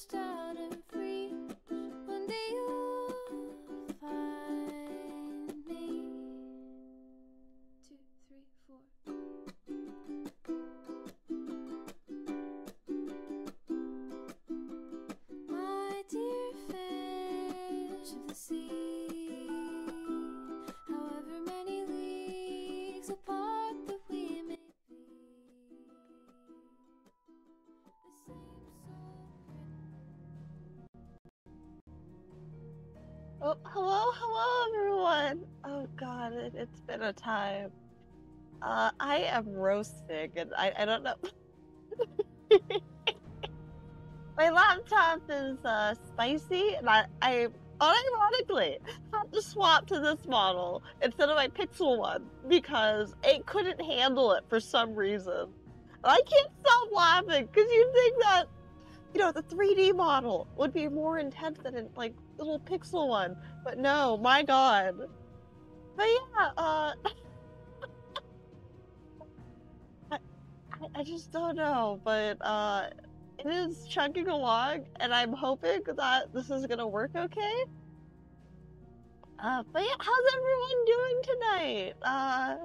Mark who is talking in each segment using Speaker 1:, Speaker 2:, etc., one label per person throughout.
Speaker 1: just a Oh, hello, hello, everyone. Oh God, it, it's been a time. Uh, I am roasting, and I, I don't know. My laptop is uh, spicy, and I, I unironically had to swap to this model instead of my Pixel one because it couldn't handle it for some reason. And I can't stop laughing because you think that you know, the 3D model would be more intense than like little pixel one. But no, my god. But yeah, uh I, I just don't know, but uh it is chugging along and I'm hoping that this is gonna work okay. Uh but yeah, how's everyone doing tonight? Uh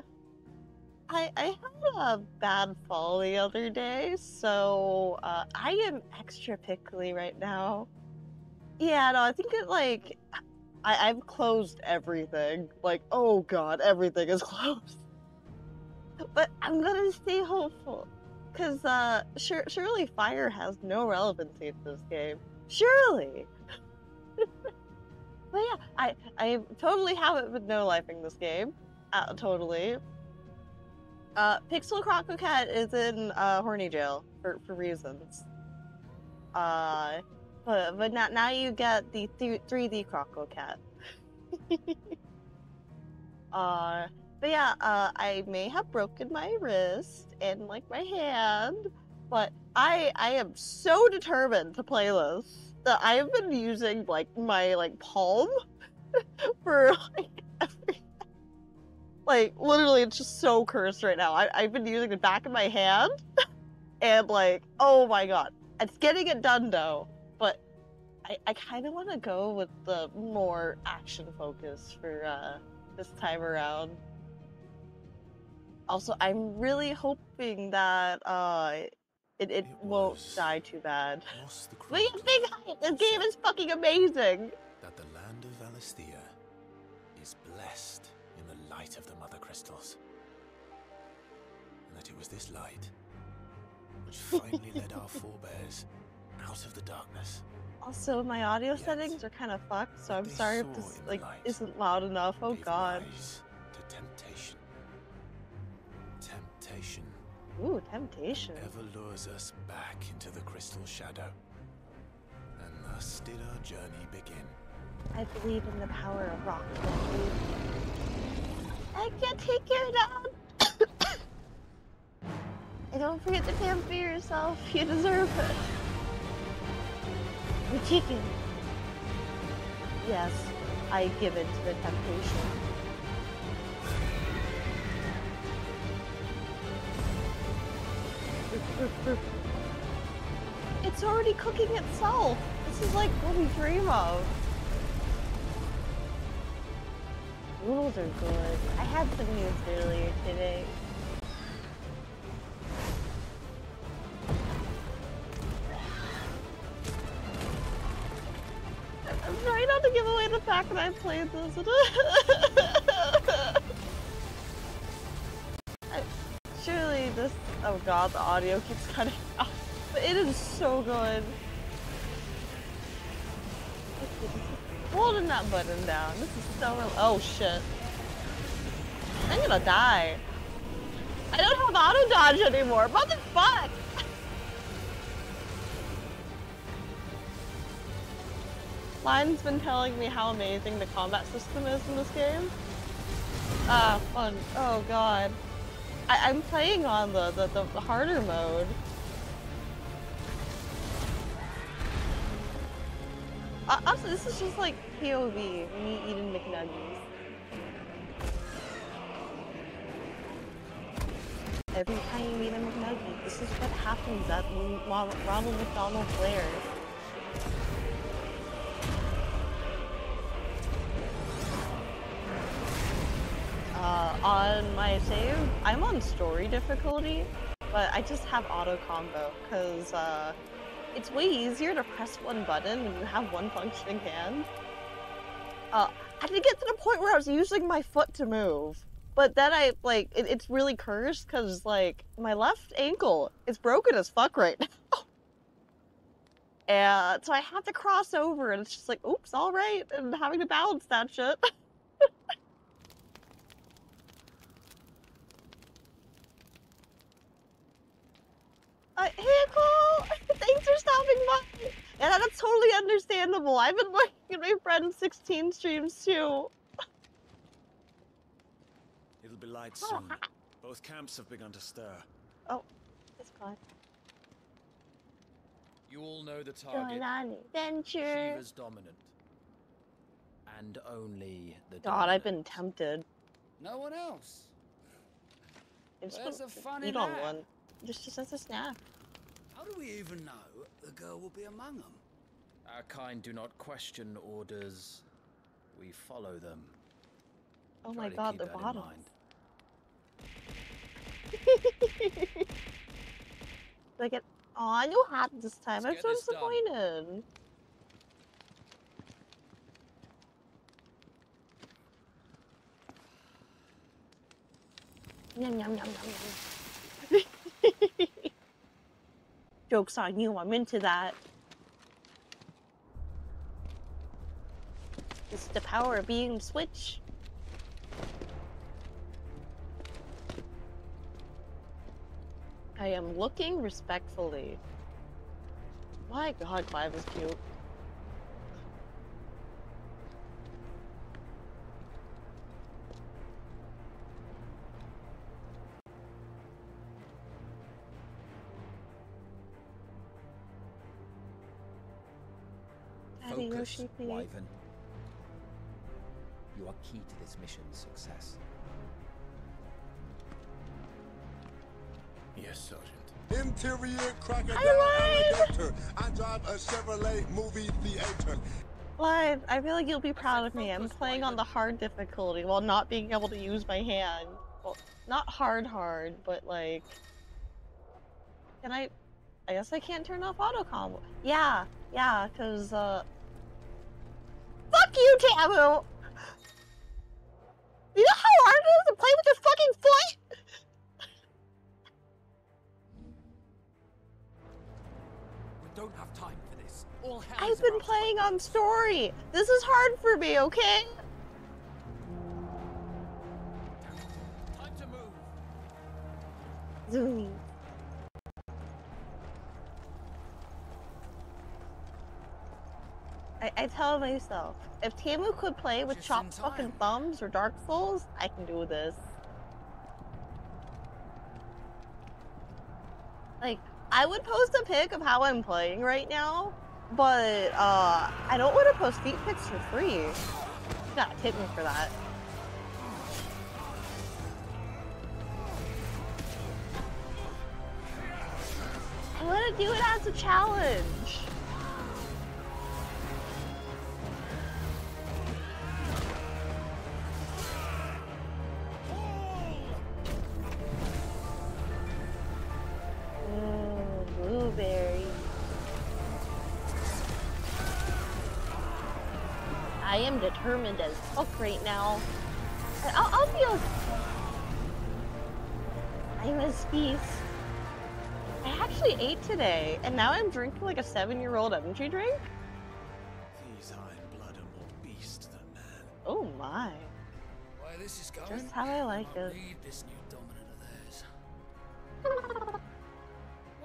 Speaker 1: I, I had a bad fall the other day, so uh, I am extra pickly right now. Yeah, no, I think it like I, I've closed everything. Like, oh god, everything is closed. But I'm gonna stay hopeful. Cause uh sure, surely fire has no relevancy to this game. Surely. but yeah, I I totally haven't been no lifing this game. Uh, totally. Uh, Pixel Crococat is in uh, horny jail for, for reasons. Uh, but but now now you get the th- 3D Crococat. uh, but yeah, uh, I may have broken my wrist and like my hand, but I I am so determined to play this that I have been using like my like palm for like every like, literally, it's just so cursed right now. I, I've been using the back of my hand, and like, oh my god. It's getting it done though, I, I kind of want to go with the more action focus for uh, this time around. Also, I'm really hoping that uh, it, it, it won't die too bad. But yeah, big hype! This game is fucking amazing!
Speaker 2: That the land of Valisthea is blessed in the light of the Mother Crystals. And that it was this light which finally led our forebears out of the darkness.
Speaker 1: Also, my audio settings are kind of fucked, so I'm sorry if this like isn't loud enough. Oh god.
Speaker 2: To temptation. Temptation.
Speaker 1: Ooh, temptation.
Speaker 2: Ever lures us back into the crystal shadow. And thus did our journey begin.
Speaker 1: I believe in the power of rock. I can't take care down. and don't forget to pamper yourself. You deserve it. Chicken. Yes, I give in to the temptation. It's already cooking itself. This is like what we dream of. Noodles are good. I had some news earlier today. Trying not to give away the fact that I played this. Surely this... Oh god, the audio keeps cutting out. But it is so good. holding that button down. This is so Oh shit. I'm gonna die. I don't have auto dodge anymore. What Line's been telling me how amazing the combat system is in this game. Ah, fun. Oh god. I am playing on the, the, the, harder mode. Uh, also, this is just like POV, me eating McNuggies. Every time you eat a McNuggie, this is what happens at Ronald McDonald Flair. My save, I'm on story difficulty, but I just have auto combo, because uh, it's way easier to press one button when you have one functioning hand. Uh, I did get to the point where I was using my foot to move. But then I, like, it, it's really cursed because, like, my left ankle is broken as fuck right now. And so I have to cross over, and it's just like, oops, all right, and having to balance that shit. Uh, hey, Cole! Thanks for stopping by! Yeah, that's totally understandable. I've been looking at my friend's 16 streams too.
Speaker 3: It'll be light
Speaker 1: Oh,
Speaker 3: soon.
Speaker 1: hi.
Speaker 3: Both camps have begun to stir.
Speaker 1: Oh, it's fine.
Speaker 4: You all know the
Speaker 1: Going
Speaker 4: target.
Speaker 1: on an adventure.
Speaker 4: Shiva's dominant. And only the
Speaker 1: God, I've been tempted.
Speaker 4: No one else.
Speaker 1: I just
Speaker 4: Where's
Speaker 1: want
Speaker 4: the
Speaker 1: to
Speaker 4: fun
Speaker 1: eat
Speaker 4: in
Speaker 1: on one. Just, just as a snack.
Speaker 5: How do we even know the girl will be among them?
Speaker 4: Our kind do not question orders. We follow them.
Speaker 1: Oh
Speaker 4: Try
Speaker 1: my god,
Speaker 4: keep
Speaker 1: they're
Speaker 4: that in
Speaker 1: bottoms.
Speaker 4: mind.
Speaker 1: like it. Aw, no hat this time.
Speaker 4: Let's
Speaker 1: I'm so
Speaker 4: this done.
Speaker 1: disappointed. Yum, yum, yum, yum, yum. Joke's on you, I'm into that. It's the power of being switch. I am looking respectfully. My god, Clive is cute.
Speaker 6: Focus, Wyvern. You are key to this mission's success.
Speaker 2: Yes, Sergeant.
Speaker 7: Interior crocodile
Speaker 1: I lied!
Speaker 7: alligator. I drive a Chevrolet movie theater.
Speaker 1: Clive, I feel like you'll be proud of me. I'm playing on the hard difficulty while not being able to use my hand. Well, not hard hard, but like... Can I... I guess I can't turn off auto combo. Yeah, yeah, because, uh... Fuck you, Tamu! You know how hard it is to play with your fucking foot?
Speaker 5: We don't have time for this. All
Speaker 1: I've been playing on story. This is hard for me, okay?
Speaker 5: Time to move.
Speaker 1: Zoomies. I, I tell myself, if Tamu could play with
Speaker 5: Just
Speaker 1: chopped fucking thumbs or Dark Souls, I can do this. Like, I would post a pic of how I'm playing right now, but uh, I don't want to post feet pics for free. You gotta tip me for that. I want to do it as a challenge. I'm a species. I actually ate today, and now I'm drinking like a seven-year-old energy drink.
Speaker 3: These iron blood are more beast than man.
Speaker 1: Oh my.
Speaker 5: Why this is going?
Speaker 1: Just how I like
Speaker 5: I
Speaker 1: it.
Speaker 5: Need this new dominant of theirs.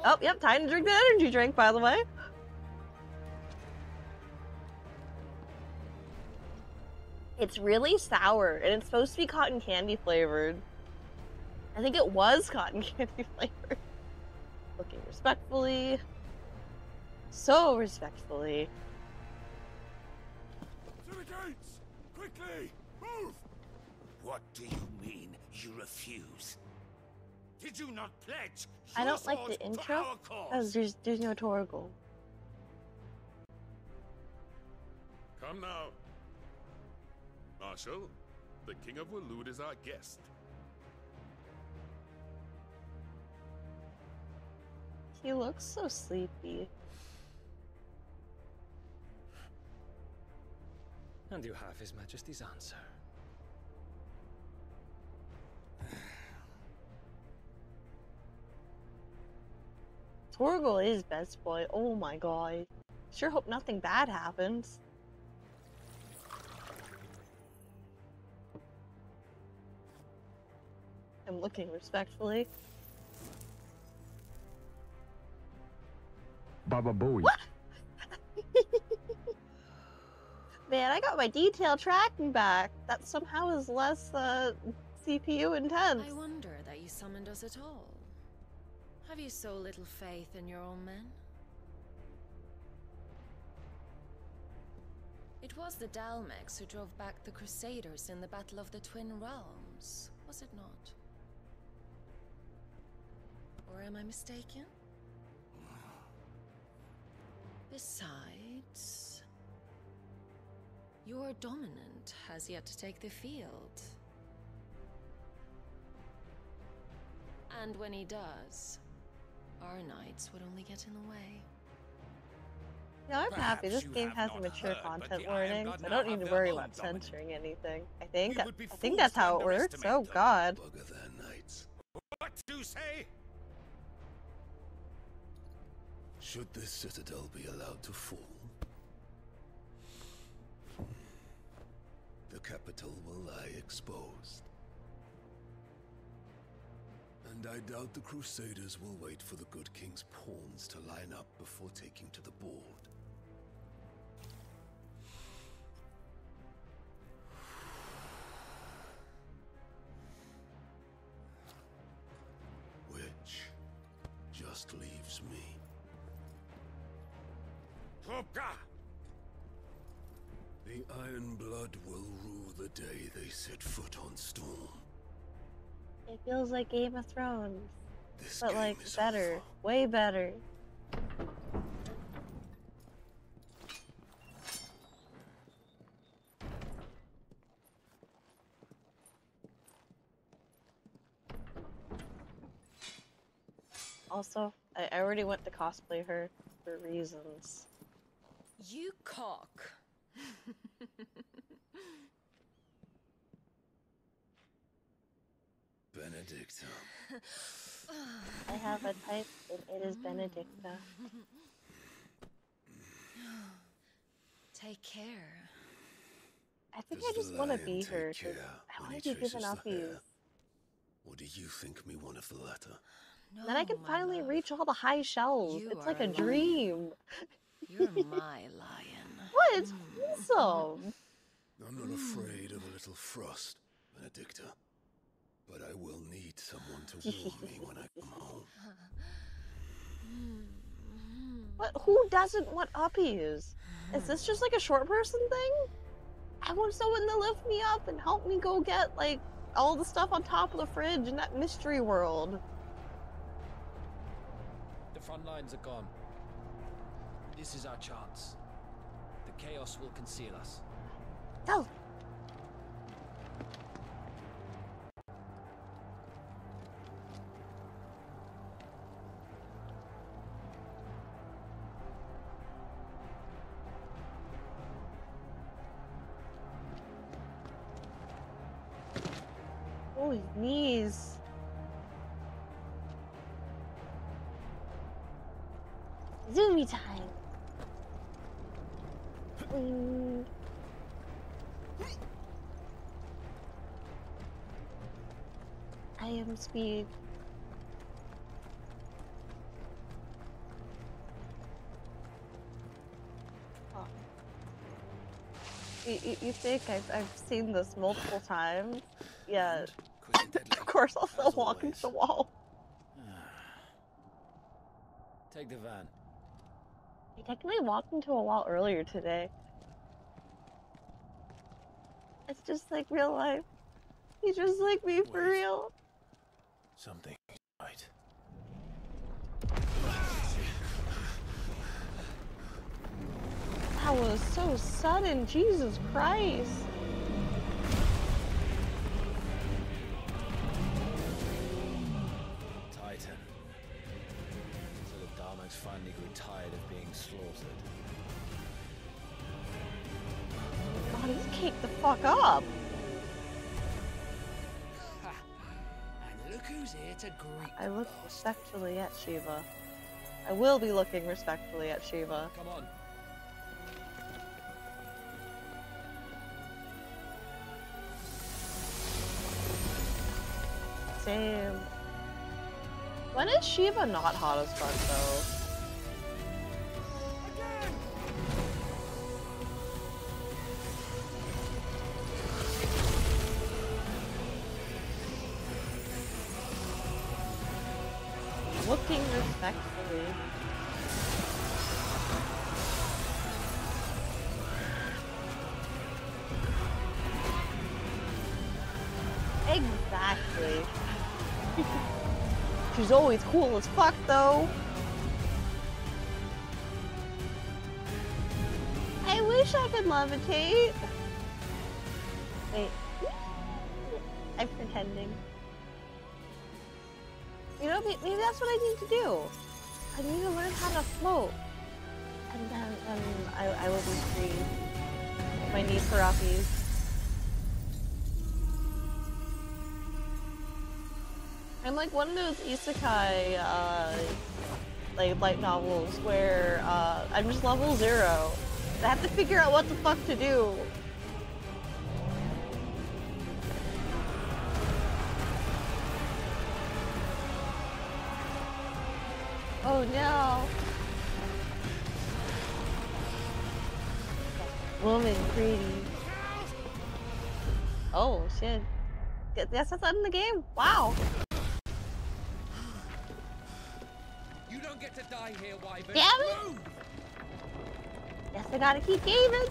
Speaker 1: Oh, yep, time to drink the energy drink, by the way. It's really sour, and it's supposed to be cotton candy flavored. I think it was cotton candy flavor. Looking respectfully. So respectfully.
Speaker 3: To the gates! Quickly! Move!
Speaker 8: What do you mean you refuse? Did you not pledge
Speaker 1: I don't like the intro,
Speaker 8: oh, cause?
Speaker 1: There's, there's no Torgal.
Speaker 9: Come now. Marshal, the King of Waloed is our guest.
Speaker 1: He looks so sleepy.
Speaker 4: And you have His Majesty's answer.
Speaker 1: Torgal is best boy. Oh my god. Sure hope nothing bad happens. I'm looking respectfully.
Speaker 10: Baba Booey.
Speaker 1: Man, I got my detail tracking back. That somehow is less uh, CPU intense.
Speaker 11: I wonder that you summoned us at all. Have you so little faith in your own men? It was the Dalmex who drove back the Crusaders in the Battle of the Twin Realms, was it not? Or am I mistaken? Besides, your dominant has yet to take the field. And when he does, our knights would only get in the way.
Speaker 1: No, I'm happy. This game has
Speaker 8: a
Speaker 1: mature
Speaker 8: heard,
Speaker 1: content
Speaker 8: warning, Iron
Speaker 1: warnings.
Speaker 8: Blood
Speaker 1: I don't need to worry about
Speaker 8: dominant.
Speaker 1: censoring anything. I think.
Speaker 8: We would be
Speaker 1: I think that's how it works.
Speaker 8: Oh, underestimate
Speaker 1: Oh. God.
Speaker 3: Bugger their knights.
Speaker 8: What do you say?
Speaker 3: Should this citadel be allowed to fall? The capital will lie exposed. And I doubt the Crusaders will wait for the good king's pawns to line up before taking to the board. Set foot on Storm.
Speaker 1: It feels like Game of Thrones,
Speaker 3: This
Speaker 1: but like better,
Speaker 3: over.
Speaker 1: way better. Also, I, I already went to cosplay her for reasons.
Speaker 11: You cock.
Speaker 3: Benedikta.
Speaker 1: I have a type, and it is Benedikta.
Speaker 11: Take care.
Speaker 1: I think
Speaker 3: Does
Speaker 1: I just want to
Speaker 3: lion
Speaker 1: be
Speaker 3: take
Speaker 1: her. 'cause
Speaker 3: care
Speaker 1: I
Speaker 3: when
Speaker 1: want
Speaker 3: he
Speaker 1: to be given
Speaker 3: chases the hare?
Speaker 1: uppies.
Speaker 3: Or do you think me one of the latter?
Speaker 11: No,
Speaker 1: Then I can finally
Speaker 11: love.
Speaker 1: reach all the high shelves.
Speaker 11: You
Speaker 1: it's like a
Speaker 11: alone.
Speaker 1: dream.
Speaker 11: You're my lion.
Speaker 1: What? It's
Speaker 11: Mm.
Speaker 1: wholesome.
Speaker 3: I'm not afraid of a little frost, Benedikta. But I will need someone to warm me when I come home.
Speaker 1: What? Who doesn't want uppies? Is this just like a short person thing? I want someone to lift me up and help me go get like all the stuff on top of the fridge in that mystery world.
Speaker 4: The front lines are gone. This is our chance. The chaos will conceal us.
Speaker 1: Go. Oh, his knees. Zoomy time. Mm. I am speed. Oh. You, you, you think I've, I've seen this multiple times? Yeah.
Speaker 3: Quick and deadly.
Speaker 1: Of course, I'll still
Speaker 3: As
Speaker 1: walk into
Speaker 3: always.
Speaker 1: the wall.
Speaker 4: Take the van.
Speaker 1: I technically walked into a wall earlier today. It's just like real life. He's just like me for
Speaker 3: Wait.
Speaker 1: real.
Speaker 2: Something right.
Speaker 1: That was so sudden. Jesus Christ. Shiva. I will be looking respectfully at Shiva.
Speaker 4: Come on.
Speaker 1: Same. When is Shiva not hot as fuck though? She's always cool as fuck, though. I wish I could levitate. Wait. I'm pretending. You know, maybe that's what I need to do. I need to learn how to float. And then, then I, I will be free. My need for uppies. I'm like one of those isekai, uh, like light novels where uh, I'm just level zero. I have to figure out what the fuck to do. Oh no. Woman pretty. Oh shit. That's not in the game? Wow.
Speaker 4: Die here, Wyvern.
Speaker 1: Damn it!
Speaker 4: Move!
Speaker 1: Guess I gotta keep gaming.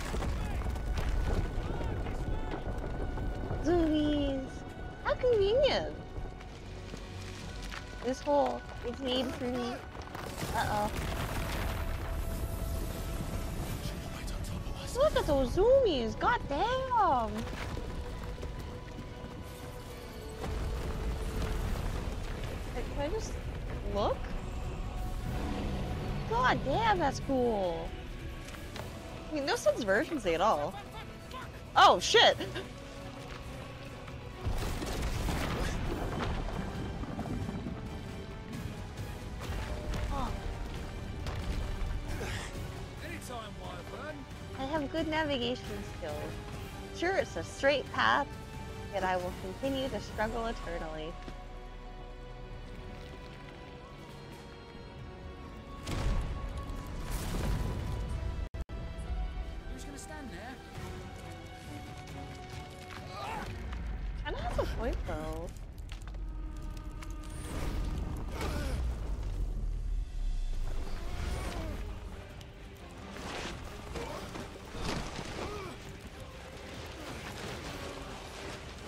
Speaker 1: Zoomies. How convenient. This hole is made for me. Uh-oh. Look at those zoomies. God damn. Can I just look? God damn, that's cool. I mean, no sense of urgency at all. Oh, shit! I have good navigation skills. Sure, it's a straight path, yet I will continue to struggle eternally.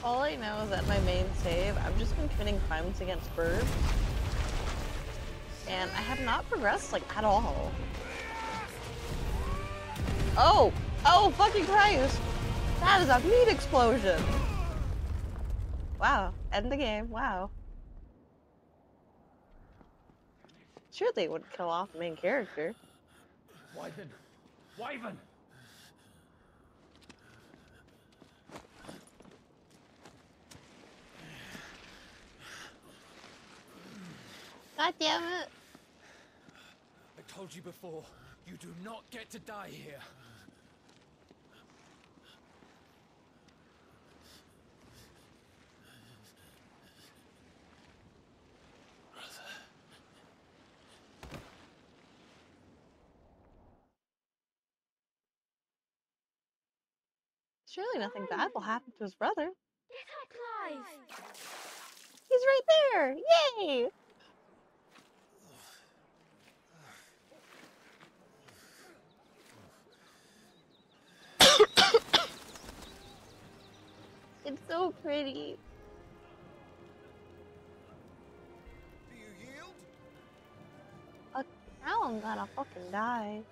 Speaker 1: All I know is that my main save, I've just been committing crimes against birds. And I have not progressed, like, at all. Oh! Oh, fucking Christ! That is a meat explosion! Wow, end the game, wow. Sure they would kill off the main character.
Speaker 4: Wyvern. Wyvern.
Speaker 1: God damn it!
Speaker 4: I told you before, you do not get to die here.
Speaker 1: Surely nothing bad will happen to his brother.
Speaker 10: Clive!
Speaker 1: He's right there! Yay! it's so pretty.
Speaker 7: Do you yield?
Speaker 1: Uh, now I'm gonna fucking die.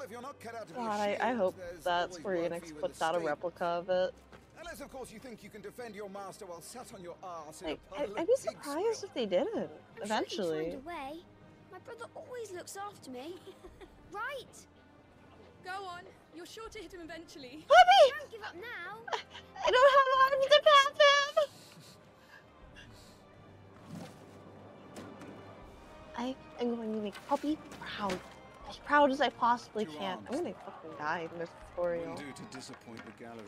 Speaker 7: Well, if you're not cut out to be a
Speaker 1: God, I, I hope
Speaker 7: there's
Speaker 1: that
Speaker 7: always
Speaker 1: Square Enix
Speaker 7: you in
Speaker 1: puts out a replica of it.
Speaker 7: Unless, of course, you think you can defend your master while sat on your arse in
Speaker 1: Like,
Speaker 7: a
Speaker 1: I,
Speaker 7: puddle
Speaker 1: I'd be surprised
Speaker 7: swill.
Speaker 1: if they didn't,
Speaker 10: I'm sure
Speaker 1: eventually.
Speaker 10: he'd way. My brother always looks after me. right?
Speaker 12: Go on. You're sure to hit him eventually.
Speaker 1: Puppy!
Speaker 10: Can't give up now.
Speaker 1: I don't have arms to pat him! I am going to make Puppy proud. As proud as I possibly
Speaker 3: Two
Speaker 1: can.
Speaker 3: arms.
Speaker 1: I'm gonna fucking die in this tutorial.
Speaker 3: Wouldn't do to disappoint the gallery.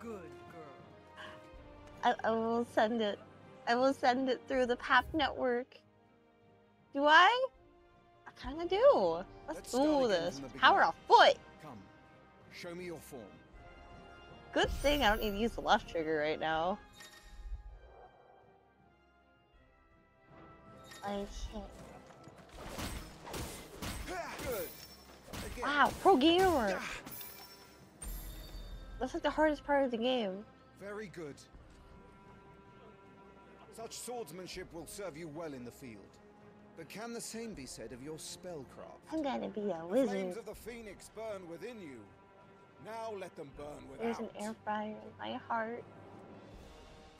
Speaker 5: Good girl.
Speaker 1: I, I will send it. I will send it through the PAP network. Do I? I kind of do. Let's,
Speaker 7: Let's
Speaker 1: do this. Power of foot.
Speaker 7: Come, show me your form.
Speaker 1: Good thing I don't need to use the left trigger right now. I shit.
Speaker 7: Good. Again.
Speaker 1: Wow, pro gamer. That's like the hardest part of the game.
Speaker 7: Very good. Such swordsmanship will serve you well in the field. But can the same be said of your spellcraft?
Speaker 1: I'm gonna be a wizard.
Speaker 7: The flames of the phoenix burn within you. Now let them burn without.
Speaker 1: There's an air fryer in my heart.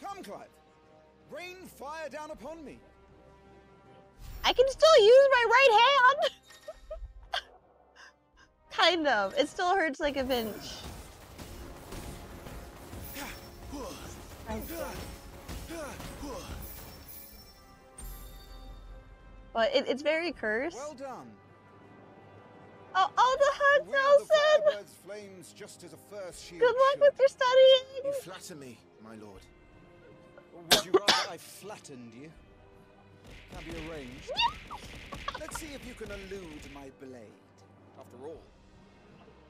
Speaker 7: Come, Clive. Rain fire down upon me.
Speaker 1: I can still use my right hand! kind of. It still hurts like a pinch. But it, it's very cursed.
Speaker 7: Well done.
Speaker 1: Oh, oh, the
Speaker 7: the
Speaker 1: Nelson!
Speaker 7: Flames just as a first shield
Speaker 1: Good luck
Speaker 7: should.
Speaker 1: with your studying!
Speaker 2: You flatter me, my lord.
Speaker 7: Or would you rather I flattened you? Can be arranged. Let's see if you can elude my blade. After all,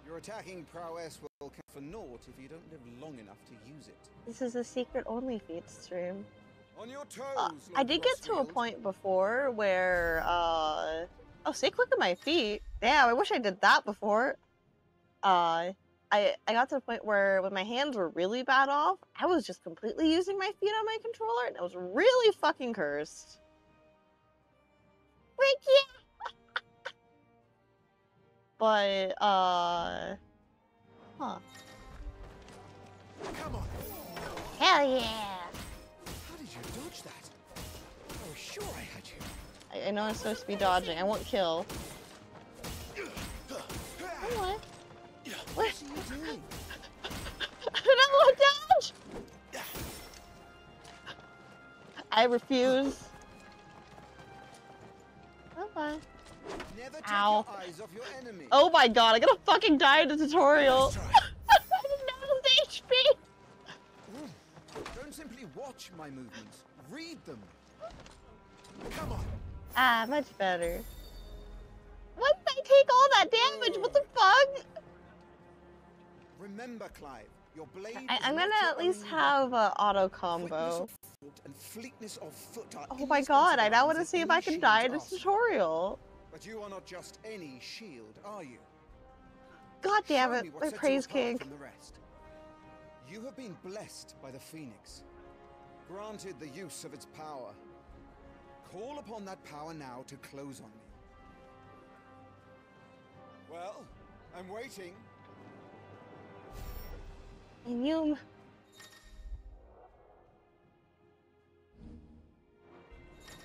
Speaker 7: your attacking prowess will count for naught if you don't live long enough to use it.
Speaker 1: This is a secret only feed stream.
Speaker 7: On your toes,
Speaker 1: Uh, I did get to a point before where, uh... Oh, stay quick on my feet. Damn, I wish I did that before. Uh, I, I got to the point where when my hands were really bad off, I was just completely using my feet on my controller, and I was really fucking cursed. But, uh... Huh.
Speaker 7: Come on.
Speaker 1: Hell yeah!
Speaker 7: How did you dodge that? I was sure I had you.
Speaker 1: I, I know I'm supposed to be dodging. I won't kill. What? What?
Speaker 7: What are you doing?
Speaker 1: I won't want to dodge! I refuse. Ow.
Speaker 7: your eyes off your enemy.
Speaker 1: Oh my god, I'm gonna fucking die in the tutorial. I didn't know it HP.
Speaker 7: Don't simply watch my movements. Read them. Come on.
Speaker 1: Ah, much better. Once I take all that damage, what the fuck?
Speaker 7: Remember, Clive, your blade.
Speaker 1: I I'm gonna at least have a auto
Speaker 7: Quickness
Speaker 1: combo.
Speaker 7: and fleetness of foot
Speaker 1: Oh my god, I now want to see if I can die in this tutorial.
Speaker 7: But you are not just any shield, are you?
Speaker 1: God damn it, my
Speaker 7: you
Speaker 1: praise king.
Speaker 7: The rest. You have been blessed by the Phoenix, granted the use of its power. Call upon that power now to close on me. Well, I'm waiting.
Speaker 1: And you.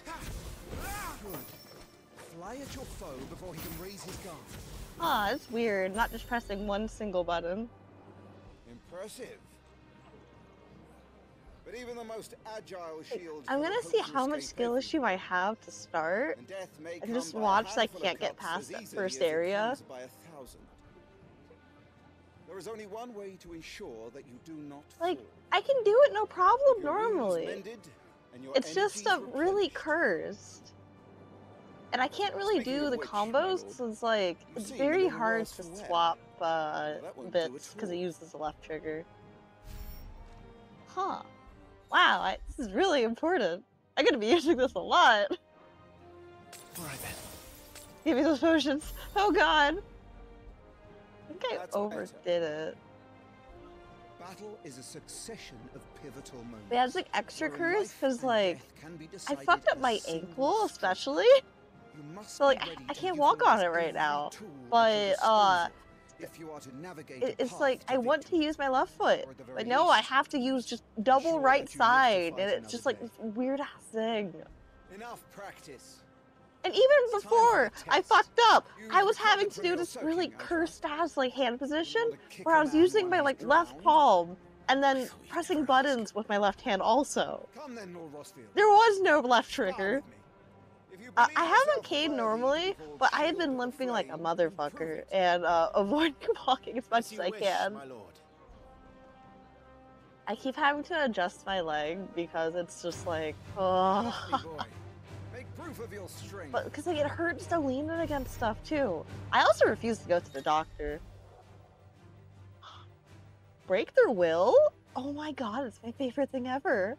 Speaker 7: Good. Fly at your foe before he can raise his guard.
Speaker 1: Ah, it's weird, not just pressing one single button.
Speaker 7: Impressive. But even the most agile shield.
Speaker 1: I'm gonna see how much skill issue I have to start,
Speaker 7: And
Speaker 1: and just watch so I can't get past that first area.
Speaker 7: by a thousand. There is only one way to ensure that you do not
Speaker 1: Like,
Speaker 7: fall.
Speaker 1: I can do it no problem
Speaker 7: Your
Speaker 1: normally.
Speaker 7: mended
Speaker 1: It's just a really cursed. And I can't really do the combos
Speaker 7: lord,
Speaker 1: because it's like, it's very hard to swap uh,
Speaker 7: that won't do at
Speaker 1: bits because it uses the left trigger. Huh. Wow, I, this is really important. I'm gonna be using this a lot.
Speaker 2: Alright then.
Speaker 1: Give me those potions. Oh god. I think I
Speaker 7: That's better.
Speaker 1: overdid it.
Speaker 7: Battle is a succession of pivotal moments.
Speaker 1: But yeah, it's like extra
Speaker 7: where
Speaker 1: curse because like
Speaker 7: be
Speaker 1: I fucked up my ankle
Speaker 7: stroke.
Speaker 1: especially. So like I, I can't walk on it right now.
Speaker 7: tool at your
Speaker 1: But uh
Speaker 7: if you are to navigate
Speaker 1: it, it's like I want to use my left foot,
Speaker 7: or at the very
Speaker 1: but no, I have to use just double right
Speaker 7: that you live to
Speaker 1: side, and it's just like this weird ass thing.
Speaker 7: Enough practice.
Speaker 1: And even before I fucked up, I was having to do this really cursed ass like hand position
Speaker 7: Able to kick
Speaker 1: where I was using my like left palm and then pressing buttons with my left hand also.
Speaker 7: Come then, Lord
Speaker 1: There was no left trigger. Uh, I have
Speaker 7: yourself
Speaker 1: a cane normally, but I
Speaker 7: have
Speaker 1: been limping like a
Speaker 7: Flame, then prove
Speaker 1: motherfucker and uh, avoiding walking as much
Speaker 2: As
Speaker 1: as I
Speaker 2: wish,
Speaker 1: can.
Speaker 2: my lord.
Speaker 1: I keep having to adjust my leg because it's just like, oh.
Speaker 7: Make proof of your strength.
Speaker 1: But because like it hurts to lean it against stuff too. I also refuse to go to the doctor. Break their will? Oh my god, it's my favorite thing ever.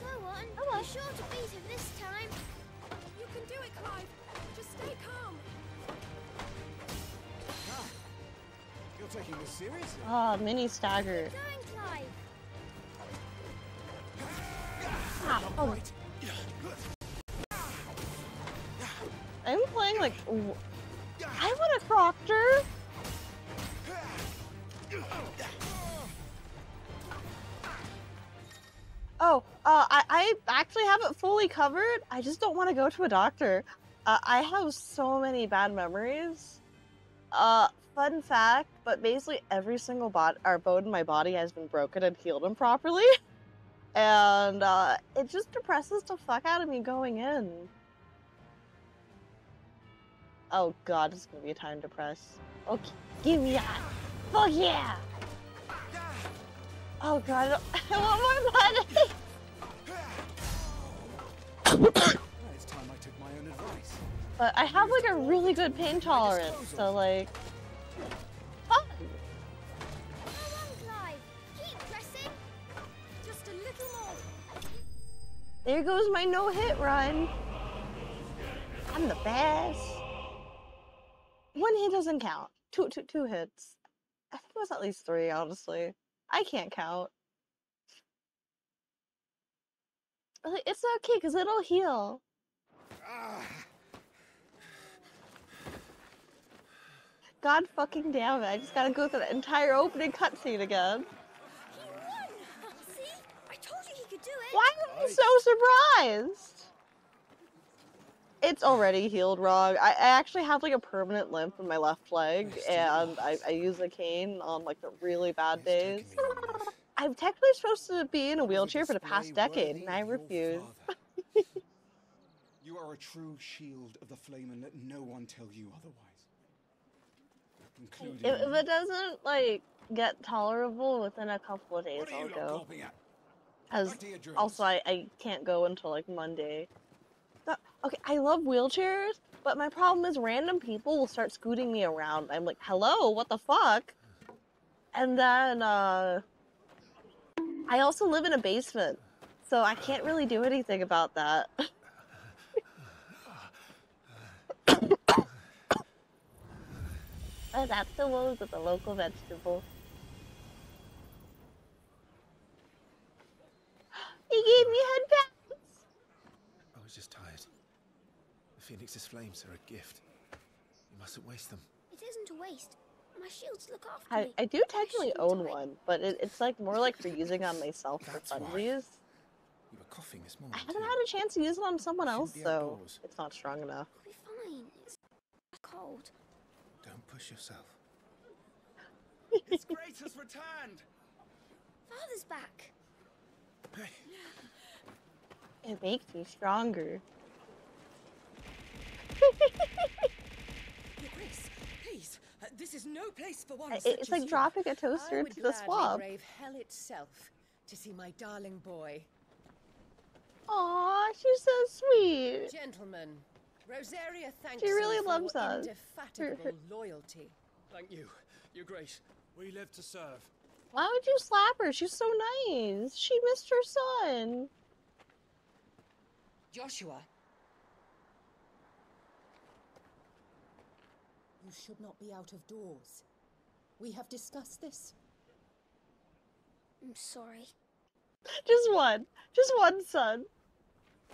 Speaker 10: Go on.
Speaker 1: Come on.
Speaker 10: You're sure to beat him this time.
Speaker 12: Clive. Just stay calm.
Speaker 7: Ah, you're taking this seriously.
Speaker 1: Ah, mini stagger.
Speaker 10: Going, Clive.
Speaker 1: Ah, oh. I'm playing like. I want a Proctor. Oh, uh, I, I actually have it fully covered. I just don't want to go to a doctor. Uh, I have so many bad memories. Uh, fun fact, but basically every single bot or bone in my body has been broken and healed improperly. And uh, it just depresses the fuck out of me going in. Oh god, it's gonna be a time to press. Okay, give me that. Fuck yeah! Oh god, I want more money! But I have like a really good pain tolerance, so like. There goes my no hit run. I'm the best. One hit doesn't count. Two, two, two hits. I think it was at least three, honestly. I can't count. It's okay, because it'll heal.
Speaker 7: Ah,
Speaker 1: God fucking damn it. I just gotta go through the entire opening cutscene again.
Speaker 10: He won. See? I told you he could do it.
Speaker 1: Why am I so surprised? It's already healed wrong. I, I actually have like a permanent limp in my left leg, and I, I use a cane on like the really bad days. I'm technically supposed to be in a wheelchair for the past decade, and I refuse.
Speaker 7: You are a true shield of the flame, and let no one tell you otherwise.
Speaker 1: If, if it doesn't like get tolerable within a couple of days, I'll go. As
Speaker 7: Back to your
Speaker 1: also, I, I can't go until like Monday. Okay, I love wheelchairs, but my problem is random people will start scooting me around. I'm like, hello, what the fuck? And then, uh, I also live in a basement, so I can't really do anything about that. oh, that's the one with the local vegetable. He gave me.
Speaker 2: I was just tired. The Phoenix's flames are a gift. You mustn't waste them.
Speaker 10: It isn't a waste. My shields look after
Speaker 1: I,
Speaker 10: me.
Speaker 1: I do technically own one, but it, it's like more like for using on myself for
Speaker 2: That's why.
Speaker 1: funsies.
Speaker 2: You were coughing this morning.
Speaker 1: I haven't
Speaker 2: too.
Speaker 1: had a chance to use it on someone
Speaker 2: Shouldn't
Speaker 1: else
Speaker 2: be
Speaker 1: though.
Speaker 2: outdoors.
Speaker 1: It's not strong enough.
Speaker 10: I'll be fine. It's cold.
Speaker 2: Don't push yourself.
Speaker 5: His Grace has returned.
Speaker 10: Father's back.
Speaker 2: Hey,
Speaker 1: It makes me stronger.
Speaker 13: Your Grace, please, uh, this is no place for one
Speaker 1: I-
Speaker 13: such
Speaker 1: it's
Speaker 13: as
Speaker 1: like
Speaker 13: you.
Speaker 1: dropping a toaster
Speaker 13: I
Speaker 1: into
Speaker 13: would
Speaker 1: the
Speaker 13: swamp.
Speaker 1: swab.
Speaker 13: brave hell itself to see my darling boy.
Speaker 1: Aw, she's so sweet.
Speaker 13: Gentlemen, Rosaria thanks
Speaker 1: She really
Speaker 13: you
Speaker 1: loves
Speaker 13: your
Speaker 1: us.
Speaker 13: indefatigable loyalty.
Speaker 4: Thank you, Your Grace. We live to serve.
Speaker 1: Why would you slap her? She's so nice. She missed her son.
Speaker 13: Joshua. You should not be out of doors. We have discussed this.
Speaker 10: I'm sorry.
Speaker 1: Just one. Just one son.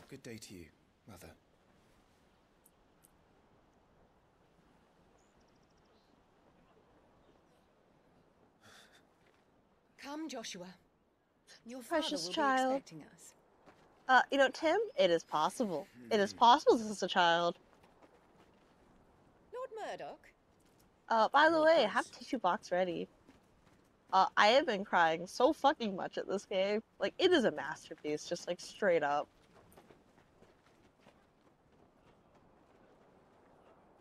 Speaker 2: good day to you, Mother.
Speaker 13: Come, Joshua. Your father
Speaker 1: Precious
Speaker 13: will
Speaker 1: child.
Speaker 13: be expecting us.
Speaker 1: Uh, you know, Tim, it is possible. It is possible this is a child.
Speaker 13: Lord Murdoch?
Speaker 1: Uh, by the way, have tissue box ready. Uh, I have been crying so fucking much at this game. Like, it is a masterpiece, just like straight up.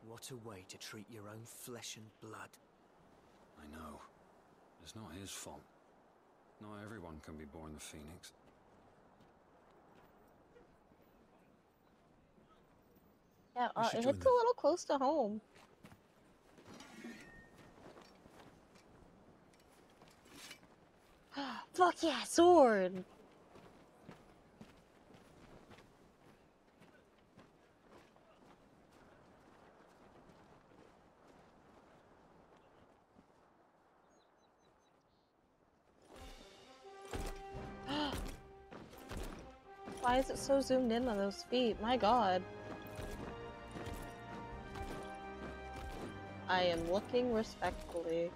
Speaker 6: What a way to treat your own flesh and blood.
Speaker 5: I know. It's not his fault.
Speaker 6: Not everyone can be born the Phoenix.
Speaker 1: Yeah,
Speaker 6: We
Speaker 1: uh, it hits a little close to home. Fuck yeah, sword! Why is it so zoomed in on those feet? My god. I am looking respectfully.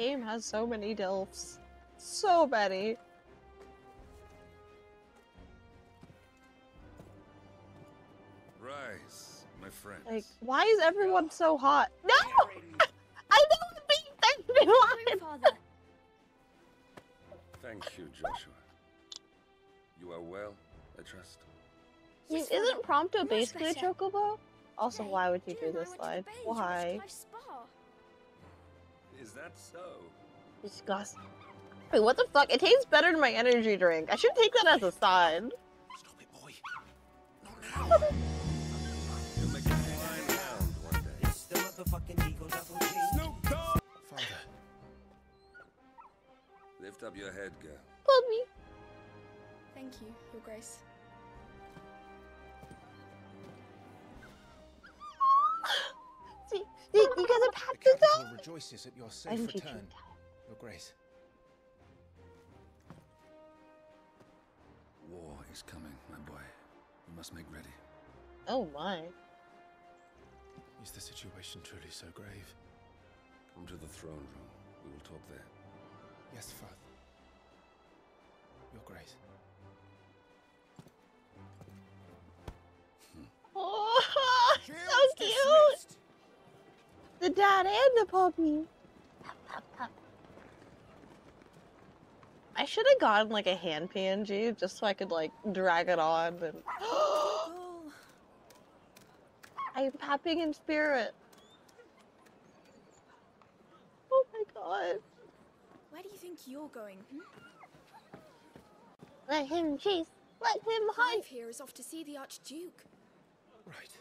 Speaker 1: Game has so many dilfs. So many.
Speaker 9: Rise, my friend.
Speaker 1: Like, why is everyone so hot? No! I know I'm being sexualized!
Speaker 10: Grandfather,
Speaker 9: Thank you, Joshua. You are well, I trust.
Speaker 1: I mean,
Speaker 10: Yes,
Speaker 1: Isn't Prompto basically a
Speaker 10: better.
Speaker 1: chocobo? Also, why would you do this
Speaker 10: went to
Speaker 1: slide?
Speaker 10: the bay and
Speaker 1: Why?
Speaker 10: Watched live spa.
Speaker 9: Is that so?
Speaker 1: Disgusting. Wait, what the fuck? It tastes better than my energy drink. I should take that as a sign.
Speaker 2: Stop it, boy. Not now.
Speaker 9: You'll make a fine hound one day.
Speaker 4: It's the motherfucking Eagle Double G.
Speaker 9: Snoop Dogg!
Speaker 2: Father,
Speaker 9: Lift up your head, girl.
Speaker 1: Puppy.
Speaker 12: Thank you, Your Grace.
Speaker 1: You, you gotta pat
Speaker 2: the
Speaker 1: the
Speaker 2: capital rejoices at your
Speaker 1: I
Speaker 2: safe
Speaker 1: didn't teach you
Speaker 2: return. Your Grace.
Speaker 6: War is coming, my boy. We must make ready.
Speaker 1: Oh my.
Speaker 2: Is the situation truly so grave?
Speaker 6: Come to the throne room. We will talk there.
Speaker 2: Yes, Father. Your Grace.
Speaker 1: Oh, so
Speaker 7: Shields
Speaker 1: cute.
Speaker 7: Dismissed.
Speaker 1: The dad and the puppy. Pup, pup, pup. I should have gotten like a hand PNG just so I could like drag it on and. I'm papping in spirit. Oh my god.
Speaker 12: where do you think you're going? Hmm?
Speaker 1: Let him chase. Let him hide.
Speaker 12: Clive here is off to see the Archduke.
Speaker 2: Right.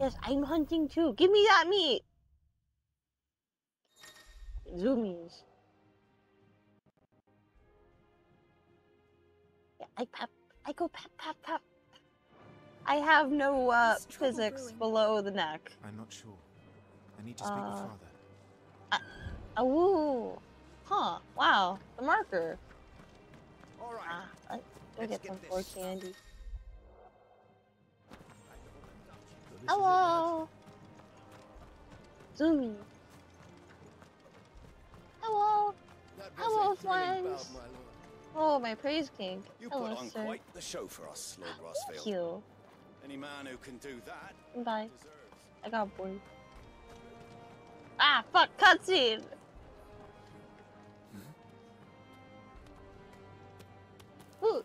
Speaker 1: Yes, I'm hunting too. Give me that meat. Zoomies. Yeah, I pop. I go pop, pop, pop. I have no uh,
Speaker 12: There's
Speaker 1: physics
Speaker 12: brewing.
Speaker 1: below the neck.
Speaker 2: I'm not sure. I need to speak with
Speaker 1: Uh,
Speaker 2: Father.
Speaker 1: Oh, woo. Huh. Wow. The marker.
Speaker 7: All right.
Speaker 1: Ah, I, go
Speaker 7: Let's
Speaker 1: get
Speaker 7: get
Speaker 1: some
Speaker 7: this
Speaker 1: more
Speaker 7: stuff.
Speaker 1: candy. Hello. Zoomy. Hello. Hello,
Speaker 7: was
Speaker 1: friends.
Speaker 7: bout, my lord.
Speaker 1: Oh, my praise king.
Speaker 7: You
Speaker 1: Hello,
Speaker 7: put on
Speaker 1: sir.
Speaker 7: quite the show for us, Lord
Speaker 1: Thank
Speaker 7: Rosfield.
Speaker 1: you.
Speaker 7: Any man who can do that
Speaker 1: Bye.
Speaker 7: deserves.
Speaker 1: I got bored. Ah, fuck, cutscene! Ooh.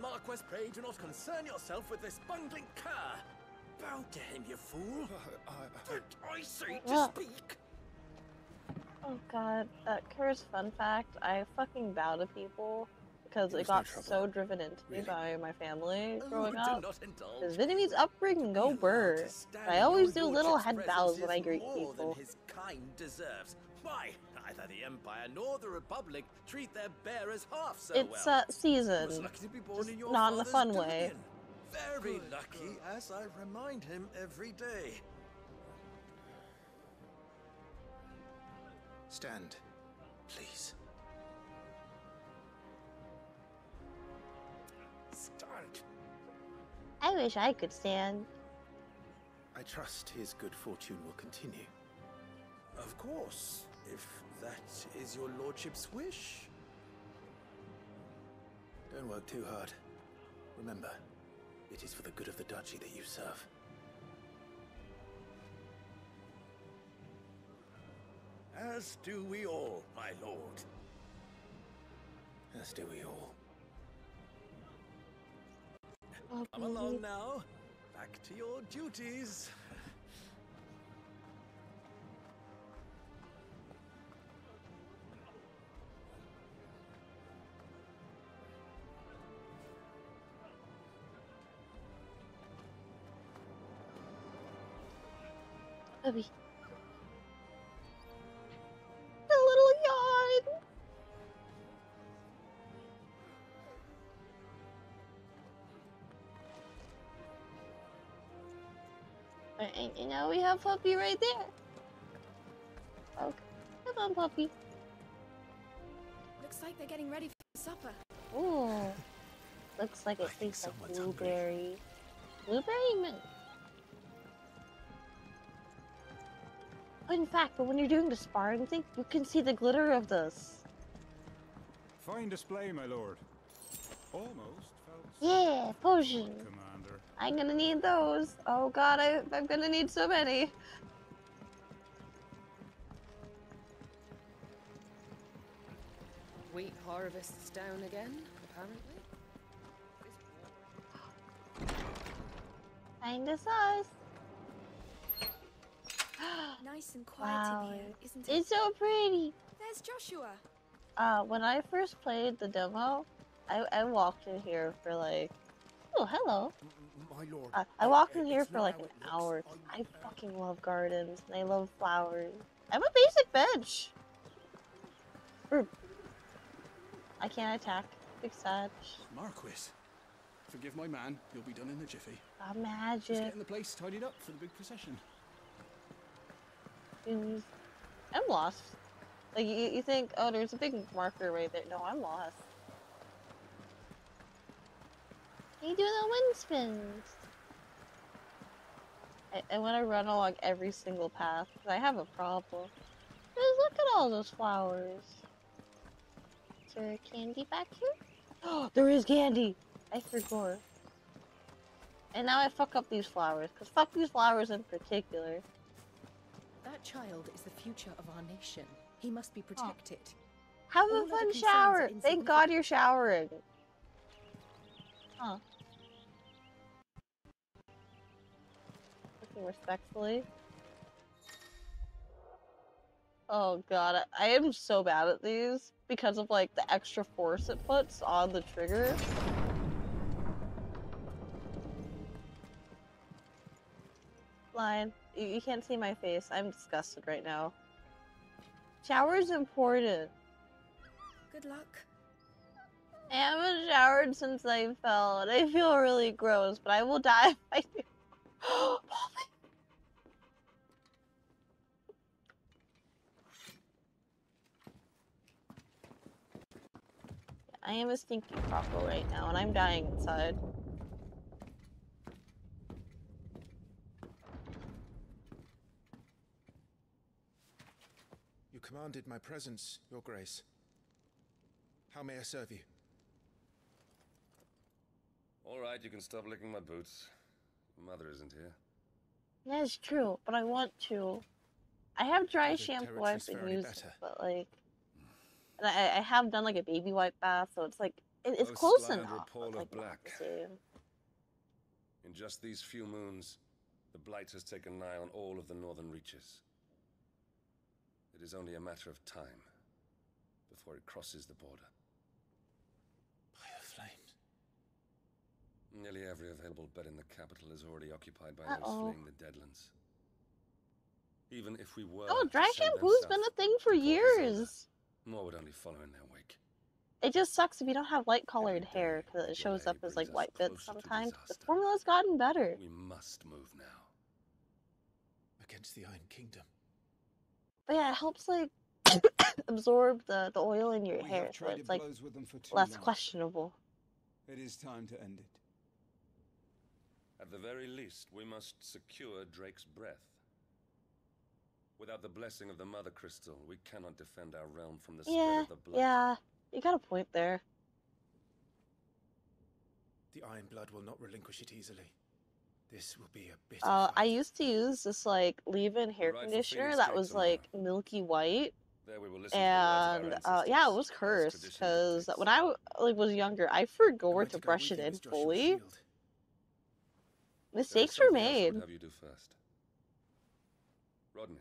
Speaker 4: Marquess. Pray do not concern yourself with this bungling cur. Bow to him, you fool.
Speaker 2: uh, uh,
Speaker 4: Did I say to
Speaker 1: Yeah.
Speaker 4: speak?
Speaker 1: Oh god, uh, Curse fun fact, I fucking bow to people because
Speaker 2: There
Speaker 1: it
Speaker 2: was no
Speaker 1: got so driven into me
Speaker 2: Really?
Speaker 1: by my family
Speaker 4: Oh,
Speaker 1: growing
Speaker 4: do
Speaker 1: up.
Speaker 4: not.
Speaker 1: Because Vietnamese upbringing, go
Speaker 4: Be
Speaker 1: bird. I always do little head bows when I
Speaker 4: is
Speaker 1: greet
Speaker 4: more
Speaker 1: people.
Speaker 4: Than his kind deserves. Why, neither the Empire nor the Republic treat their bearers half so
Speaker 1: It's
Speaker 4: well.
Speaker 1: uh,
Speaker 4: Was
Speaker 1: seasoned.
Speaker 4: lucky to be born
Speaker 1: just
Speaker 4: in your
Speaker 1: not in a
Speaker 4: father's
Speaker 1: fun way.
Speaker 4: dominion. Very lucky, as I remind him every day.
Speaker 2: stand, please.
Speaker 4: Start.
Speaker 1: I wish I could stand.
Speaker 2: I I trust his good fortune will continue.
Speaker 4: Of course, if that is your lordship's wish.
Speaker 2: Don't work too hard. Remember, it is for the good of the duchy that you serve.
Speaker 4: As do we all, my lord.
Speaker 2: As do we all.
Speaker 4: Come along now. Back to your duties.
Speaker 1: Puppy. A little yawn. And, and now we have Puppy right there. Okay. Come on, Puppy.
Speaker 12: Looks like they're getting ready for supper.
Speaker 1: Ooh. Looks like it tastes like blueberry. Blueberry mint. In fact, but when you're doing the sparring thing, you can see the glitter of this.
Speaker 14: Fine display, my lord. Almost felt
Speaker 1: Yeah, potion.
Speaker 14: commander.
Speaker 1: I'm gonna need those. Oh god, I, I'm gonna need so many.
Speaker 15: Wheat harvests down again, apparently.
Speaker 1: Find a sauce.
Speaker 12: Nice and quiet
Speaker 1: Wow,
Speaker 12: in here, isn't it?
Speaker 1: it's so pretty.
Speaker 12: There's Joshua.
Speaker 1: Uh, when I first played the demo, I, I walked in here for like, oh hello.
Speaker 4: My lord.
Speaker 1: Uh, I walked in here for like an hour. I fucking love gardens and I love flowers. I'm a basic bench. I can't attack. Big sad.
Speaker 16: Marquis, forgive my man. You'll be done in a jiffy.
Speaker 1: Ah,
Speaker 16: Just
Speaker 1: magic.
Speaker 16: getting the place tidied up for the big procession.
Speaker 1: Jeez. I'm lost. Like you, you think, oh, there's a big marker right there. No, I'm lost. You do the wind spins. I, I want to run along every single path because I have a problem. Just look at all those flowers. Is there candy back here? Oh, there is candy. I forgot. And now I fuck up these flowers because fuck these flowers in particular.
Speaker 11: That child is the future of our nation. He must be oh. protected.
Speaker 1: Have
Speaker 11: All
Speaker 1: a fun shower. Thank God you're showering. Huh. Looking respectfully. Oh god, I I am so bad at these because of like the extra force it puts on the trigger. Line, you, you can't see my face. I'm disgusted right now. Shower is important.
Speaker 12: Good luck.
Speaker 1: I haven't showered since I fell, and I feel really gross, but I will die if I do. I am a stinky croco right now, and I'm dying inside.
Speaker 2: Commanded my presence, Your Grace. How may I serve you?
Speaker 9: All right, you can stop licking my boots. Mother isn't here.
Speaker 1: That's true, but I want to. I have dry
Speaker 2: The
Speaker 1: shampoo I've been using,
Speaker 2: better.
Speaker 1: but like, and I, I have done like a baby wipe bath, so it's like it, it's
Speaker 9: Oh,
Speaker 1: close enough.
Speaker 9: Paul
Speaker 1: but,
Speaker 9: of
Speaker 1: like, not
Speaker 9: Black.
Speaker 1: the same.
Speaker 9: In just these few moons, the Blight has taken nigh on all of the northern reaches. It is only a matter of time before it crosses the border.
Speaker 2: Fire flames.
Speaker 9: Nearly every available bed in the capital is already occupied by
Speaker 1: Uh-oh.
Speaker 9: those fleeing the Deadlands. Even if we were
Speaker 1: Oh,
Speaker 9: to
Speaker 1: dry
Speaker 9: send them
Speaker 1: shampoo's
Speaker 9: south,
Speaker 1: been a thing for years.
Speaker 9: more would only follow in their wake.
Speaker 1: It just sucks if you don't have light colored hair because it shows up as like white bits sometimes. The formula's gotten better.
Speaker 9: We must move now.
Speaker 2: Against the Iron Kingdom.
Speaker 1: But yeah, it helps like absorb the, the oil in your
Speaker 7: We
Speaker 1: hair, so it's like
Speaker 7: blows with them for too
Speaker 1: less
Speaker 7: long.
Speaker 1: questionable.
Speaker 7: It is time to end it.
Speaker 17: At the very least, we must secure Drake's breath. Without the blessing of the Mother Crystal, we cannot defend our realm from the
Speaker 1: Yeah,
Speaker 17: spread of the Blight.
Speaker 1: yeah. You got a point there.
Speaker 2: The Iron Blood will not relinquish it easily. This will be a bitter
Speaker 1: Uh, I used to use this like leave-in hair
Speaker 17: Right
Speaker 1: conditioner that
Speaker 17: Gate
Speaker 1: was
Speaker 17: tomorrow.
Speaker 1: like milky white,
Speaker 17: There we will listen to the words of our
Speaker 1: and uh, yeah, it was cursed because when I like was younger, I forgot
Speaker 2: went
Speaker 1: to
Speaker 2: to
Speaker 1: brush it in
Speaker 2: as
Speaker 1: fully.
Speaker 2: Field.
Speaker 17: There is
Speaker 1: Mistakes were
Speaker 17: something else I
Speaker 1: made.
Speaker 17: have you do first. Rodney.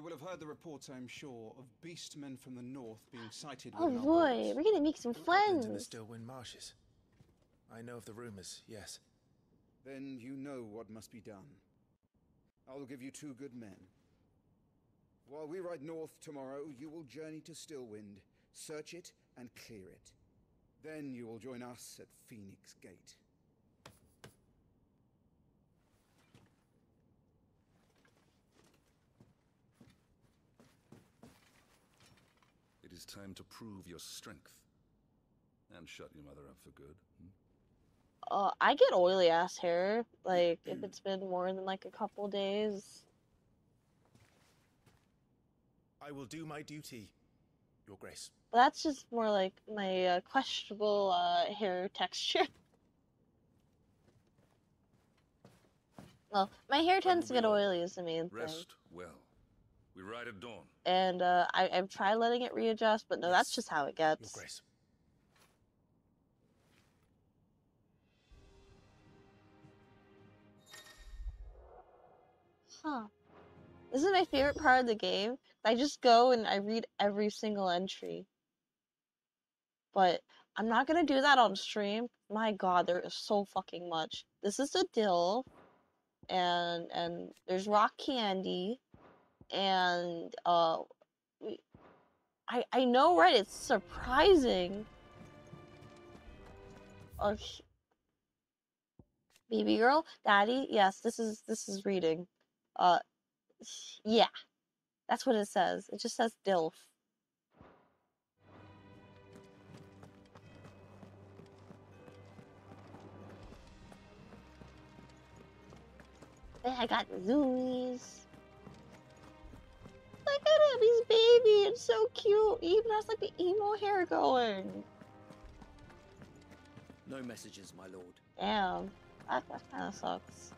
Speaker 7: You will have heard the reports, I'm sure, of beastmen from the north being sighted
Speaker 1: Oh
Speaker 7: within
Speaker 1: boy,
Speaker 7: borders.
Speaker 1: we're gonna make some
Speaker 2: friends. into the
Speaker 1: friends.
Speaker 2: Stillwind Marshes. I know of the rumors, yes.
Speaker 7: Then you know what must be done. I will give you two good men. While we ride north tomorrow, you will journey to Stillwind, search it, and clear it. Then you will join us at Phoenix Gate.
Speaker 9: Is time to prove your strength. And shut your mother up for good. hmm?
Speaker 1: Uh, I get oily ass hair, like if it's been more than like a couple days.
Speaker 2: I will do my duty, Your Grace.
Speaker 1: That's just more like my uh, questionable uh, hair texture. well, my hair tends to get oily is the main thing.
Speaker 9: Rest well. We ride at dawn.
Speaker 1: And uh, I, I've tried letting it readjust, but no, that's just how it
Speaker 2: Your
Speaker 1: gets.
Speaker 2: Grace.
Speaker 1: Huh. This is my favorite part of the game. I just go and I read every single entry. But I'm not gonna do that on stream. My god, there is so fucking much. This is the dill. And and there's rock candy. And uh I I know right, it's surprising. Oh Baby girl, daddy, yes, this is this is reading. Uh yeah. That's what it says. It just says DILF. I got zoomies. Look at him, he's baby. It's so cute. He even has like the emo hair going.
Speaker 6: No messages, my lord.
Speaker 1: Damn. That, that kind of sucks.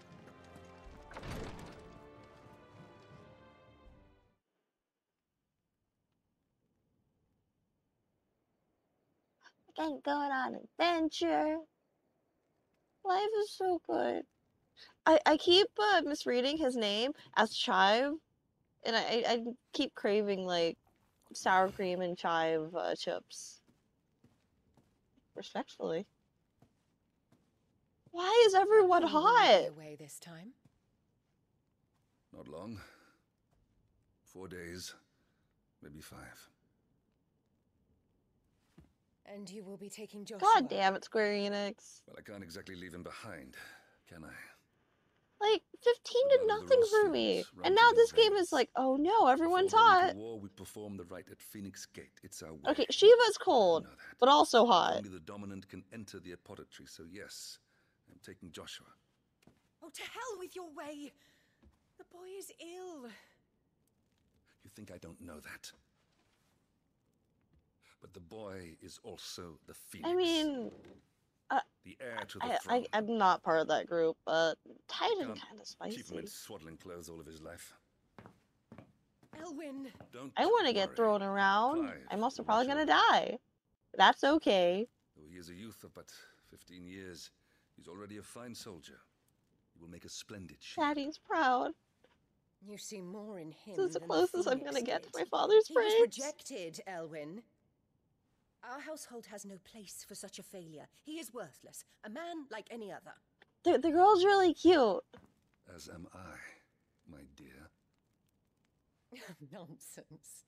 Speaker 1: Again, going on adventure. Life is so good. I, I keep uh, misreading his name as chive, and I, I, I keep craving like sour cream and chive uh, chips. Respectfully. Why is everyone
Speaker 11: You
Speaker 1: hot?
Speaker 11: away this time.
Speaker 9: Not long. Four days, maybe five.
Speaker 11: And you will be taking Joshua.
Speaker 1: God damn it, Square Enix.
Speaker 9: Well, I can't exactly leave him behind, can I?
Speaker 1: Like, 15 did nothing for me. And now this game is like, oh no, everyone's
Speaker 9: Before going
Speaker 1: hot.
Speaker 9: to war, we perform the rite at Phoenix Gate. It's our way.
Speaker 1: Okay, Shiva's cold, but also hot.
Speaker 9: Only the dominant can enter the apothecary, so yes, I'm taking Joshua.
Speaker 11: Oh, to hell with your way! The boy is ill.
Speaker 9: You think I don't know that? But the boy is also the Phoenix.
Speaker 1: I mean,
Speaker 9: the heir to the
Speaker 1: I,
Speaker 9: throne.
Speaker 1: I, I'm not part of that group, but Titan kind of
Speaker 9: Keep him in
Speaker 1: spicy.
Speaker 9: swaddling clothes all of his life.
Speaker 11: Elwin!
Speaker 9: Don't
Speaker 1: I want to get thrown around.
Speaker 9: Clive
Speaker 1: I'm also probably gonna die. That's okay.
Speaker 9: Though he is a youth of but 15 years, he's already a fine soldier. He will make a splendid ship.
Speaker 1: Daddy's proud.
Speaker 11: You see more in him.
Speaker 1: This is the closest I'm gonna get to my father's
Speaker 11: He was
Speaker 1: praise.
Speaker 11: rejected, Elwin. Our household has no place for such a failure. He is worthless, a man like any other.
Speaker 1: The, the girl's really cute.
Speaker 9: As am I, my dear.
Speaker 11: Nonsense.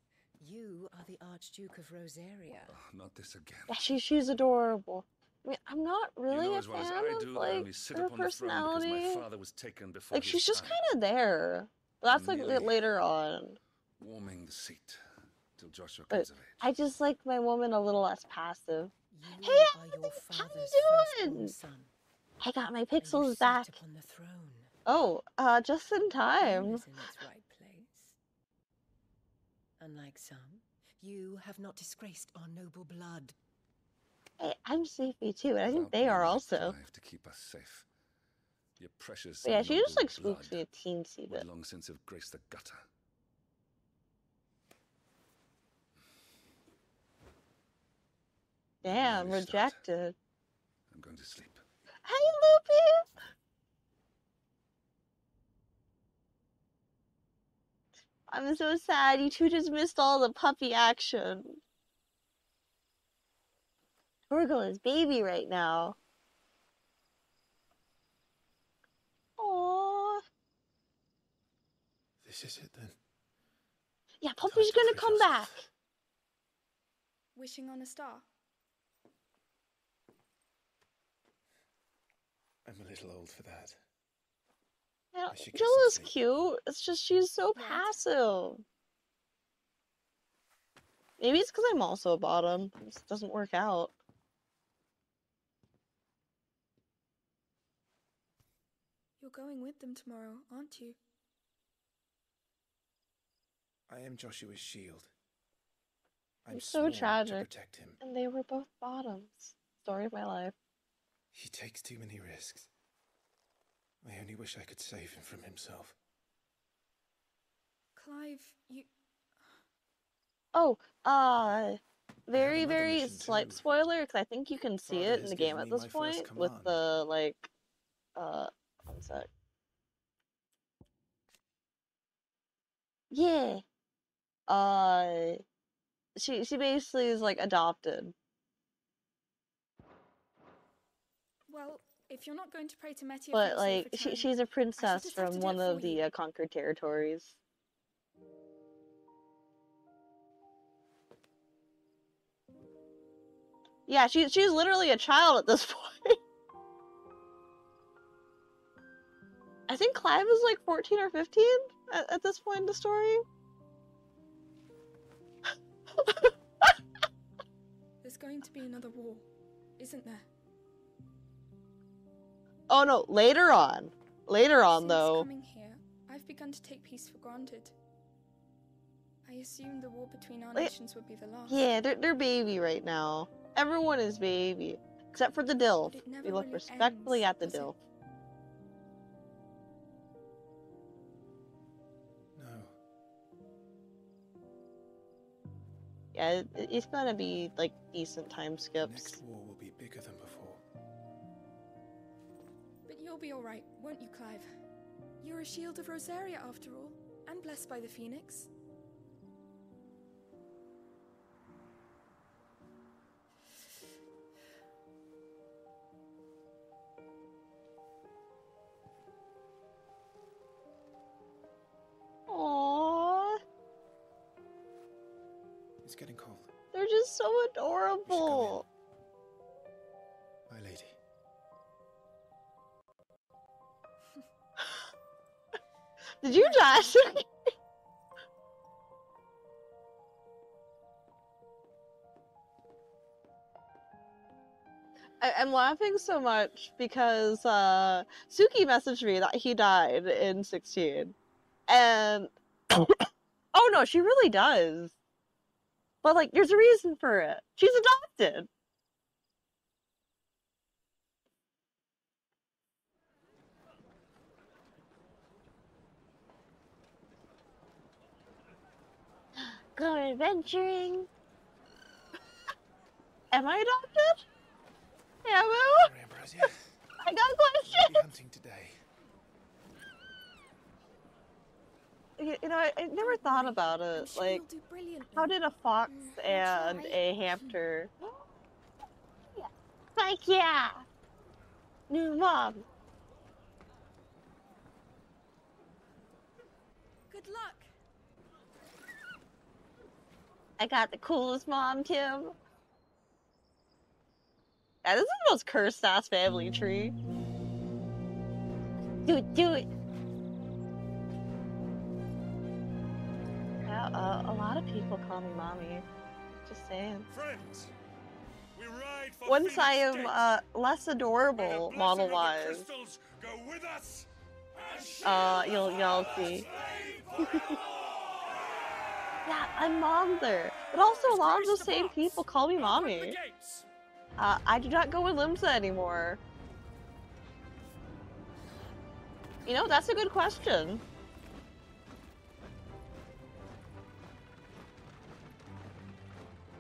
Speaker 11: You are the Archduke of Rosaria.
Speaker 9: Oh, not this again.
Speaker 1: Yeah, she, she's adorable. I mean, I'm not really
Speaker 9: you know
Speaker 1: a
Speaker 9: as well as
Speaker 1: fan
Speaker 9: I
Speaker 1: of
Speaker 9: do that I
Speaker 1: like
Speaker 9: only sit
Speaker 1: her
Speaker 9: upon the throne because
Speaker 1: personality.
Speaker 9: my father was taken before
Speaker 1: Like
Speaker 9: his
Speaker 1: she's just kind of there. But that's like later on.
Speaker 9: Warming the seat. Till Joshua
Speaker 1: But
Speaker 9: comes of age.
Speaker 1: I just like my woman a little less passive.
Speaker 11: You
Speaker 1: Hey,
Speaker 11: are your
Speaker 1: how
Speaker 11: father's
Speaker 1: you doing?
Speaker 11: son.
Speaker 1: I got my pixels back.
Speaker 11: upon the throne.
Speaker 1: Oh, uh, just in time.
Speaker 11: In its right place. Unlike some, you have not disgraced our noble blood.
Speaker 1: Hey, I'm sleepy too, and I think they are
Speaker 9: men like
Speaker 1: also.
Speaker 9: Clive to keep us safe. Your precious
Speaker 1: But yeah, she just like spooks
Speaker 9: blood
Speaker 1: me a teensy
Speaker 9: would
Speaker 1: bit.
Speaker 9: long since have graced the gutter.
Speaker 1: Damn,
Speaker 9: Nice start.
Speaker 1: rejected.
Speaker 9: I'm going to sleep.
Speaker 1: Hey, Loopy! I'm so sad. You two just missed all the puppy action. Torgal is baby right now. Aww.
Speaker 2: This is it then.
Speaker 1: Yeah, puppy's gonna come back.
Speaker 12: Wishing on a star.
Speaker 2: I'm a little old for that.
Speaker 1: Yeah,
Speaker 2: I should get
Speaker 1: Jill is
Speaker 2: some
Speaker 1: cute. It's just she's so passive. Maybe it's because I'm also a bottom. This doesn't work out.
Speaker 12: You're going with them tomorrow, aren't you?
Speaker 2: I am Joshua's shield. I'm
Speaker 1: It's so
Speaker 2: sworn to
Speaker 1: tragic.
Speaker 2: protect him.
Speaker 1: And they were both bottoms. Story of my life.
Speaker 2: He takes too many risks. I only wish I could save him from himself.
Speaker 12: Clive, you.
Speaker 1: Oh, uh, very, very slight
Speaker 2: too.
Speaker 1: spoiler because I think you can see
Speaker 2: Father
Speaker 1: it in the game at this point with the like, uh, one sec. Yeah. Uh, she she basically is like adopted.
Speaker 12: Well, if you're not going to pray to Metia
Speaker 1: But like she
Speaker 12: return,
Speaker 1: she's a princess
Speaker 12: just have to
Speaker 1: from one of the uh, conquered territories. Yeah, she she's literally a child at this point. I think Clive is like 14 or 15 at, at this point in the story.
Speaker 12: There's going to be another war, isn't there?
Speaker 1: Oh no, later on. Later on
Speaker 12: Since
Speaker 1: though.
Speaker 12: coming here, I've begun to take peace for granted. I assumed the war between our
Speaker 1: Wait.
Speaker 12: nations would be the last.
Speaker 1: Yeah, they're they're baby right now. Everyone is baby. Except for the Dilf.
Speaker 12: But it never
Speaker 1: We look
Speaker 12: really
Speaker 1: respectfully
Speaker 12: ends,
Speaker 1: at the
Speaker 12: does?
Speaker 1: Dilf.
Speaker 2: No.
Speaker 1: Yeah, it, it's gonna be like decent time
Speaker 2: The
Speaker 1: skips.
Speaker 2: next war will be bigger than before.
Speaker 12: But you'll be alright, won't you, Clive? You're a shield of Rosaria after all, and blessed by the Phoenix.
Speaker 1: Aww,
Speaker 2: It's getting cold.
Speaker 1: they're just so adorable. Did you die? I- I'm laughing so much because uh, Suki messaged me that he died in 16. And. oh no, she really does. But, like, there's a reason for it. She's adopted. Go adventuring. Am I adopted? Yeah, boo.
Speaker 2: Sorry, Ambrosia.
Speaker 1: I got questions.
Speaker 2: Be hunting today.
Speaker 1: You, you know, I, I never thought about it.
Speaker 12: sure
Speaker 1: Like,
Speaker 12: do
Speaker 1: how did a fox
Speaker 12: Mm,
Speaker 1: and a hamster? Like, yeah. New mom.
Speaker 12: Good luck.
Speaker 1: I got the coolest mom, Tim. Yeah, this is the most cursed ass family tree. Do it, do it. Yeah. uh, a lot of people call me mommy. Just saying.
Speaker 8: Friends, we ride for
Speaker 1: Once I am uh, less adorable model-wise,
Speaker 8: crystals go with us.
Speaker 1: uh, you'll y'all see. yeah, I'm mother, but also a lot of the same people call me mommy. Uh, I do not go with Limsa anymore. You know, that's a good question.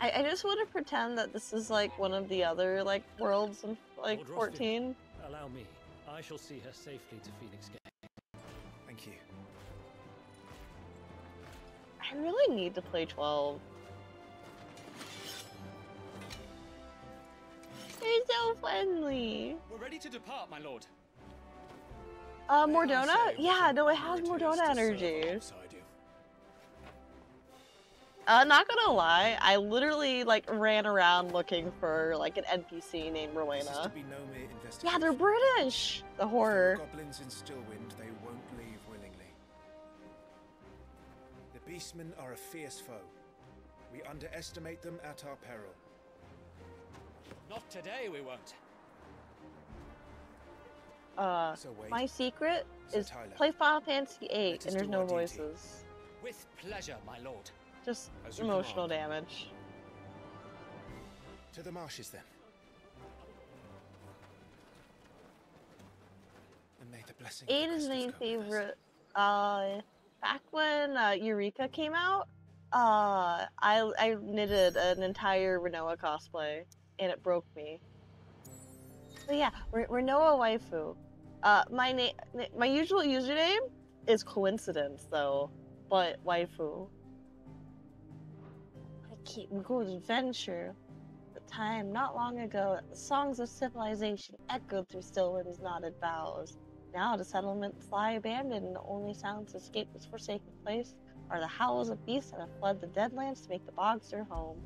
Speaker 1: I, I just want to pretend that this is like one of the other like worlds in like
Speaker 18: Lord Rosfield,
Speaker 1: 14.
Speaker 18: Allow me. I shall see her safely to Phoenix Gate.
Speaker 19: Thank you.
Speaker 1: I really need to play 12. They're so friendly.
Speaker 20: We're ready to depart, my lord.
Speaker 1: Uh, Mor Dhona? Yeah, no, it has Mor Dhona energy. Uh, not gonna lie, I literally like ran around looking for like an NPC named
Speaker 21: This is to
Speaker 1: Rowena.
Speaker 21: no.
Speaker 1: Yeah, they're British. The horror.
Speaker 21: Goblins in Stillwind, Beastmen are a fierce foe. We underestimate them at our peril.
Speaker 20: Not today, we won't.
Speaker 1: Uh,
Speaker 21: So
Speaker 1: my secret
Speaker 21: So
Speaker 1: is
Speaker 21: Tyler,
Speaker 1: play Final Fantasy VIII and there's no voices.
Speaker 20: With pleasure, my lord.
Speaker 1: Just
Speaker 21: As
Speaker 1: emotional damage.
Speaker 21: To the marshes then. And may the blessing of the
Speaker 1: Aiden's main
Speaker 21: go with us.
Speaker 1: favorite. Uh, back when uh, Eureka came out, uh, I I knitted an entire Rinoa cosplay, and it broke me. But yeah, Re- Rinoa waifu. Uh, my name, my usual username is coincidence though, but waifu. I keep good adventure. The time not long ago songs of civilization echoed through Stillwind's knotted boughs. Now the settlements lie abandoned, and the only sounds to escape this forsaken place are the howls of beasts that have fled the deadlands to make the bogs their home.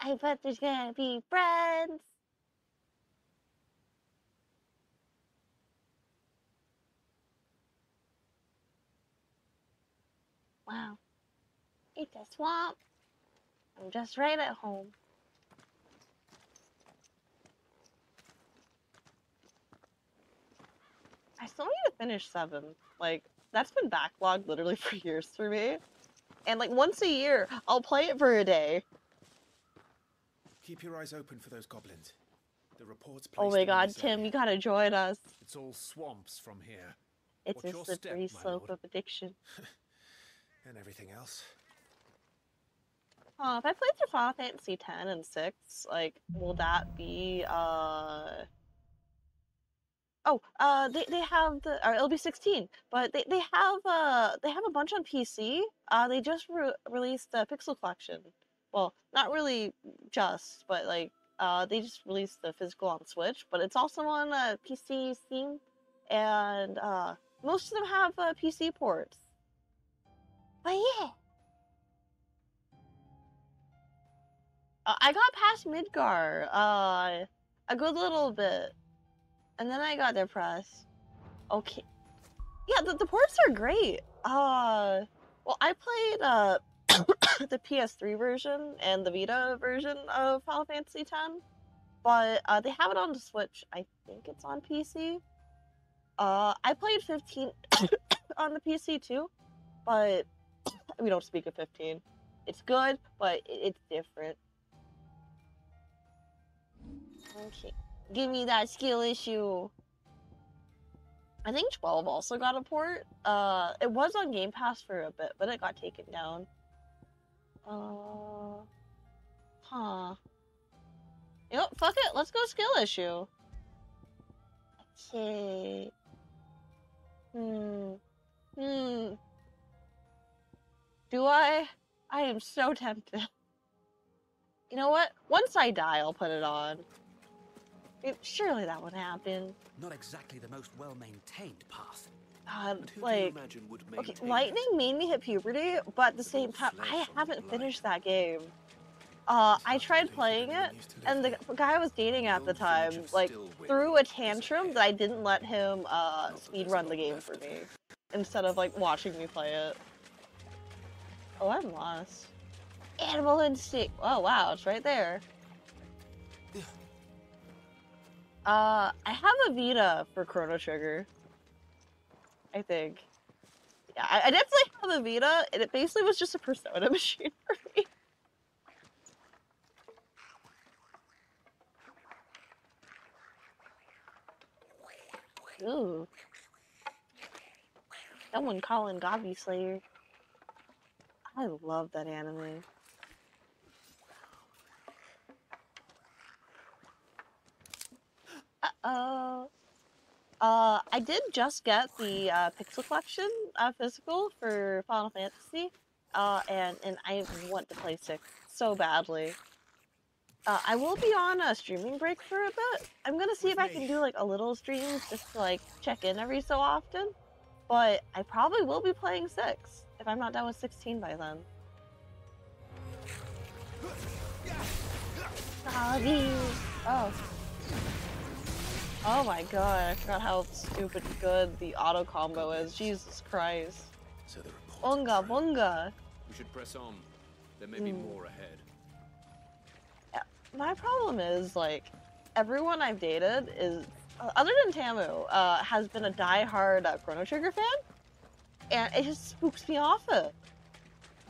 Speaker 1: I bet there's gonna be friends. Wow. It's a swamp. I'm just right at home. I still need to finish seven. Like, that's been backlogged literally for years for me. And like once a year, I'll play it for a day.
Speaker 21: Keep your eyes open for those goblins. The reports
Speaker 1: Oh my god, Tim,
Speaker 21: area.
Speaker 1: you gotta join us.
Speaker 2: It's all swamps from here.
Speaker 1: It's
Speaker 2: Watch
Speaker 1: a
Speaker 2: your step,
Speaker 1: slippery slope of addiction.
Speaker 21: And everything else.
Speaker 1: Oh, if I played through Final Fantasy X and 6, like, will that be, uh... Oh, uh, they, they have the, or it'll be 16, but they, they have, uh, they have a bunch on PC. Uh, they just re- released the Pixel Collection. Well, not really just, but like, uh, they just released the physical on Switch, but it's also on, uh, PC, Steam, and, uh, most of them have, uh, PC ports. But yeah. Uh, I got past Midgar, uh, a good little bit, and then I got depressed. Okay, yeah, the, the ports are great. Uh, well, I played uh the PS3 version and the Vita version of Final Fantasy X, but uh, they have it on the Switch. I think it's on PC. Uh, I played 15 on the PC too, but we don't speak of 15. It's good, but it's different. Okay. Give me that skill issue. I think 12 also got a port. Uh, it was on Game Pass for a bit, but it got taken down. Uh, huh. Know, fuck it. Let's go skill issue. Okay. Hmm. Hmm. Do I? I am so tempted. You know what? Once I die, I'll put it on. I mean, surely that would happen.
Speaker 5: Not exactly the most well-maintained path. Who
Speaker 1: like,
Speaker 5: imagine would
Speaker 1: okay, lightning made me hit puberty, but at the same time, I haven't finished that game. Uh, I tried playing it, and the guy I was dating at the time, like, threw a tantrum that I didn't let him, uh, speedrun the game for me. instead of like watching me play it. Oh, I'm lost. Animal instinct. Oh wow, it's right there. Uh, I have a Vita for Chrono Trigger. I think. Yeah, I, I definitely have a Vita, and it basically was just a Persona machine for me. Ooh. Someone calling Gabi Slayer. I love that anime. Uh-oh. Uh, I did just get the uh, Pixel Collection uh, physical for Final Fantasy, uh, and and I want to play six so badly. Uh, I will be on a streaming break for a bit. I'm gonna see if I can do like a little stream just to like check in every so often. But I probably will be playing six if I'm not done with 16 by then. Gabi. Oh. Oh my god, I forgot how stupid good the auto combo is. Jesus Christ.
Speaker 3: So the
Speaker 1: Bunga bunga.
Speaker 4: We should press on. There may be
Speaker 1: Hmm.
Speaker 4: more ahead.
Speaker 1: My problem is like everyone I've dated is other than Tamu uh, has been a die-hard uh, Chrono Trigger fan, and it just spooks me off it.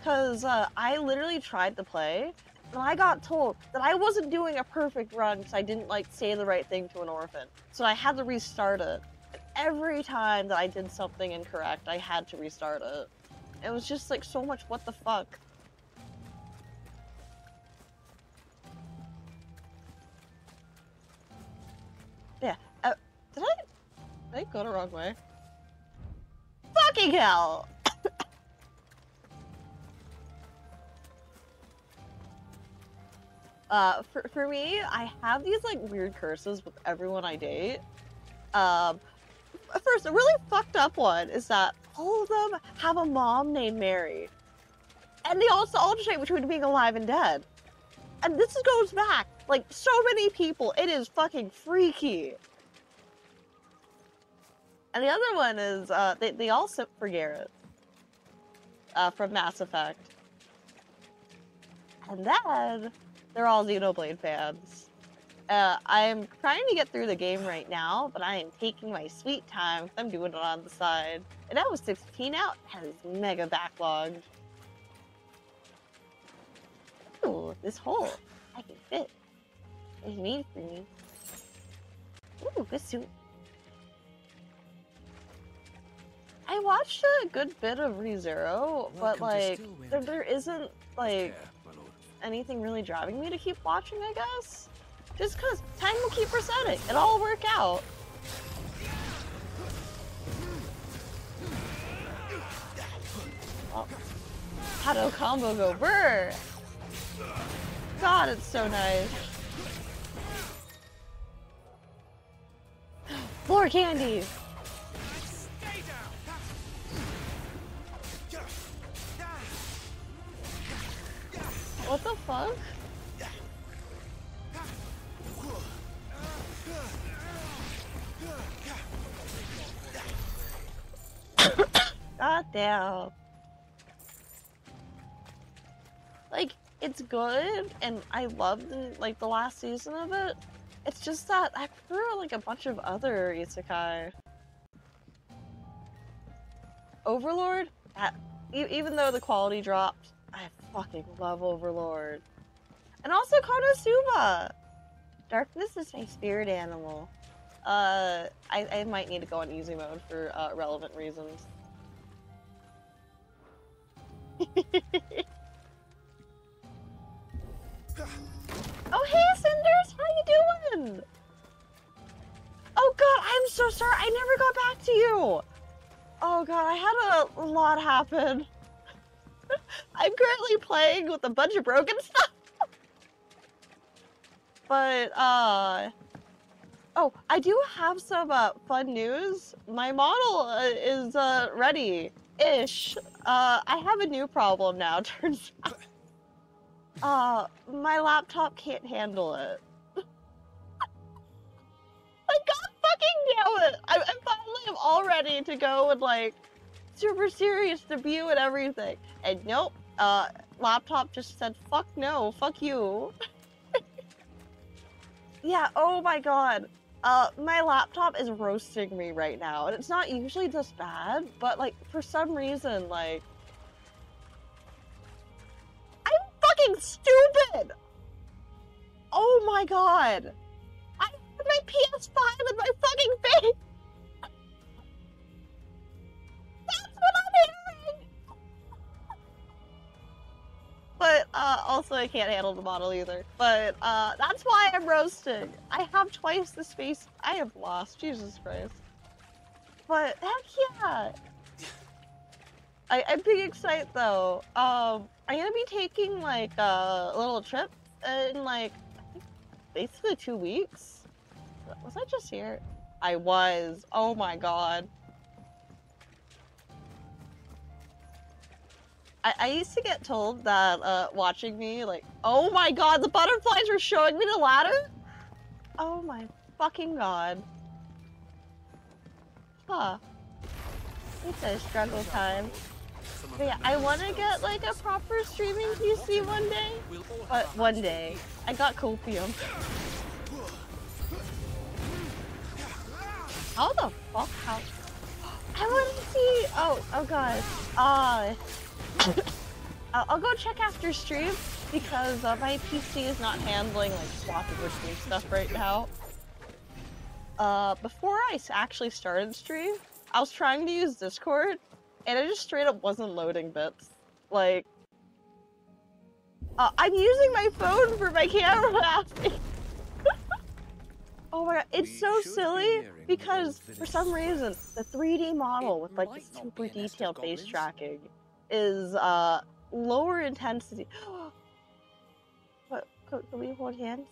Speaker 1: Cause uh, I literally tried to play, and I got told that I wasn't doing a perfect run because I didn't like say the right thing to an orphan, so I had to restart it. And every time that I did something incorrect, I had to restart it. It was just like so much what the fuck. Yeah. Uh, did I? Did I go the wrong way? Fucking hell! Uh, for, for me, I have these like weird curses with everyone I date. Um, first, a really fucked up one is that all of them have a mom named Mary. And they also alternate between being alive and dead. And this goes back, like, so many people. It is fucking freaky. And the other one is, uh, they, they all sip for Garrus. Uh, from Mass Effect. And then, they're all Xenoblade fans. Uh, I'm trying to get through the game right now, but I am taking my sweet time 'cause I'm doing it on the side. And I was 16 out, has mega backlogged. Ooh, this hole. I can fit. There's need for me. Ooh, good suit. I watched a good bit of ReZero, but like, there, there isn't like anything really driving me to keep watching, I guess. Just because time will keep resetting. It'll all work out. Oh. How do combo go burr? God, it's so nice. Floor candy. What the fuck? God damn. Like, it's good, and I loved like the last season of it. It's just that I prefer like a bunch of other isekai. Overlord, that, e- even though the quality dropped, I fucking love Overlord. And also Konosuba! Darkness is my spirit animal. Uh, I, I might need to go on easy mode for uh, relevant reasons. oh, hey, Cinders! How you doing? Oh god, I'm so sorry. I never got back to you. Oh god, I had a lot happen. I'm currently playing with a bunch of broken stuff. but, uh... Oh, I do have some uh, fun news. My model uh, is uh, ready-ish. Uh, I have a new problem now, turns out. Uh, my laptop can't handle it. Like, god fucking damn it! I, I'm finally am all ready to go and, like, super serious debut and everything. And nope, uh, laptop just said, fuck no, fuck you. yeah, oh my god. Uh, my laptop is roasting me right now, and it's not usually this bad, but like, for some reason, like, I'm fucking stupid! Oh my god! I have my PS5 in my fucking face! But, uh, also I can't handle the model either. But, uh, that's why I'm roasting. I have twice the space I have lost. Jesus Christ. But, heck yeah! I, I'm being excited though. Um, I'm gonna be taking like a little trip in like basically two weeks. Was I just here? I was. Oh my god. I, I used to get told that uh, watching me, like, oh my god, the butterflies were showing me the ladder? Oh my fucking god. Huh. It's a struggle time. But yeah, I want to get like a proper streaming PC one day. But one day. I got copium. How the fuck? How? I want to see. Oh, oh god. Uh, I'll, go check after stream because uh, my PC is not handling like swapping between stuff right now. Uh, before I actually started stream, I was trying to use Discord, and it just straight up wasn't loading bits. Like, uh, I'm using my phone for my camera mapping. oh my god, it's so silly because for some reason the 3D model with like the super detailed face tracking is uh lower intensity. but Can, can we hold hands?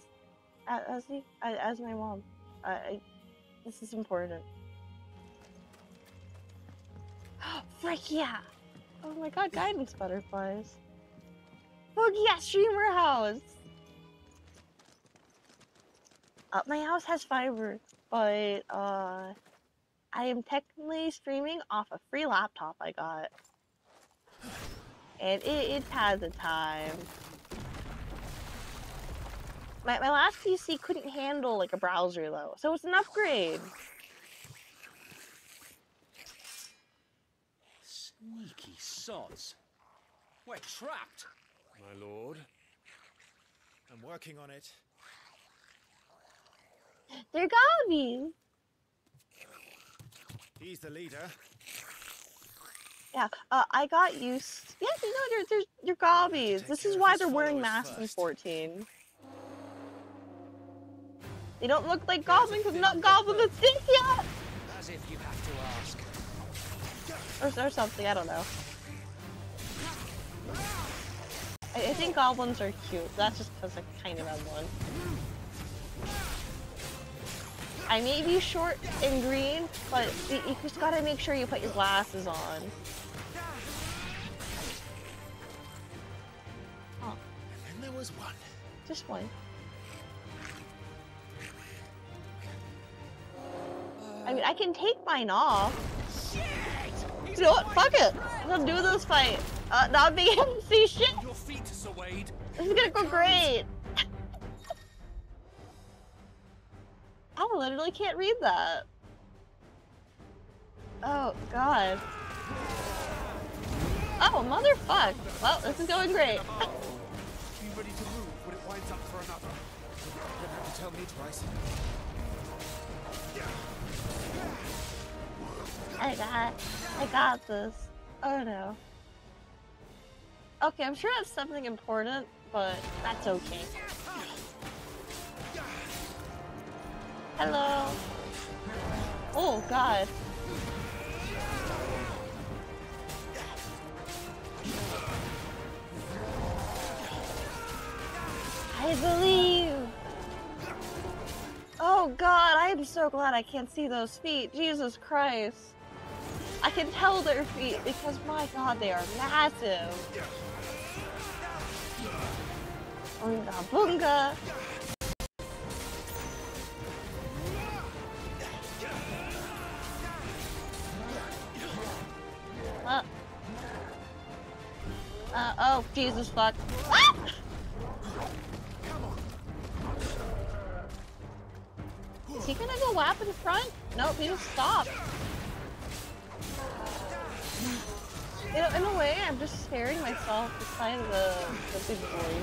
Speaker 1: As me? A- As my mom. I, I this is important. Frick yeah! Oh my god, guidance butterflies. Fuck yeah, streamer house! Uh, my house has fiber, but uh, I am technically streaming off a free laptop I got. And it, it has a time. My, my last PC couldn't handle like a browser though, so it's an upgrade.
Speaker 4: Sneaky sods. We're trapped.
Speaker 21: My lord. I'm working on it.
Speaker 1: They're gobbies.
Speaker 21: He's the leader.
Speaker 1: Yeah, uh, I got used. Yeah, you know, they're they're, they're gobbies. This is why they're wearing masks in 14. They don't look like goblins because not goblins exist yet,
Speaker 4: As if you have to ask.
Speaker 1: or, or something. I don't know. I, I think goblins are cute. That's just because I kind of am one. I may be short and green, but you just gotta make sure you put your glasses on.
Speaker 21: Was one.
Speaker 1: just one. I mean, I can take mine off. Shit! You know what? Fuck it. Let's do this fight. Uh, not being able to see shit.
Speaker 6: Your feet, Sir Wade.
Speaker 1: This is gonna go great. I literally can't read that. Oh, God. Oh, motherfuck. Well, this is going great.
Speaker 21: tell me twice.
Speaker 1: I got, I got this. Oh no. Okay, I'm sure that's something important, but that's okay. Hello. Oh god. I believe. Oh god, I am so glad I can't see those feet. Jesus Christ. I can tell their feet because my god, they are massive. Boonga boonga. Uh, uh oh, Jesus fuck. Ah! Is he gonna go whap in front? Nope, he just stopped. You know, in a way, I'm just scaring myself beside the, the big boy.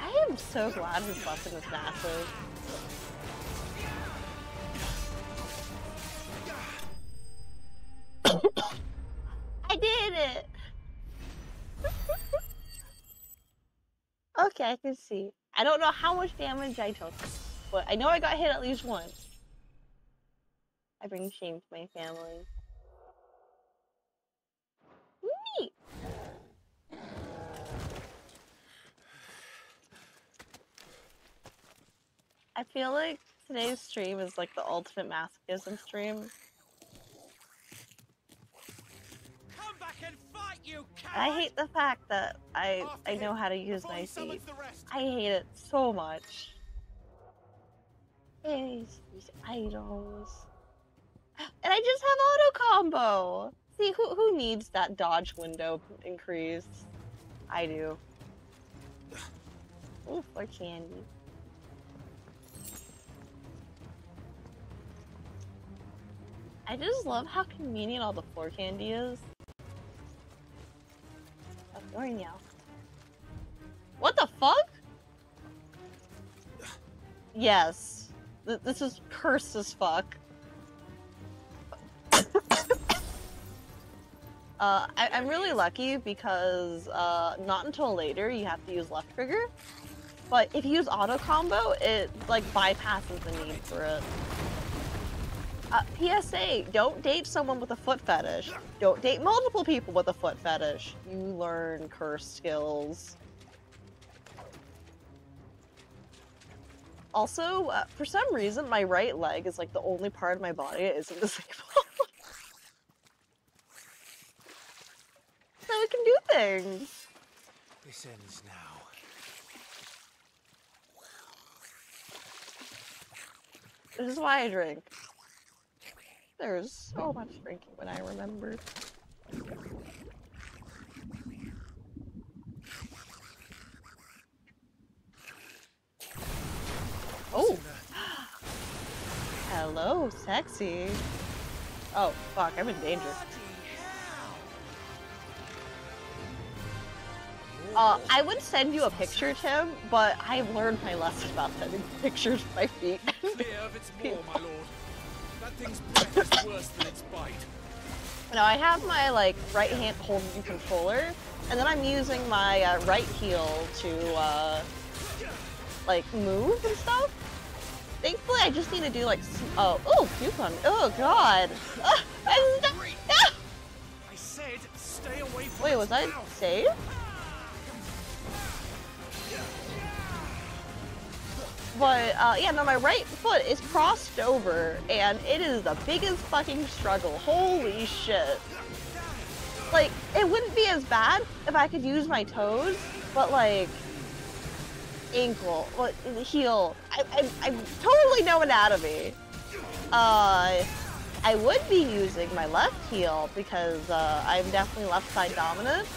Speaker 1: I am so glad his weapon is massive. I did it! okay, I can see. I don't know how much damage I took, but I know I got hit at least once. I bring shame to my family. Neat! I feel like today's stream is like the ultimate masochism stream.
Speaker 8: Come back and fight, you
Speaker 1: I hate the fact that I I know how to use my feet. I hate it so much. These, these items. And I just have auto combo! See, who, who needs that dodge window increase? I do. Ooh, for candy. I just love how convenient all the floor candy is. What the fuck? Yes. Th this is cursed as fuck. Uh, I, I'm really lucky because uh, not until later you have to use left trigger. But if you use auto combo, it like bypasses the need for it. Uh, PSA, don't date someone with a foot fetish. Don't date multiple people with a foot fetish. You learn curse skills. Also, uh, for some reason, my right leg is like the only part of my body that isn't disabled. so we can do things.
Speaker 2: This ends now.
Speaker 1: This is why I drink. There's so much drinking when I remember. Oh! Hello, sexy. Oh, fuck, I'm in danger. Uh, I would send you a picture, Tim, but I've learned my lesson about sending pictures of my feet.
Speaker 6: Its more, my lord. That thing's breath is worse than its bite.
Speaker 1: Now I have my like right hand holding the controller, and then I'm using my uh, right heel to uh, like move and stuff. Thankfully, I just need to do like oh oh coupon oh god. Ah, I, ah!
Speaker 6: I said, stay away from
Speaker 1: Wait, was I
Speaker 6: mouth.
Speaker 1: saved? But uh, yeah, no, my right foot is crossed over, and it is the biggest fucking struggle. Holy shit! Like, it wouldn't be as bad if I could use my toes, but like, ankle, what, heel. I, I, I totally know anatomy. Uh, I would be using my left heel because uh, I'm definitely left side dominant.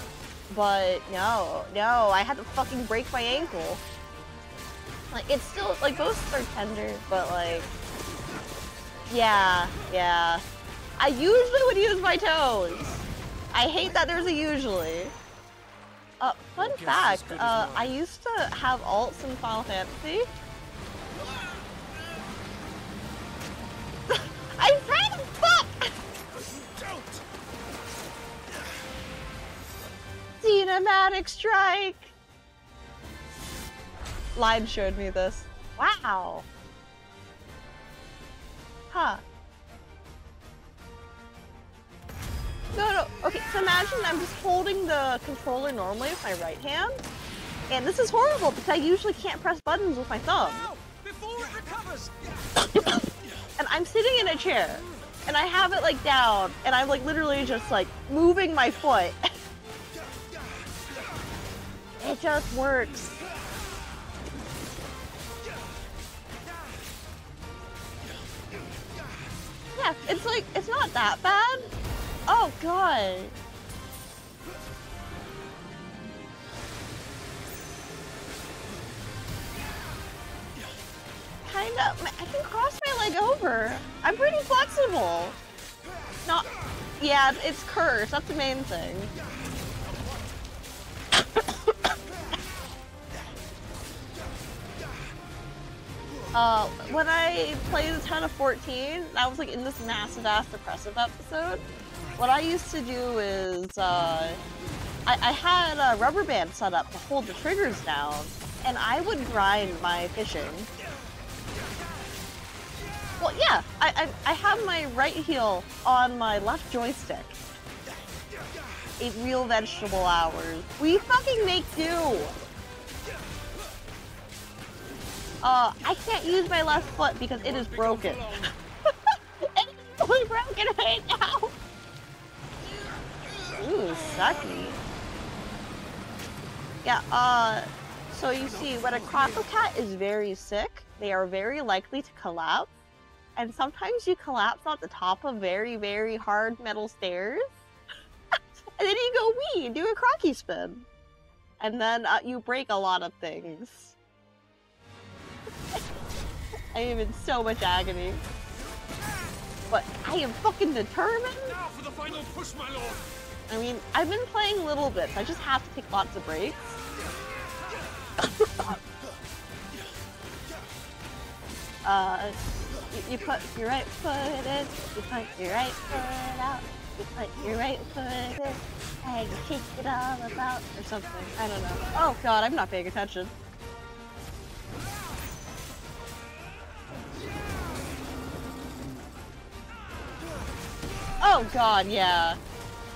Speaker 1: But no, no, I had to fucking break my ankle. Like, it's still, like, both are tender, but like, yeah, yeah. I usually would use my toes. I hate that there's a usually. Uh, fun fact, uh, I used to have alts in Final Fantasy. I'm trying to fuck! Cinematic strike! Line showed me this. Wow. Huh. No, no. Okay, so imagine I'm just holding the controller normally with my right hand. And this is horrible because I usually can't press buttons with my thumb.
Speaker 6: Before it recovers!
Speaker 1: And I'm sitting in a chair. And I have it like down. And I'm like literally just like moving my foot. It just works. Yeah, it's like, it's not that bad. Oh god. Kind of, I can cross my leg over. I'm pretty flexible. Not, yeah, it's cursed, that's the main thing. Uh, when I played a ton of 14, I was like in this massive ass depressive episode. What I used to do is, uh, I, I had a rubber band set up to hold the triggers down, and I would grind my fishing. Well, yeah, I, I, I have my right heel on my left joystick. Eight real vegetable hours. We fucking make do! Uh, I can't use my left foot because it is broken. it's fully broken right now! Ooh, sucky. Yeah, uh, so you see, when a Cat is very sick, they are very likely to collapse. And sometimes you collapse at the top of very, very hard metal stairs. and then you go wee and do a crocky spin. And then uh, you break a lot of things. I am in so much agony. But I am fucking determined.
Speaker 6: Now for the final push, my lord.
Speaker 1: I mean, I've been playing little bits. I just have to take lots of breaks. uh, you, you put your right foot in, you put your right foot out, you put your right foot in, and you kick it all about, or something. I don't know. Oh god, I'm not paying attention. Oh god, yeah.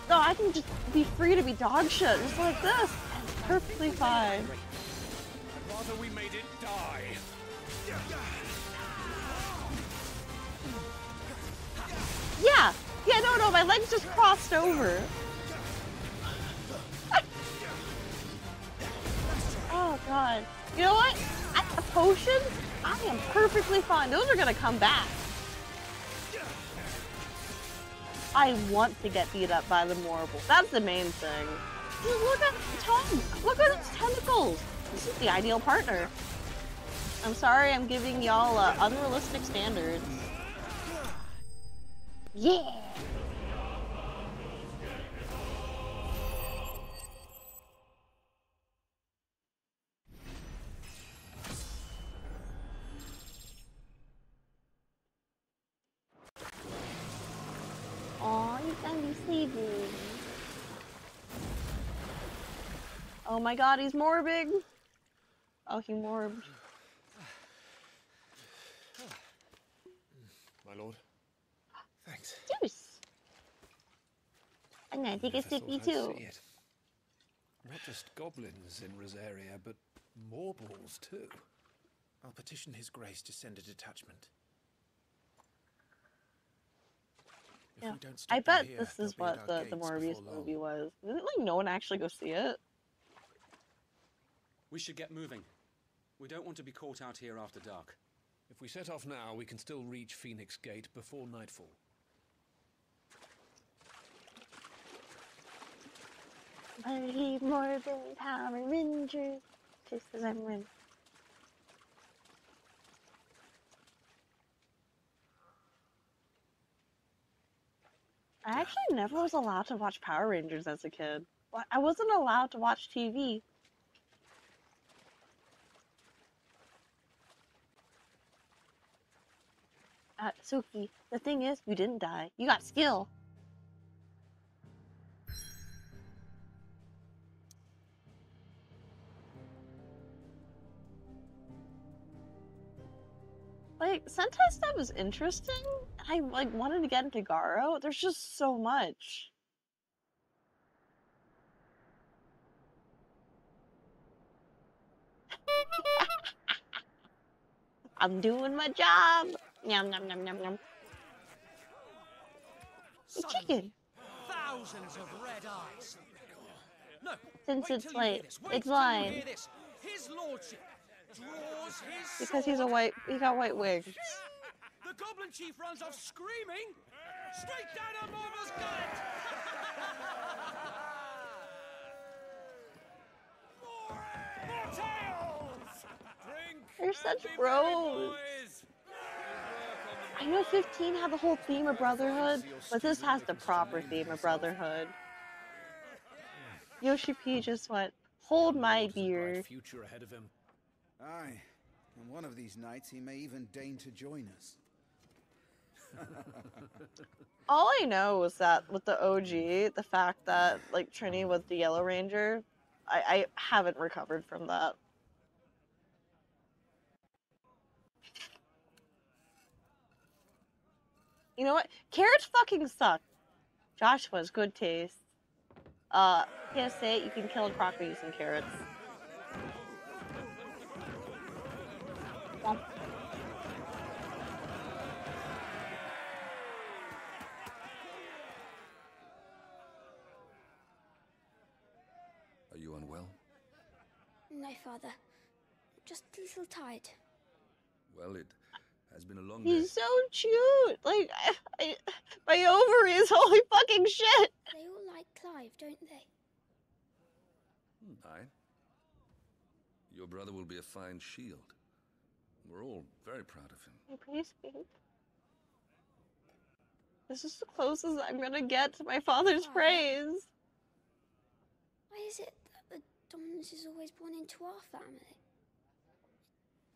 Speaker 1: No, I can just be free to be dog shit, just like this. It's perfectly fine.
Speaker 6: I'd rather we made it die.
Speaker 1: Yeah! Yeah, no, no, my legs just crossed over. oh god. You know what? I have potions. I am perfectly fine. Those are gonna come back. I want to get beat up by the Morbol. That's the main thing. Dude, look at Tom. Look at his tentacles. This is the ideal partner. I'm sorry I'm giving y'all uh, unrealistic standards. Yeah! My god, he's morbid. Oh, he morbed.
Speaker 6: My lord. Thanks.
Speaker 1: Juice. I'm gonna take a sippy
Speaker 6: I'd
Speaker 1: too.
Speaker 6: Not just goblins in Rosaria, but morbols too.
Speaker 21: I'll petition His Grace to send a detachment. If
Speaker 1: Yeah.
Speaker 21: we don't stop
Speaker 1: I bet
Speaker 21: here,
Speaker 1: this is what the, the Morbius movie was. Didn't like no one actually go see it?
Speaker 4: We should get moving. We don't want to be caught out here after dark.
Speaker 6: If we set off now, we can still reach Phoenix Gate before nightfall.
Speaker 1: I need more than Power Rangers. Just because I'm in. I actually never was allowed to watch Power Rangers as a kid. I wasn't allowed to watch TV. Uh, Suki, the thing is, you didn't die. You got skill. Like, Sentai stuff is interesting. I like wanted to get into Garo. There's just so much. I'm doing my job. Yum yum yum yum yum. The chicken.
Speaker 20: Thousands of red eyes.
Speaker 4: No.
Speaker 1: Since it's
Speaker 4: till you hear
Speaker 1: white,
Speaker 4: this. Wait
Speaker 1: it's lying.
Speaker 4: His lordship draws his
Speaker 1: Because he's a white, he got white wings.
Speaker 4: The goblin chief runs off screaming, straight down a Morbol's gullet. More! Drink
Speaker 1: They're such bros. I know 15 had the whole theme of brotherhood, but this has the proper theme of brotherhood. Yoshi P just went, hold my beer.
Speaker 18: Future ahead of him.
Speaker 7: Aye, and one of these nights he may even deign to join us.
Speaker 1: All I know is that with the OG, the fact that like Trini was the Yellow Ranger, I, I haven't recovered from that. You know what? Carrots fucking suck. Joshua's good taste. Uh, PSA, you can kill a crocker using carrots. Womp.
Speaker 9: Are you unwell?
Speaker 10: No, father. Just a little tired.
Speaker 9: Well, it has been a long day.
Speaker 1: He's so cute. Like, I, I, my ovaries, holy fucking shit.
Speaker 10: They all like Clive, don't they?
Speaker 9: Hmm, aye. Your brother will be a fine shield. We're all very proud of him.
Speaker 1: I'm pretty. This is the closest I'm gonna get to my father's praise.
Speaker 10: Why is it that the dominance is always born into our family?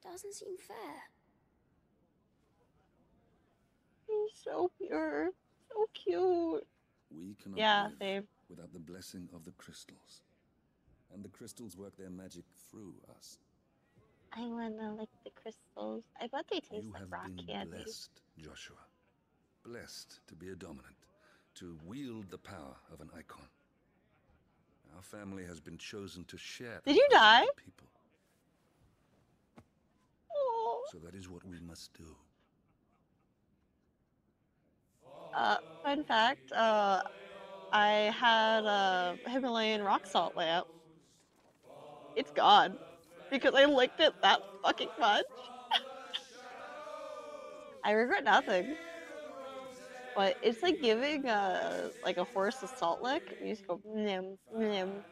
Speaker 10: Doesn't seem fair.
Speaker 1: He's so pure, so cute.
Speaker 9: We cannot
Speaker 1: Yeah,
Speaker 9: live
Speaker 1: babe.
Speaker 9: without the blessing of the crystals. And the crystals work their magic through us.
Speaker 1: I wanna lick the crystals. I bet they taste
Speaker 9: You
Speaker 1: like
Speaker 9: have
Speaker 1: rock
Speaker 9: been blessed, Joshua. Blessed to be a dominant, to wield the power of an Eikon. Our family has been chosen to share.
Speaker 1: Did you die?
Speaker 9: People.
Speaker 1: Oh.
Speaker 9: So that is what we must do.
Speaker 1: Uh, fun fact, uh, I had a Himalayan rock salt lamp. It's gone. Because I licked it that fucking much. I regret nothing. But it's like giving a, like a horse a salt lick. You just go, nim, nim.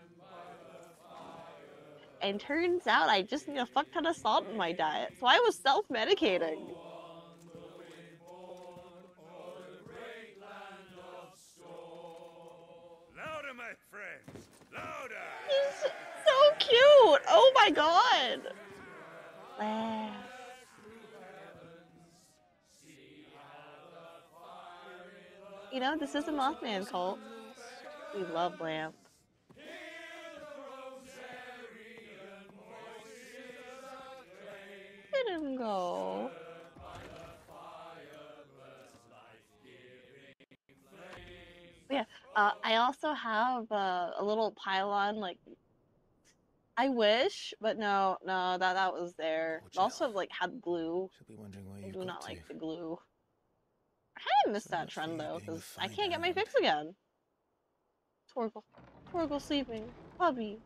Speaker 1: And turns out I just need a fuck ton of salt in my diet. So I was self-medicating.
Speaker 8: Louder, friends! Louder!
Speaker 1: He's so cute. Oh my god. Wow. You know, this is a Mothman cult. We love Lamp. Let him go. Yeah, uh, I also have uh, a little pylon. Like, I wish, but no, no, that that was there. It also like had glue.
Speaker 21: She'll be wondering where
Speaker 1: I
Speaker 21: you
Speaker 1: do not
Speaker 21: to.
Speaker 1: like the glue. I kind of miss that trend though, because I can't get my fix again. Torgal, Torgal sleeping, puppy,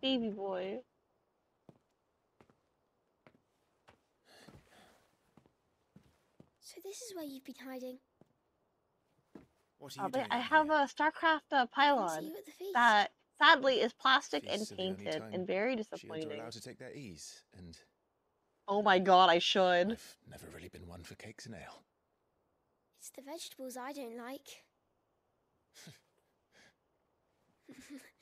Speaker 1: baby boy.
Speaker 10: So this is where you've been hiding.
Speaker 21: What are
Speaker 1: Uh,
Speaker 21: you
Speaker 1: but
Speaker 21: doing?
Speaker 1: I have a StarCraft uh, pylon
Speaker 10: you at the feast.
Speaker 1: that sadly is plastic and
Speaker 21: Feasts are the only
Speaker 1: painted and very
Speaker 21: Shields are
Speaker 1: disappointing.
Speaker 21: allowed to take their ease, and
Speaker 1: Oh my god, I should.
Speaker 21: I've never really been one for cakes and ale.
Speaker 10: It's the vegetables I don't like.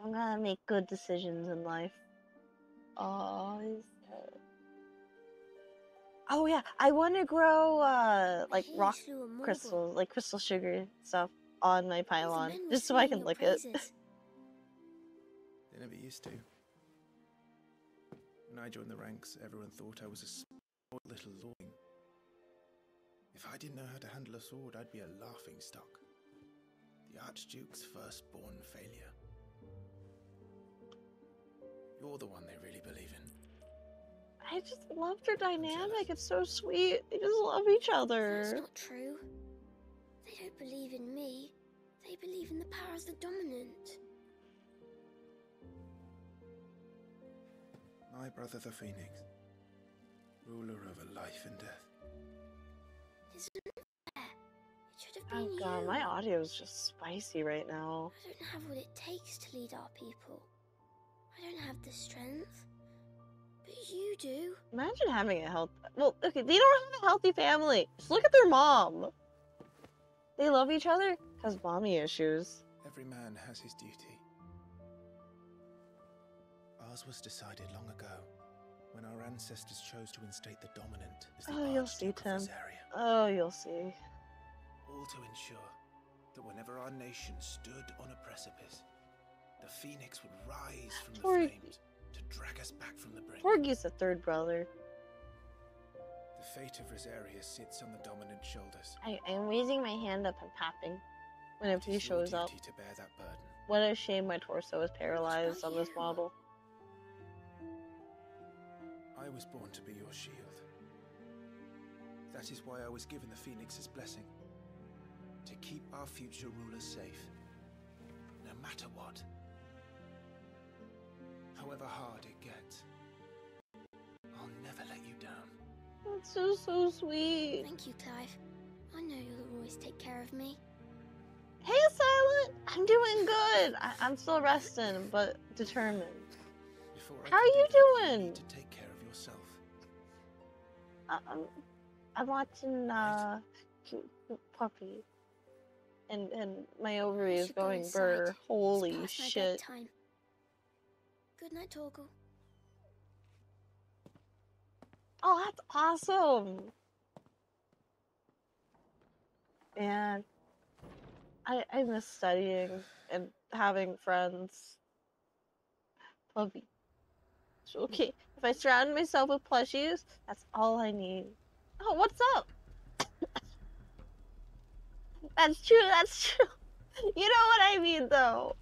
Speaker 1: I'm gonna make good decisions in life. Oh, is that- oh yeah, I want to grow uh like rock
Speaker 10: you slew a Morbol.
Speaker 1: crystals, like crystal sugar stuff on my pylon, just so I can
Speaker 10: your
Speaker 1: lick it.
Speaker 21: They never used to. When I joined the ranks, everyone thought I was a spoiled little lordling. If I didn't know how to handle a sword, I'd be a laughing stock. The Archduke's firstborn failure. You're the one they really believe in.
Speaker 1: I just love their dynamic. It's so sweet. They just love each other.
Speaker 10: That's
Speaker 1: other.
Speaker 10: not true. They don't believe in me. They believe in the power of the dominant.
Speaker 2: My brother the Phoenix, ruler over life and death.
Speaker 10: Isn't fair. It should have
Speaker 1: Oh god,
Speaker 10: you.
Speaker 1: my audio is just spicy right now.
Speaker 10: I don't have what it takes to lead our people. I don't have the strength. But you do.
Speaker 1: Imagine having a health. Well, okay, they don't have a healthy family. Just look at their mom. They love each other has mommy issues.
Speaker 2: Every man has his duty. Ours was decided long ago, when our ancestors chose to instate the dominant as the
Speaker 1: Oh, you'll see,
Speaker 2: Archduke of
Speaker 1: Tim.
Speaker 2: Rosaria,
Speaker 1: Oh, you'll see.
Speaker 2: all to ensure that whenever our nation stood on a precipice, the phoenix would rise from the
Speaker 1: Poor-
Speaker 2: flames to drag us back from the brink.
Speaker 1: Porgy's the third brother.
Speaker 2: The fate of Rosaria sits on the dominant shoulders.
Speaker 1: I, I'm raising my hand up and tapping whenever he
Speaker 2: It is your
Speaker 1: shows up.
Speaker 2: to bear that burden.
Speaker 1: What a shame my torso is paralyzed on this model.
Speaker 2: I was born to be your shield. That is why I was given the Phoenix's blessing. To keep our future rulers safe. No matter what. However hard it gets. I'll never let you down.
Speaker 1: That's so, so sweet.
Speaker 10: Thank you, Clive. I know you'll always take care of me.
Speaker 1: Hey, Silent! I'm doing good. I, I'm still resting, but determined.
Speaker 2: Before
Speaker 1: How are you
Speaker 2: do that, you
Speaker 1: doing?
Speaker 2: need to take care of yourself.
Speaker 1: Um, I'm watching uh, Cute Puppy, and and my ovary is
Speaker 10: should go
Speaker 1: going
Speaker 10: inside.
Speaker 1: burr. Holy shit!
Speaker 10: bedtime. Good night, Torgal.
Speaker 1: Oh, that's awesome! Man, I I miss studying and having friends. Puppy. Okay. If I surround myself with plushies, that's all I need. Oh, what's up? that's true, that's true. You know what I mean, though.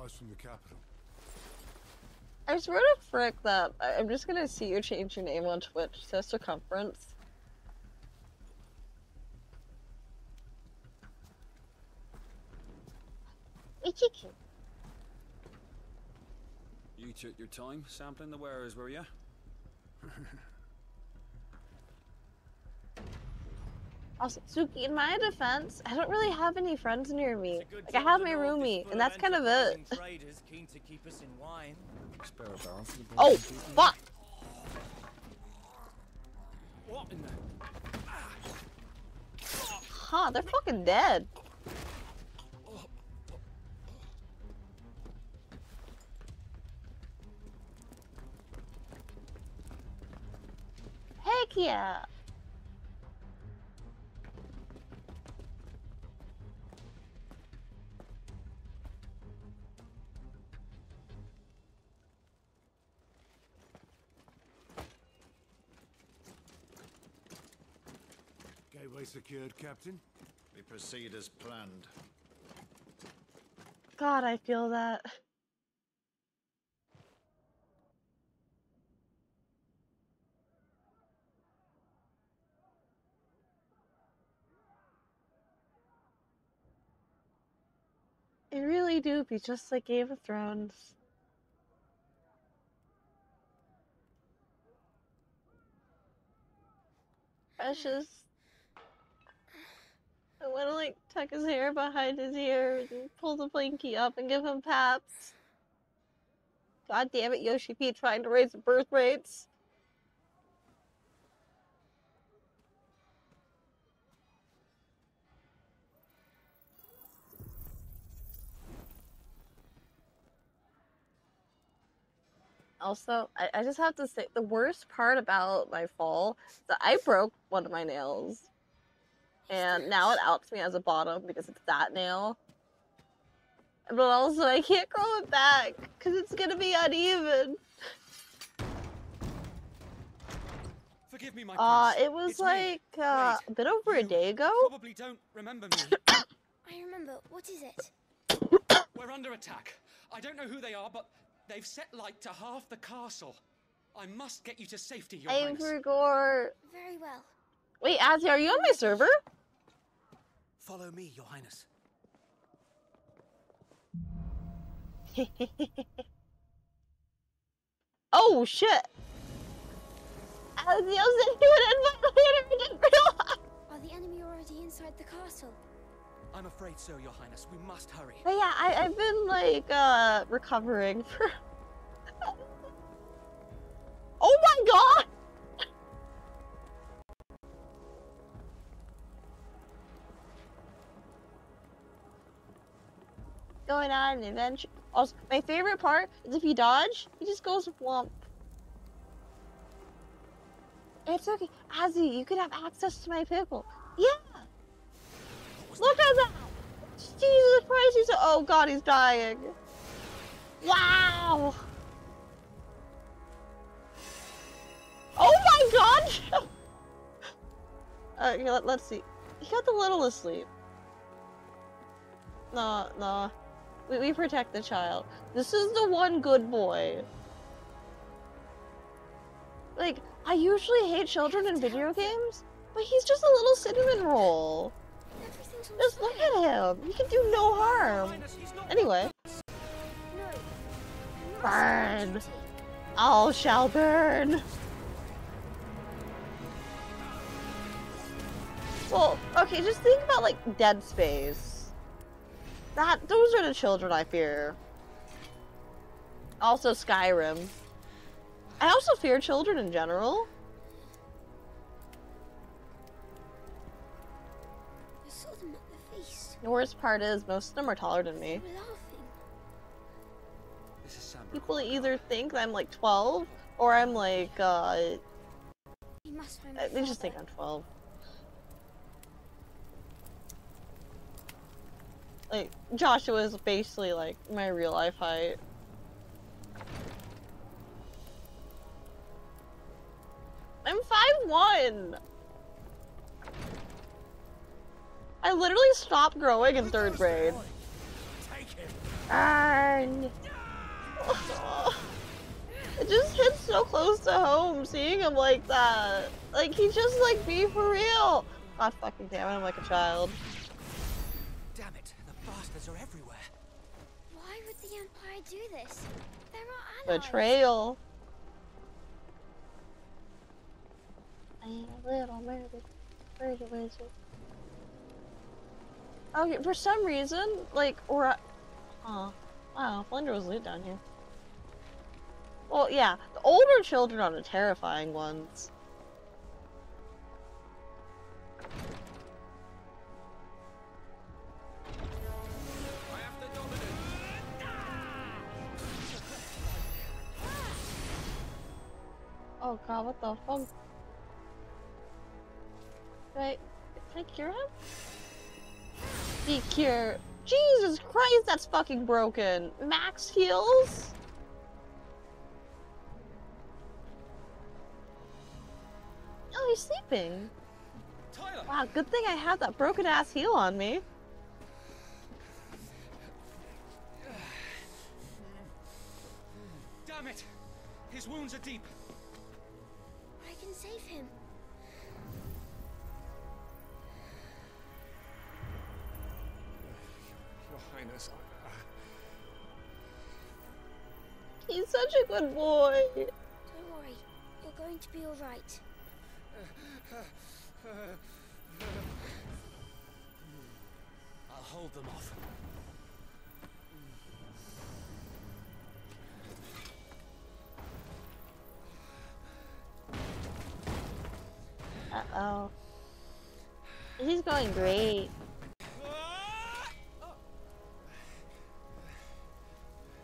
Speaker 6: Supplies from the capital.
Speaker 1: I swear to frick that I- I'm just gonna see you change your name on Twitch to a Circumference. Ichiki.
Speaker 4: You took your time sampling the wares, were you?
Speaker 1: Also, Suki, in my defense, I don't really have any friends near me. Like, I have my roomie, and that's kind of it.
Speaker 22: Keen to keep us in line.
Speaker 23: Spare a barrel for the
Speaker 1: Oh, fuck!
Speaker 22: What in the?
Speaker 1: Huh, they're fucking dead. Heck yeah!
Speaker 6: Gateway secured, Captain.
Speaker 24: We proceed as planned.
Speaker 1: God, I feel that. It really do be just like Game of Thrones. Precious. I want to like tuck his hair behind his ears and pull the blankie up and give him paps. God damn it, Yoshi P trying to raise the birth rates. Also, I, I just have to say the worst part about my fall is that I broke one of my nails. And now it outs me as a bottom because it's that nail. But also, I can't grow it back because it's gonna be uneven.
Speaker 20: Forgive me, my
Speaker 1: Uh, it was
Speaker 20: It's
Speaker 1: like uh, a bit over a day ago.
Speaker 20: Probably don't remember me.
Speaker 10: I remember. What is it?
Speaker 20: We're under attack. I don't know who they are, but they've set light to half the castle. I must get you to safety, Your
Speaker 1: Hey,
Speaker 20: Highness.
Speaker 1: Vergor.
Speaker 10: Very well.
Speaker 1: Wait, Azzy, are you on my server?
Speaker 25: Follow me, Your Highness.
Speaker 1: oh shit! Azzy, I was sending you an invite later. I didn't realize.
Speaker 10: Are the enemy already inside the castle?
Speaker 25: I'm afraid so, Your Highness. We must hurry.
Speaker 1: But yeah, I, I've been like uh recovering for. Going on an adventure. Also, my favorite part is if you dodge, he just goes whomp. It's okay. Azzy, you could have access to my pickle. Yeah! Look at that! Jesus Christ, he's oh god, he's dying. Wow! Oh my god! okay, let, let's see. He got the little asleep. Nah, no. We, we protect the child. This is the one good boy. Like, I usually hate children in video games, but he's just a little cinnamon roll. Just look at him. He can do no harm. Anyway. Burn. All shall burn. Well, okay, just think about like Dead Space. That those are the children I fear. Also Skyrim. I also fear children in general.
Speaker 10: I saw them at the feast.
Speaker 1: The worst part is most of them are taller than me.
Speaker 10: They were laughing.
Speaker 20: This is Sam.
Speaker 1: People either think I'm like 12 or I'm like uh
Speaker 10: must find my
Speaker 1: they just think. I'm 12. Like Joshua is basically like my real life height. I'm 5'1". I literally stopped growing in third grade. And it just hits so close to home seeing him like that. Like he just like be for real. God fucking damn it, I'm like a child.
Speaker 25: The
Speaker 10: Empire do this? They're our allies.
Speaker 1: Betrayal. I am a little murdered. Murder wizard. Okay, for some reason, like, or, I- huh. Wow, Flinder was lit down here. Well, yeah, the older children are the terrifying ones. Oh god, what the fuck? Wait, can I cure him? Be cure. Jesus Christ, that's fucking broken. Max heals? Oh, he's sleeping.
Speaker 20: Tyler!
Speaker 1: Wow, good thing I have that broken ass heal on me.
Speaker 20: Damn it! His wounds are deep.
Speaker 10: I can save him.
Speaker 19: Your Highness, I,
Speaker 1: He's such a good boy.
Speaker 10: Don't worry. You're going to be alright.
Speaker 25: I'll hold them off.
Speaker 1: Uh-oh. He's going great.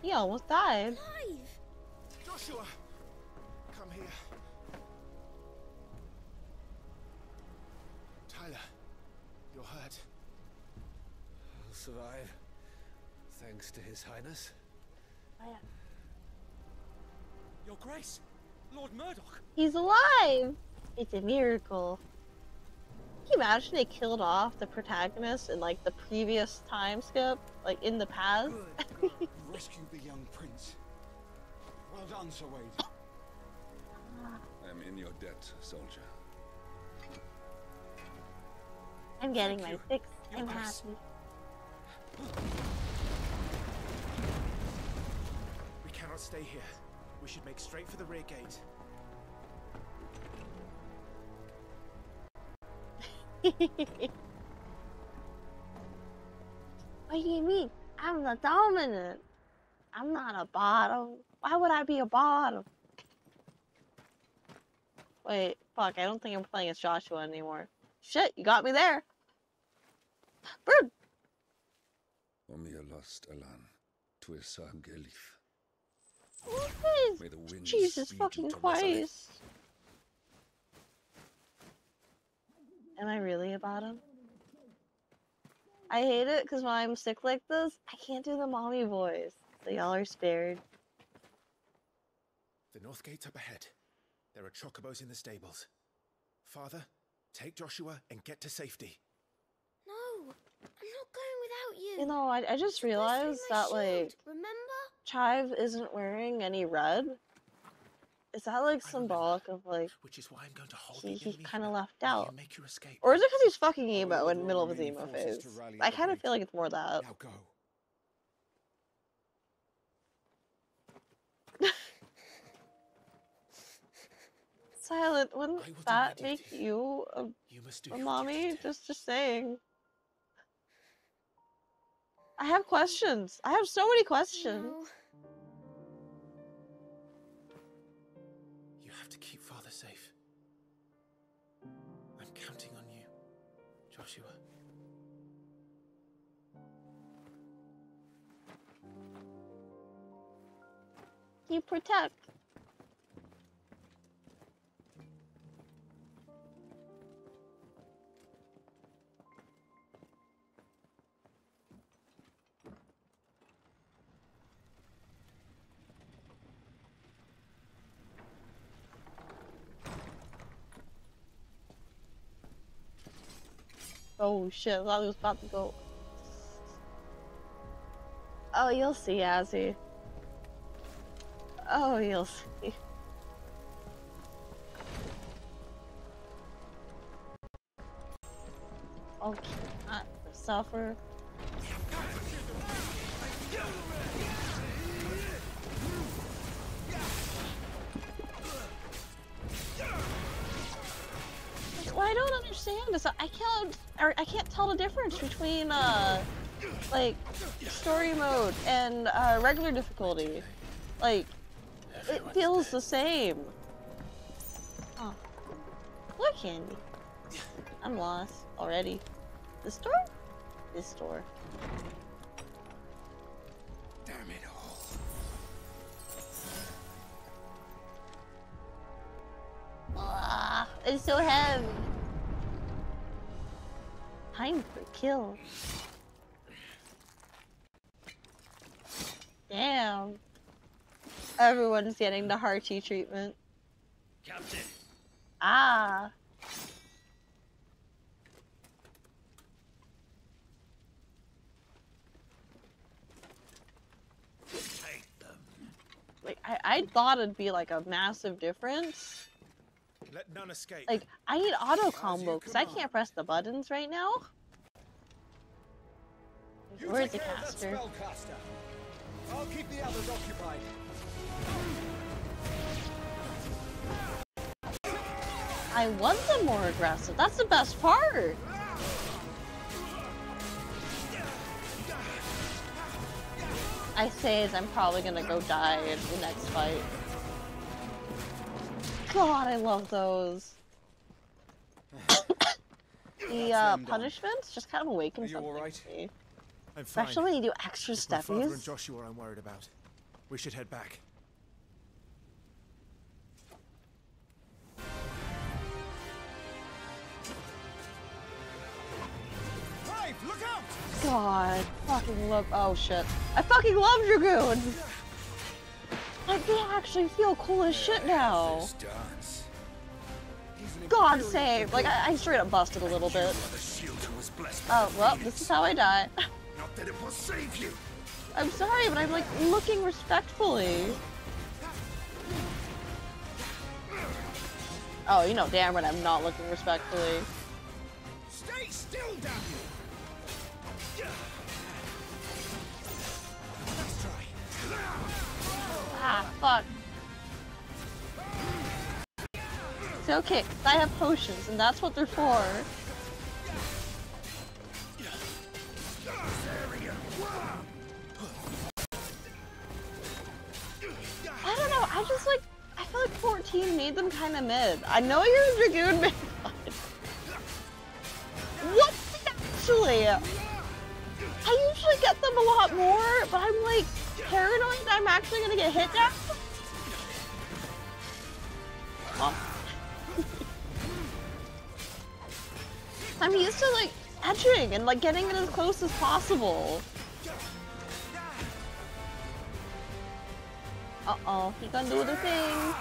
Speaker 1: He almost died.
Speaker 10: Alive!
Speaker 21: Joshua! Come here. Tyler, you're hurt.
Speaker 25: I'll survive. Thanks to His Highness.
Speaker 20: Your Grace, Lord Murdoch.
Speaker 1: He's alive! It's a miracle. Can you imagine they killed off the protagonist in like the previous time skip, like in the past?
Speaker 7: You rescued the young prince. Well done, Sir Wade.
Speaker 9: I am in your debt, soldier.
Speaker 1: I'm getting my fix. I'm happy.
Speaker 21: We cannot stay here. We should make straight for the rear gate.
Speaker 1: What do you mean? I'm the dominant. I'm not a bottom. Why would I be a bottom? Wait, fuck, I don't think I'm playing as Joshua anymore. Shit, you got me there. Bird!
Speaker 9: Omnia lost Alan. Gelif.
Speaker 1: What is-
Speaker 9: May the wind
Speaker 1: Jesus fucking. Christ. Am I really a bottom? I hate it because when I'm sick like this, I can't do the mommy voice. So y'all are spared.
Speaker 21: The north gate's up ahead. There are chocobos in the stables. Father, take Joshua and get to safety.
Speaker 10: No, I'm not going without you.
Speaker 1: You know, I, I just realized
Speaker 10: my
Speaker 1: that, like,
Speaker 10: remember?
Speaker 1: Clive isn't wearing any red. Is that, like, symbolic of, like,
Speaker 21: Which is why I'm going to hold
Speaker 1: he,
Speaker 21: the
Speaker 1: he's kind of left out?
Speaker 21: You make your escape.
Speaker 1: Or is it because he's fucking emo in the middle of his
Speaker 7: remaining
Speaker 1: emo
Speaker 7: forces
Speaker 1: phase? I kind of feel like it's more that.
Speaker 7: Now go.
Speaker 1: Silent, wouldn't
Speaker 21: I will do
Speaker 1: that make you a,
Speaker 21: You must do
Speaker 1: um,
Speaker 21: a
Speaker 1: mommy? Just, just saying. I have questions. I have so many questions.
Speaker 10: No.
Speaker 21: Have to keep father safe. I'm counting on you, Joshua.
Speaker 1: You protect. Oh shit, I thought he was about to go. Oh, you'll see, Azzy. Oh, you'll see. Okay, not suffer. Don't understand is I can't, or I can't tell the difference between uh, like story mode and uh, regular difficulty. Like, it feels the same. Oh, look, Candy. I'm lost already. This door? This door.
Speaker 7: Damn it all.
Speaker 1: Ah, it's so heavy. Time for kill. Damn. Everyone's getting the Harchi treatment.
Speaker 8: Captain,
Speaker 1: Ah. Like, I, I thought it'd be like a massive difference.
Speaker 21: Let none escape.
Speaker 1: Like, I need auto combo because I can't press the buttons right now.
Speaker 7: You
Speaker 1: Where's the caster?
Speaker 7: I'll keep the others occupied.
Speaker 1: I want them more aggressive. That's the best part. I say as I'm probably gonna go die in the next fight. God, I love those. the uh, punishments just kind of awaken something
Speaker 7: all right?
Speaker 1: to me.
Speaker 21: I'm fine.
Speaker 1: Especially when you do extra
Speaker 21: It's my father and
Speaker 1: steppies.
Speaker 21: Joshua I'm worried about. We should head back.
Speaker 7: Clive, look out!
Speaker 1: God, fucking love. Oh shit. I fucking love Dragoons! Like, they actually feel cool as shit now.
Speaker 3: This dance.
Speaker 7: He's
Speaker 1: God save! Like, I, I straight up busted a little bit.
Speaker 8: The shield who was blessed by
Speaker 1: Oh, well, this is how I die.
Speaker 8: Not that it will save you.
Speaker 1: I'm sorry, but I'm like looking respectfully. Oh, you know damn right I'm not looking respectfully.
Speaker 8: Stay still, damn you!
Speaker 1: Ah, fuck. It's okay, I have potions, and that's what they're for. I don't know, I just like, I feel like 14 made them kind of mid. I know you're a Dragoon mid. What? Actually? I usually get them a lot more, but I'm like paranoid that I'm actually gonna get hit now. Oh. I'm used to like edging and like getting it as close as possible. Uh-oh, he gonna do the thing.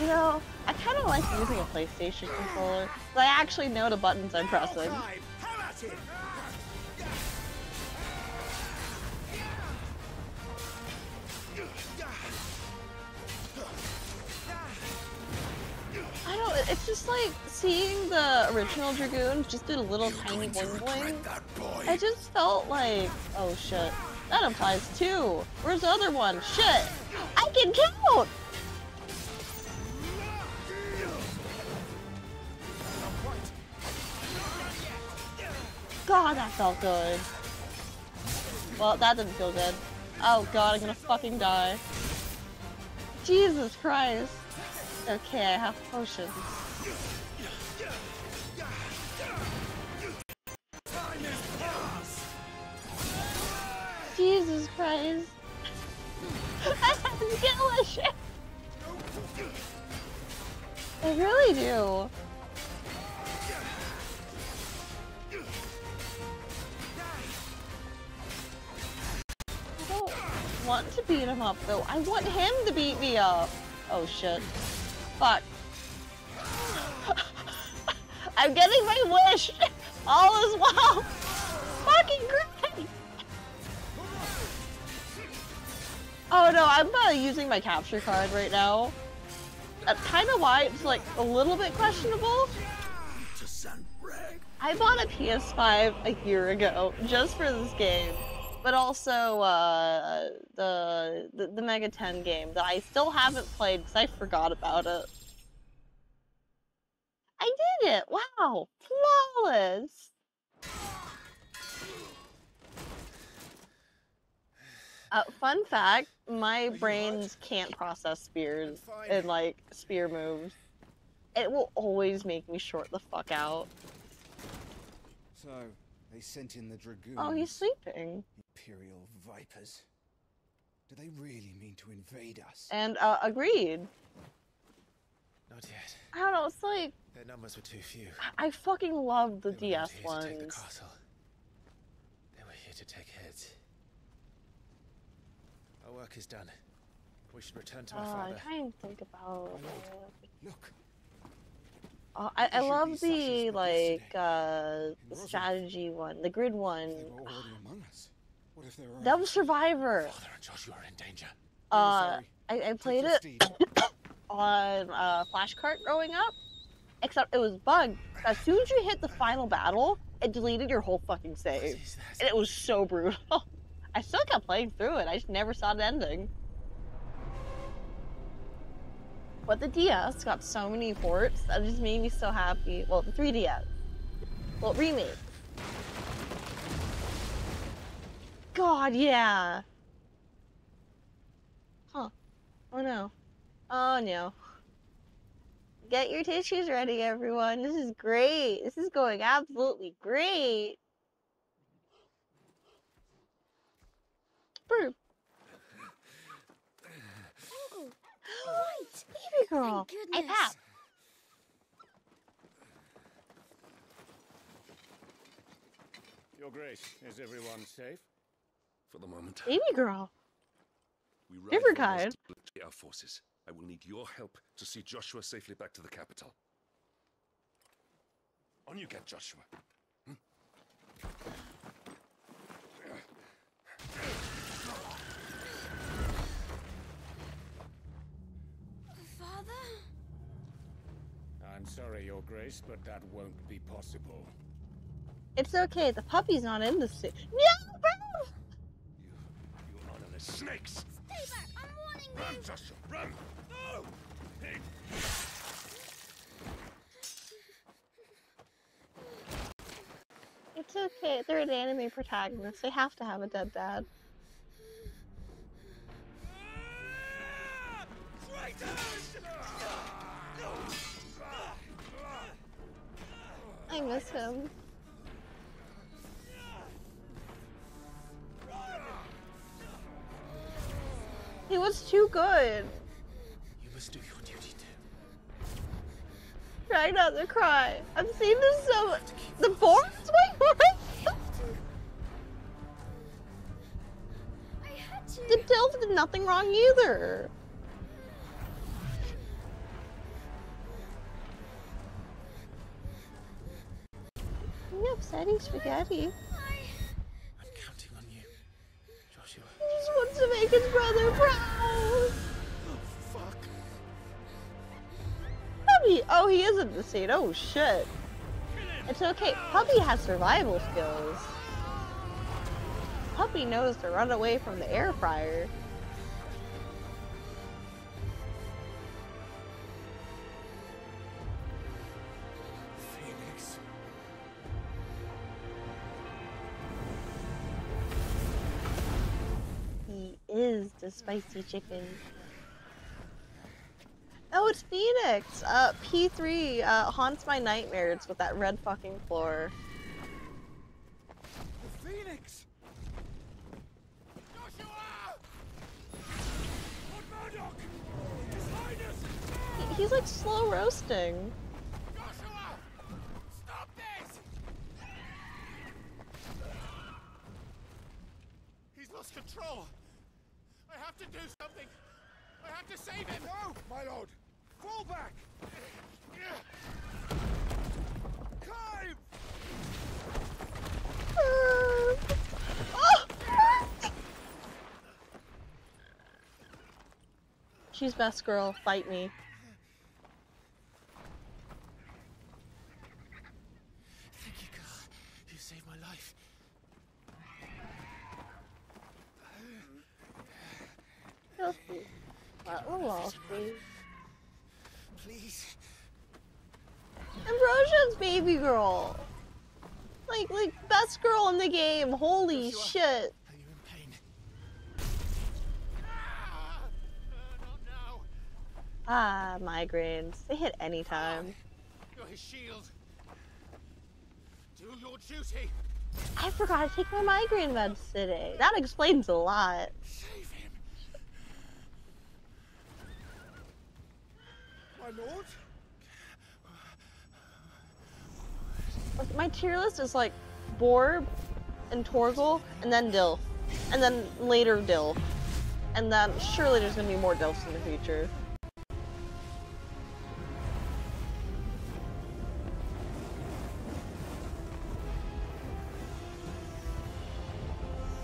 Speaker 1: You know, I kind of like using a PlayStation controller. I actually know the buttons I'm pressing. I don't. It's just like seeing the original Dragoons just did a little tiny boing boing. I just felt like, oh shit, that applies too. Where's the other one? Shit, I can count. God, that felt good. Well, that didn't feel good. Oh god, I'm gonna fucking die. Jesus Christ. Okay, I have potions. Jesus Christ. I have. I really do. Don't want to beat him up though. I want him to beat me up. Oh shit. Fuck. I'm getting my wish! All is well! Fucking great! Oh no, I'm uh, using my capture card right now. That's kind of why it's like a little bit questionable. I bought a PS5 a year ago just for this game, but also uh, the, the the Megaten game that I still haven't played because I forgot about it. I did it! Wow! Flawless! Uh, fun fact, my brains can't process spears and like spear moves. It will always make me short the fuck out.
Speaker 7: So, they sent in the dragoons.
Speaker 1: Oh, he's sleeping.
Speaker 7: Imperial vipers. Do they really mean to invade us?
Speaker 1: And uh, agreed.
Speaker 21: Not yet.
Speaker 1: I don't know, it's like
Speaker 21: Their numbers were too few.
Speaker 1: I fucking love the
Speaker 21: They were
Speaker 1: DS
Speaker 21: here to take the castle. They were here to take heads. Our work is done. We should return to
Speaker 1: Uh,
Speaker 21: our
Speaker 1: I'm
Speaker 21: father.
Speaker 1: trying to think about.
Speaker 7: Look.
Speaker 1: Uh, I, I love the like uh, the strategy one, the grid one.
Speaker 7: They were already among us. What if they were?
Speaker 1: Devil Survivor.
Speaker 21: Father and Josh, you are in danger.
Speaker 1: Uh, I, I played it on uh, flashcart growing up, except it was bugged. As soon as you hit the final battle, it deleted your whole fucking save, and it was so brutal. I still kept playing through it. I just never saw it ending. But the DS got so many ports that just made me so happy. Well, the 3DS. Well, remake. God, yeah. Huh. Oh no. Oh no. Get your tissues ready, everyone. This is great. This is going absolutely great. Burp.
Speaker 10: Right.
Speaker 1: Baby girl.
Speaker 10: Thank
Speaker 1: I
Speaker 10: goodness.
Speaker 1: pap.
Speaker 26: Your Grace, is everyone safe?
Speaker 9: For the moment.
Speaker 1: Baby girl.
Speaker 9: We
Speaker 1: Different kind.
Speaker 9: Los to split our forces. I will need your help to see Joshua safely back to the capital. On you get, Joshua.
Speaker 10: Father?
Speaker 5: I'm sorry, Your Grace, but that won't be possible.
Speaker 1: It's okay. The puppy's not in the suit. No, bro!
Speaker 9: You honorless snakes!
Speaker 10: Stay back! I'm warning
Speaker 9: Run,
Speaker 10: you!
Speaker 9: Joshua, run! No! Hey.
Speaker 1: It's okay. They're an anime protagonist. They have to have a dead dad. I miss him. He was too good.
Speaker 21: You must do your duty too.
Speaker 1: Trying not to cry. I've seen this so much. The boards? Wait, what?
Speaker 10: I had to.
Speaker 1: The Dills did nothing wrong either. You upsetting spaghetti.
Speaker 21: I'm counting on you, Joshua.
Speaker 1: He just wants to make his brother proud.
Speaker 21: Oh!
Speaker 1: Oh, he is in the scene. Oh, shit. It's okay. Puppy has survival skills. Puppy knows to run away from the air fryer. Is the spicy chicken. Oh, it's Phoenix! Uh, P3 uh, haunts my nightmares with that red fucking floor.
Speaker 5: Phoenix!
Speaker 1: He- he's like slow roasting.
Speaker 5: Joshua stop this!
Speaker 6: He's lost control. I have to do something. I have to save him. No, my lord. Fall back. Clive!
Speaker 1: She's best girl. Fight me.
Speaker 21: Thank you, God. You saved my life.
Speaker 1: Filthy. A lawsuit.
Speaker 21: Please.
Speaker 1: Ambrosia's baby girl. Like, like best girl in the game. Holy shit.
Speaker 21: Are you in pain?
Speaker 1: Ah, migraines. They hit anytime.
Speaker 6: You're his shield. Do your duty.
Speaker 1: I forgot to take my migraine meds today. That explains a lot.
Speaker 6: Save him. My lord?
Speaker 1: My tier list is like Borb and Torgal, and then Dill. And then later Dill. And then surely there's gonna be more Dilfs in the future.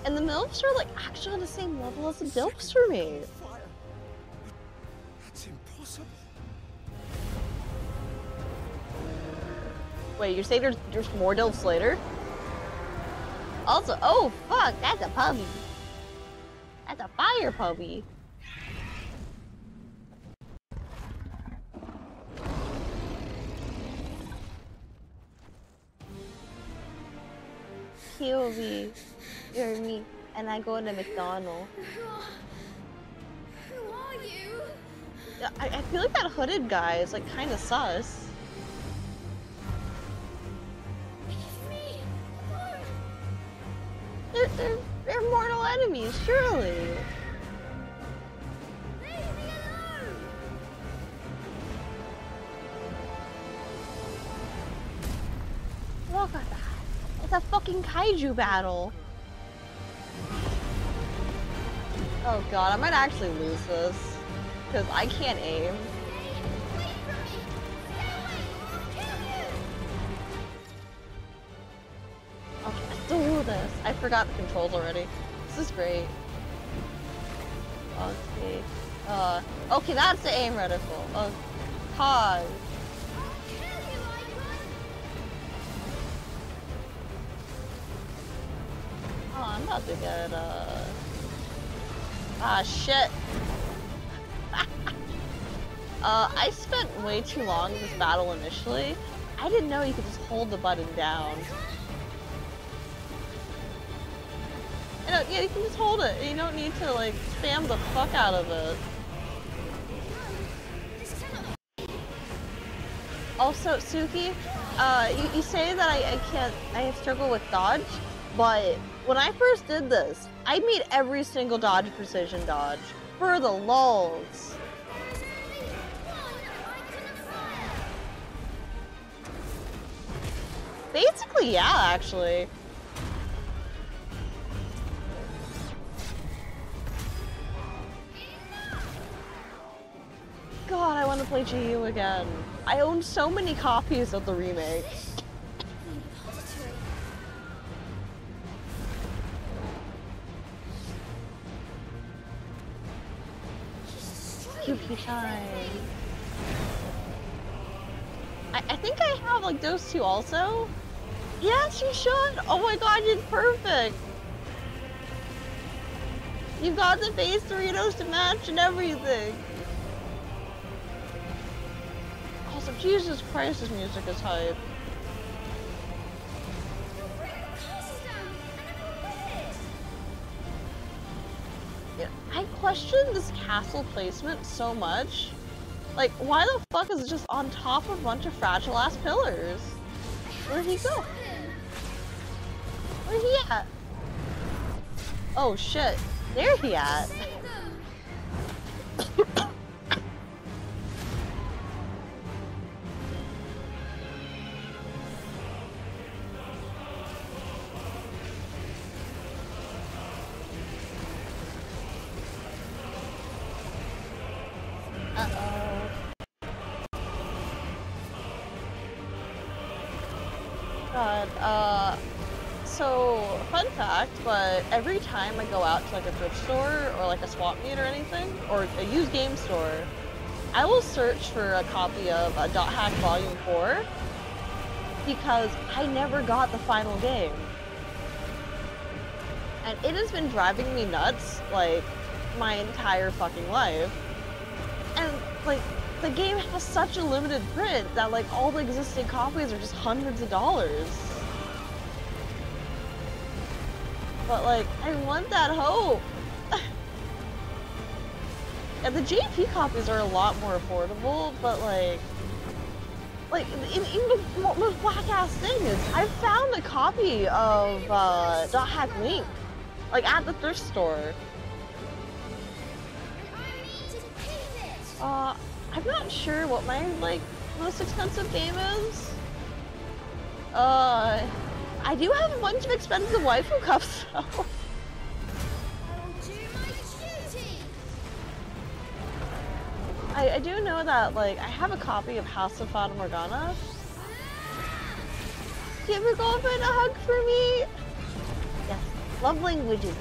Speaker 1: And the MILFs are like actually on the same level as the DILFs for me. Wait, you're saying there's, there's more DILFs later? Also, oh fuck, that's a puppy. That's a fire puppy. POV, you're me, and I go to McDonald's.
Speaker 10: Who are you?
Speaker 1: I, I feel like that hooded guy is like kind of sus. They're, they're, they're mortal enemies, surely. Look at that. It's a fucking kaiju battle. Oh god, I might actually lose this. Because I can't aim. Do this. I forgot the controls already. This is great. Okay. Uh, okay, that's the aim reticle. Uh, pause. Oh, I'm about to get, uh... Ah, shit. uh, I spent way too long in this battle initially. I didn't know you could just hold the button down. I know, yeah, you can just hold it. You don't need to, like, spam the fuck out of it. Also, Suki, uh, you, you say that I, I can't, I struggle with dodge, but when I first did this, I made every single dodge precision dodge. For the lulz. Basically, yeah, actually. God, I want to play GU again. I own so many copies of the remake. Time. I, I think I have like those two also. Yes, you should. Oh my god, it's perfect. You've got the base Doritos to match and everything. Jesus Christ, this music is hype. Yeah, I question this castle placement so much. Like, why the fuck is it just on top of a bunch of fragile ass pillars? Where'd he go? Where'd he at? Oh shit. There he at. but every time I go out to like a thrift store or like a swap meet or anything, or a used game store, I will search for a copy of uh, Dot Hack Volume 4 because I never got the final game. And it has been driving me nuts, like, my entire fucking life. And, like, the game has such a limited print that, like, all the existing copies are just hundreds of dollars. But, like, I want that hope. and the JP copies are a lot more affordable, but, like, like, in the most whack-ass thing is, I found a copy of, uh, Dot Hack Link, like, at the thrift store. Uh, I'm not sure what my, like, most expensive game is. Uh, I do have a bunch of expensive waifu cups, though. I, I do know that, like, I have a copy of House of Fata Morgana. Give your girlfriend a hug for me! Yes, love language is.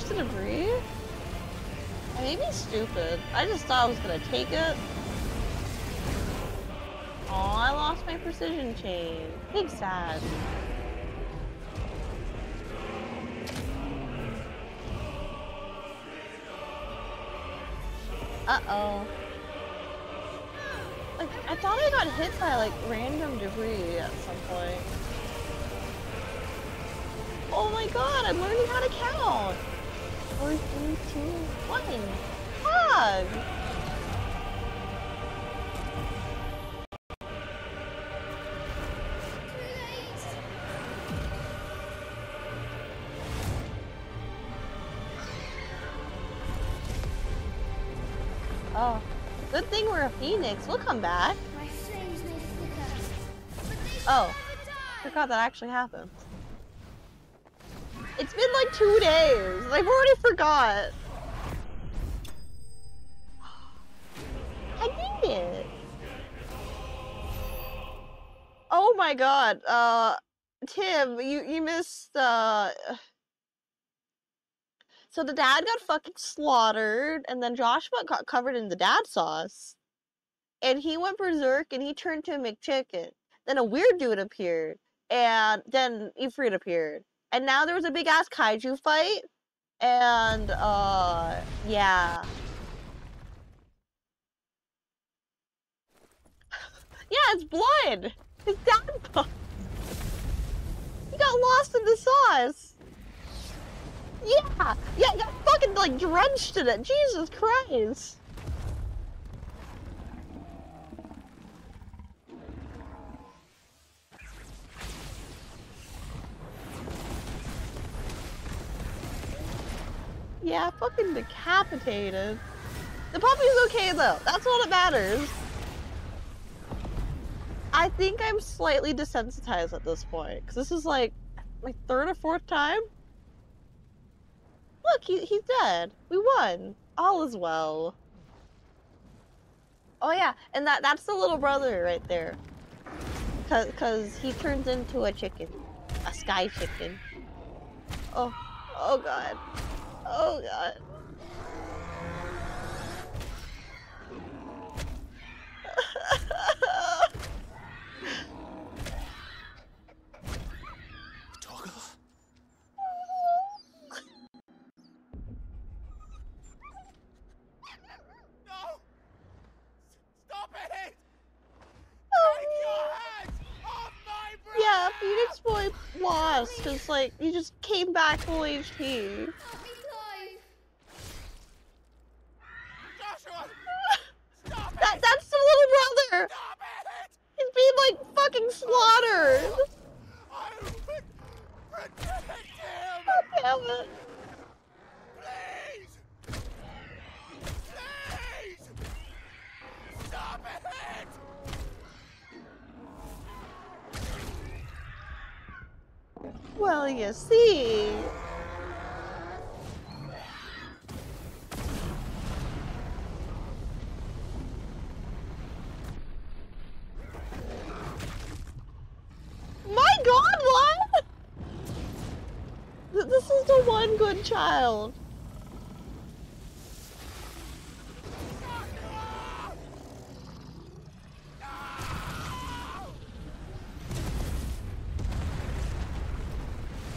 Speaker 1: Dodge the debris? I may be stupid. I just thought I was gonna take it. Oh, I lost my precision chain. Big sad. Uh-oh. Like, I thought I got hit by, like, random debris at some point. Oh my god, I'm learning how to count! Four, three, two, one. Hug! Oh, good thing we're a phoenix. We'll come back. Oh, forgot that actually happened. It's been like two days. I've already forgot. I did it. Oh my god. Uh, Tim, you you missed. Uh. So the dad got fucking slaughtered, and then Joshua got covered in the dad sauce. And he went berserk and he turned to a McChicken. Then a weird dude appeared, and then Ifrit appeared. And now there was a big ass kaiju fight. And uh yeah. yeah, it's blood! His dad. He got lost in the sauce. Yeah, yeah, got fucking like drenched in it. Jesus Christ. Yeah, fucking decapitated. The puppy's okay though. That's all that matters. I think I'm slightly desensitized at this point because this is like my third or fourth time. Look, he, he's dead. We won. All is well. Oh yeah, and that that's the little brother right there. Cause, Cause he turns into a chicken. A sky chicken. Oh, oh god. Oh god.
Speaker 6: Stop it!
Speaker 1: Oh, yeah, Phoenix Boy lost because like he just came back full HP. That that's the brother. He's being like fucking slaughtered. Damn it.
Speaker 6: Stop it!
Speaker 1: Well, you see. My god, what? Th- This is the one good child.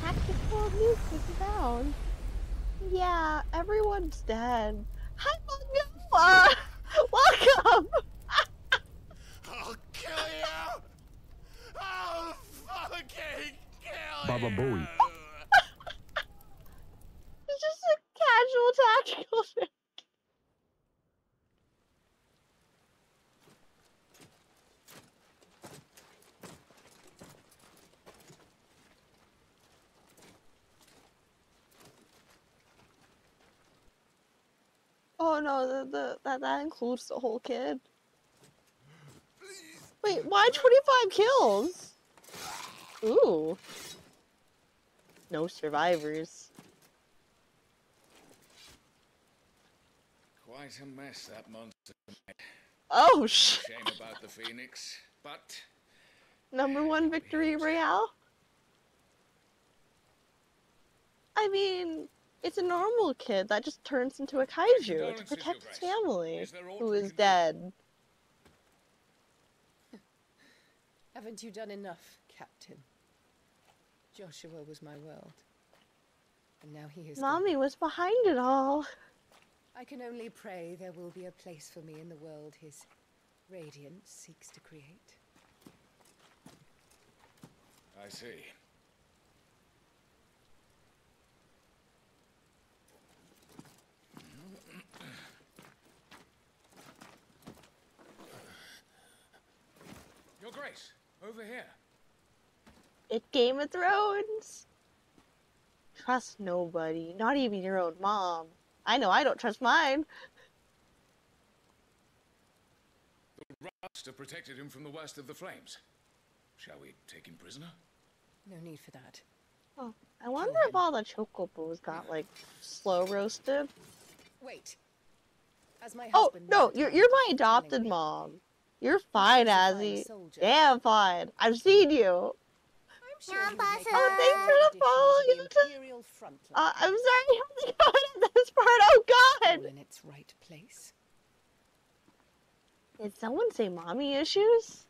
Speaker 1: Tactical nuke is down. Yeah, everyone's dead. Hi, Bunga! Welcome!
Speaker 6: I'll kill you! I'll fucking kill
Speaker 27: Baba Booey.
Speaker 1: It's just a casual tactical nuke. Oh no, the, the that that includes the whole kid. Wait, why 25 kills? Ooh. No survivors.
Speaker 5: Quite a mess, that monster. made.
Speaker 1: Oh sh!
Speaker 5: Shame about the Phoenix, but
Speaker 1: Number one victory royale? I mean, it's a normal kid that just turns into a kaiju to protect his family,
Speaker 11: Is there aught
Speaker 1: who
Speaker 11: we
Speaker 1: is
Speaker 11: can do?
Speaker 1: dead.
Speaker 11: Haven't you done enough, Captain? Joshua was my world. And now he is gone.
Speaker 1: Was behind it all.
Speaker 11: I can only pray there will be a place for me in the world his radiance seeks to create.
Speaker 5: I see.
Speaker 20: Grace, over here.
Speaker 1: It's Game of Thrones. Trust nobody, not even your own mom. I know I don't trust mine.
Speaker 27: master protected him from the worst of the flames. Shall we take him prisoner?
Speaker 11: No need for that.
Speaker 1: Oh, I wonder if all the chocobos got like slow roasted.
Speaker 11: Wait. As my
Speaker 1: Oh no, you're you're my adopted mom. You're fine, Azzy. Damn fine. I've seen you.
Speaker 11: sure he would make
Speaker 1: Oh, thanks for the follow.
Speaker 11: addition to
Speaker 1: You
Speaker 11: the
Speaker 1: just-
Speaker 11: Imperial front
Speaker 1: Uh, I'm sorry, I haven't gotten this part. Oh God!
Speaker 11: all in its right place.
Speaker 1: Did someone say mommy issues?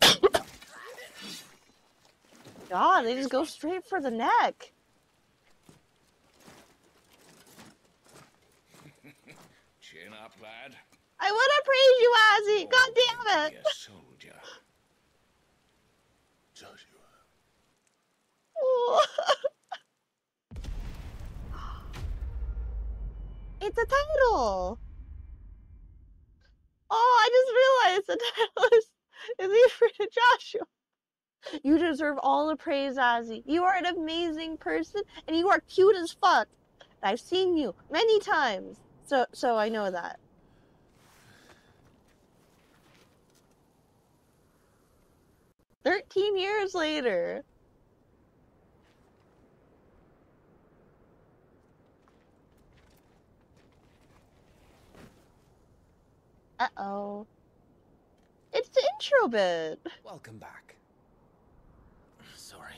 Speaker 1: God, they just go straight for the neck.
Speaker 27: Chin up, lad.
Speaker 1: I want to praise you, Ozzy. Oh, God damn it.
Speaker 27: A soldier.
Speaker 3: Joshua.
Speaker 1: it's a title. Oh, I just realized the title is, is Ephraim to Joshua. You deserve all the praise, Ozzy. You are an amazing person, and you are cute as fuck. I've seen you many times, so so I know that. Thirteen years later. Uh oh. It's the intro bit.
Speaker 4: Welcome back.
Speaker 2: Sorry.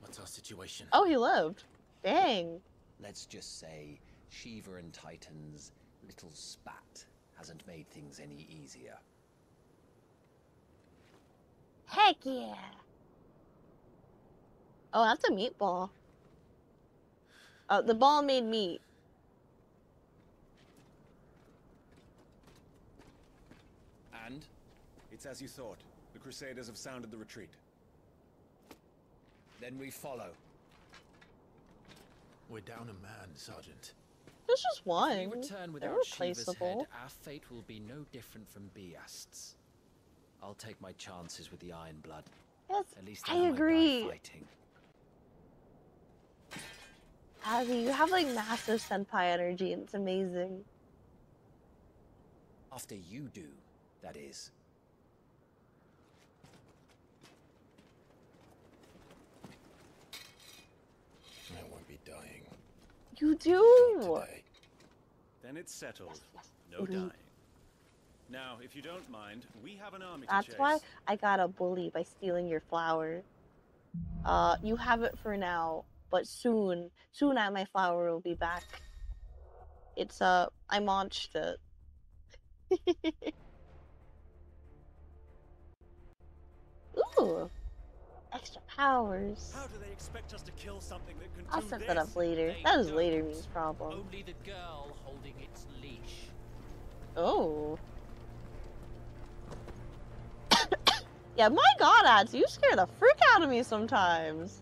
Speaker 2: What's our situation?
Speaker 1: Oh, he lived. Dang.
Speaker 4: Let's just say Shiva and Titan's little spat hasn't made things any easier.
Speaker 1: Heck yeah. Oh, that's a meatball. Uh, the ball made meat.
Speaker 28: And? It's as you thought. The Crusaders have sounded the retreat.
Speaker 4: Then we follow.
Speaker 2: We're down a man, Sergeant.
Speaker 1: There's just
Speaker 4: If we
Speaker 1: one.
Speaker 4: return
Speaker 1: They're
Speaker 4: without Shiva's head,
Speaker 1: replaceable.
Speaker 4: our fate will be no different from Beast's. I'll take my chances with the Iron Blood.
Speaker 1: Yes,
Speaker 4: At least
Speaker 1: I
Speaker 4: know might
Speaker 1: agree.
Speaker 4: Fighting.
Speaker 1: You have like massive senpai energy and it's amazing.
Speaker 4: After you do, that is.
Speaker 2: I won't be dying.
Speaker 1: You do.
Speaker 28: Then it's settled. No
Speaker 1: Elite.
Speaker 28: dying. Now, if you don't mind, we have an army to
Speaker 1: That's
Speaker 28: chase.
Speaker 1: why I got a bully by stealing your flower. Uh, you have it for now, but soon, soon I, my flower will be back. It's uh, I launched it. Ooh, extra powers.
Speaker 28: How do they expect us to kill something that can
Speaker 1: I'll set that up later.
Speaker 20: They
Speaker 1: That is
Speaker 20: don't.
Speaker 1: later me's problem.
Speaker 20: Only the girl holding its leash.
Speaker 1: Oh. Yeah, my god, ads, you scare the freak out of me sometimes.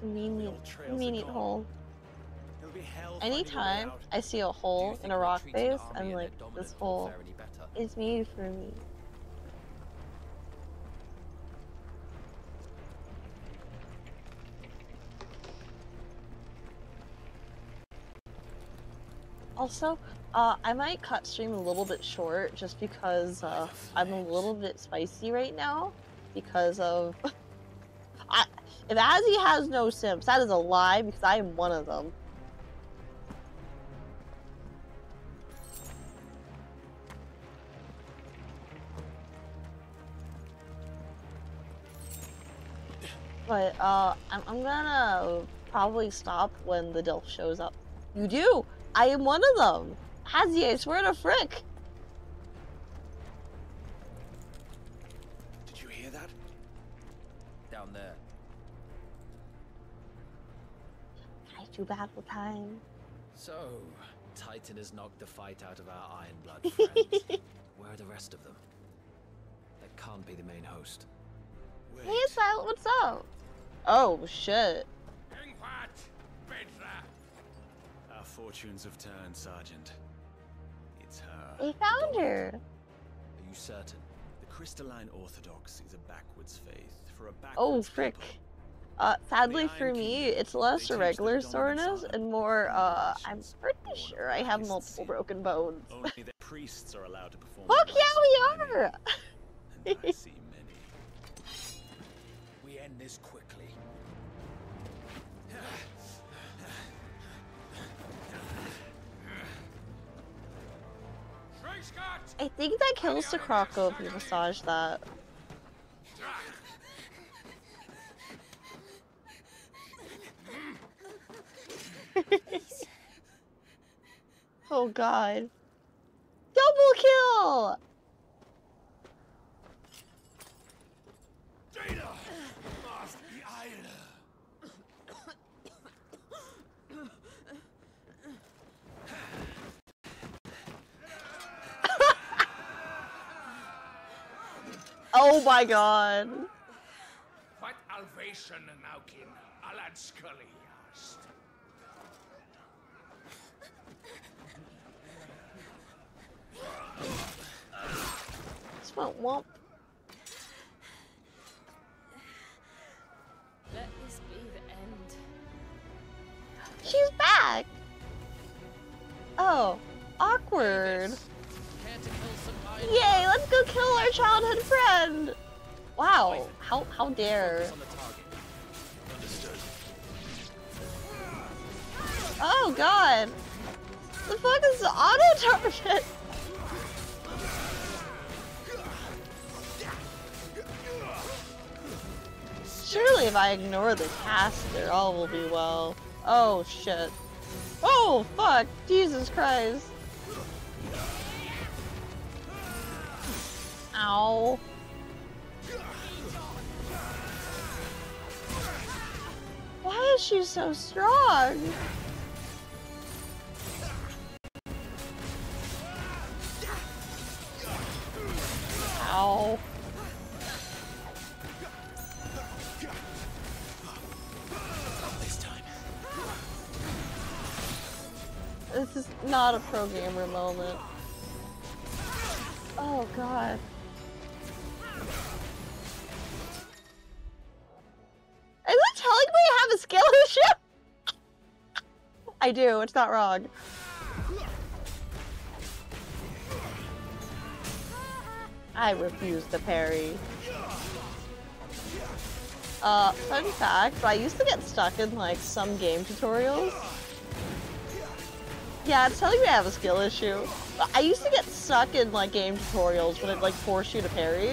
Speaker 1: Convenient,
Speaker 28: trails
Speaker 1: convenient hole.
Speaker 28: It'll be hell finding a way
Speaker 1: Anytime. I see a hole in a rock face, I'm
Speaker 4: and
Speaker 1: like, this hole
Speaker 4: fare any better?
Speaker 1: is made for me. Also, uh, I might cut stream a little bit short just because uh, I'm a little bit spicy right now because of. I, if Azzy has no Sims, that is a lie because I am one of them. But uh, I'm, I'm gonna probably stop when the Dilf shows up. You do? I am one of them. Hazzy, I swear to frick.
Speaker 28: Did you hear that?
Speaker 4: Down there.
Speaker 1: I do battle time.
Speaker 4: So, Titan has knocked the fight out of our Iron Blood friends. Where are the rest of them? That can't be the main host.
Speaker 1: Hey, Silent, what's up? Oh, shit.
Speaker 28: Fortunes have turned, Sergeant. It's her.
Speaker 1: We found her.
Speaker 4: Are you certain?
Speaker 28: The Crystalline Orthodox is a backwards faith for a backwards
Speaker 1: Oh, frick. Uh, sadly for me, it's less a regular soreness and more, uh, I'm pretty sure I have multiple broken bones.
Speaker 28: Only the priests are allowed to perform.
Speaker 1: Fuck yeah, we are!
Speaker 28: of I see many.
Speaker 5: We end this quickly.
Speaker 1: I think that kills the Croco if you massage that. oh god. Double kill! Oh my god.
Speaker 8: What Alvation Naukin, Alad Scully asked.
Speaker 1: This won't womp.
Speaker 29: Let this be the end.
Speaker 1: She's back! Oh, awkward. Yay, let's go kill our childhood friend! Wow, how how dare. Oh god! The fuck is the auto target? Surely if I ignore the caster, all will be well. Oh shit. Oh fuck! Jesus Christ! Ow. Why is she so strong? Ow.
Speaker 2: This.
Speaker 1: This is not a pro gamer moment. Oh god. I do, it's not wrong. I refuse to parry. Uh, fun fact, I used to get stuck in like some game tutorials. Yeah, it's telling me I have a skill issue. I used to get stuck in like game tutorials when it like forced you to parry.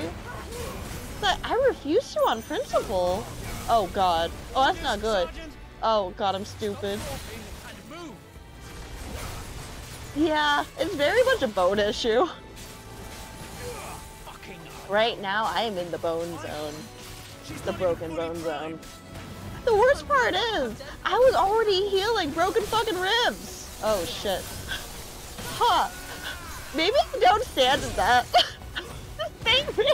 Speaker 1: But I refuse to on principle. Oh god. Oh, that's not good. Oh god, I'm stupid. Yeah, it's very much a bone issue. Right now, I am in the bone zone. The broken bone zone. The worst part is, I was already healing broken fucking ribs. Oh shit. Huh. Maybe I don't stand that. Thank me.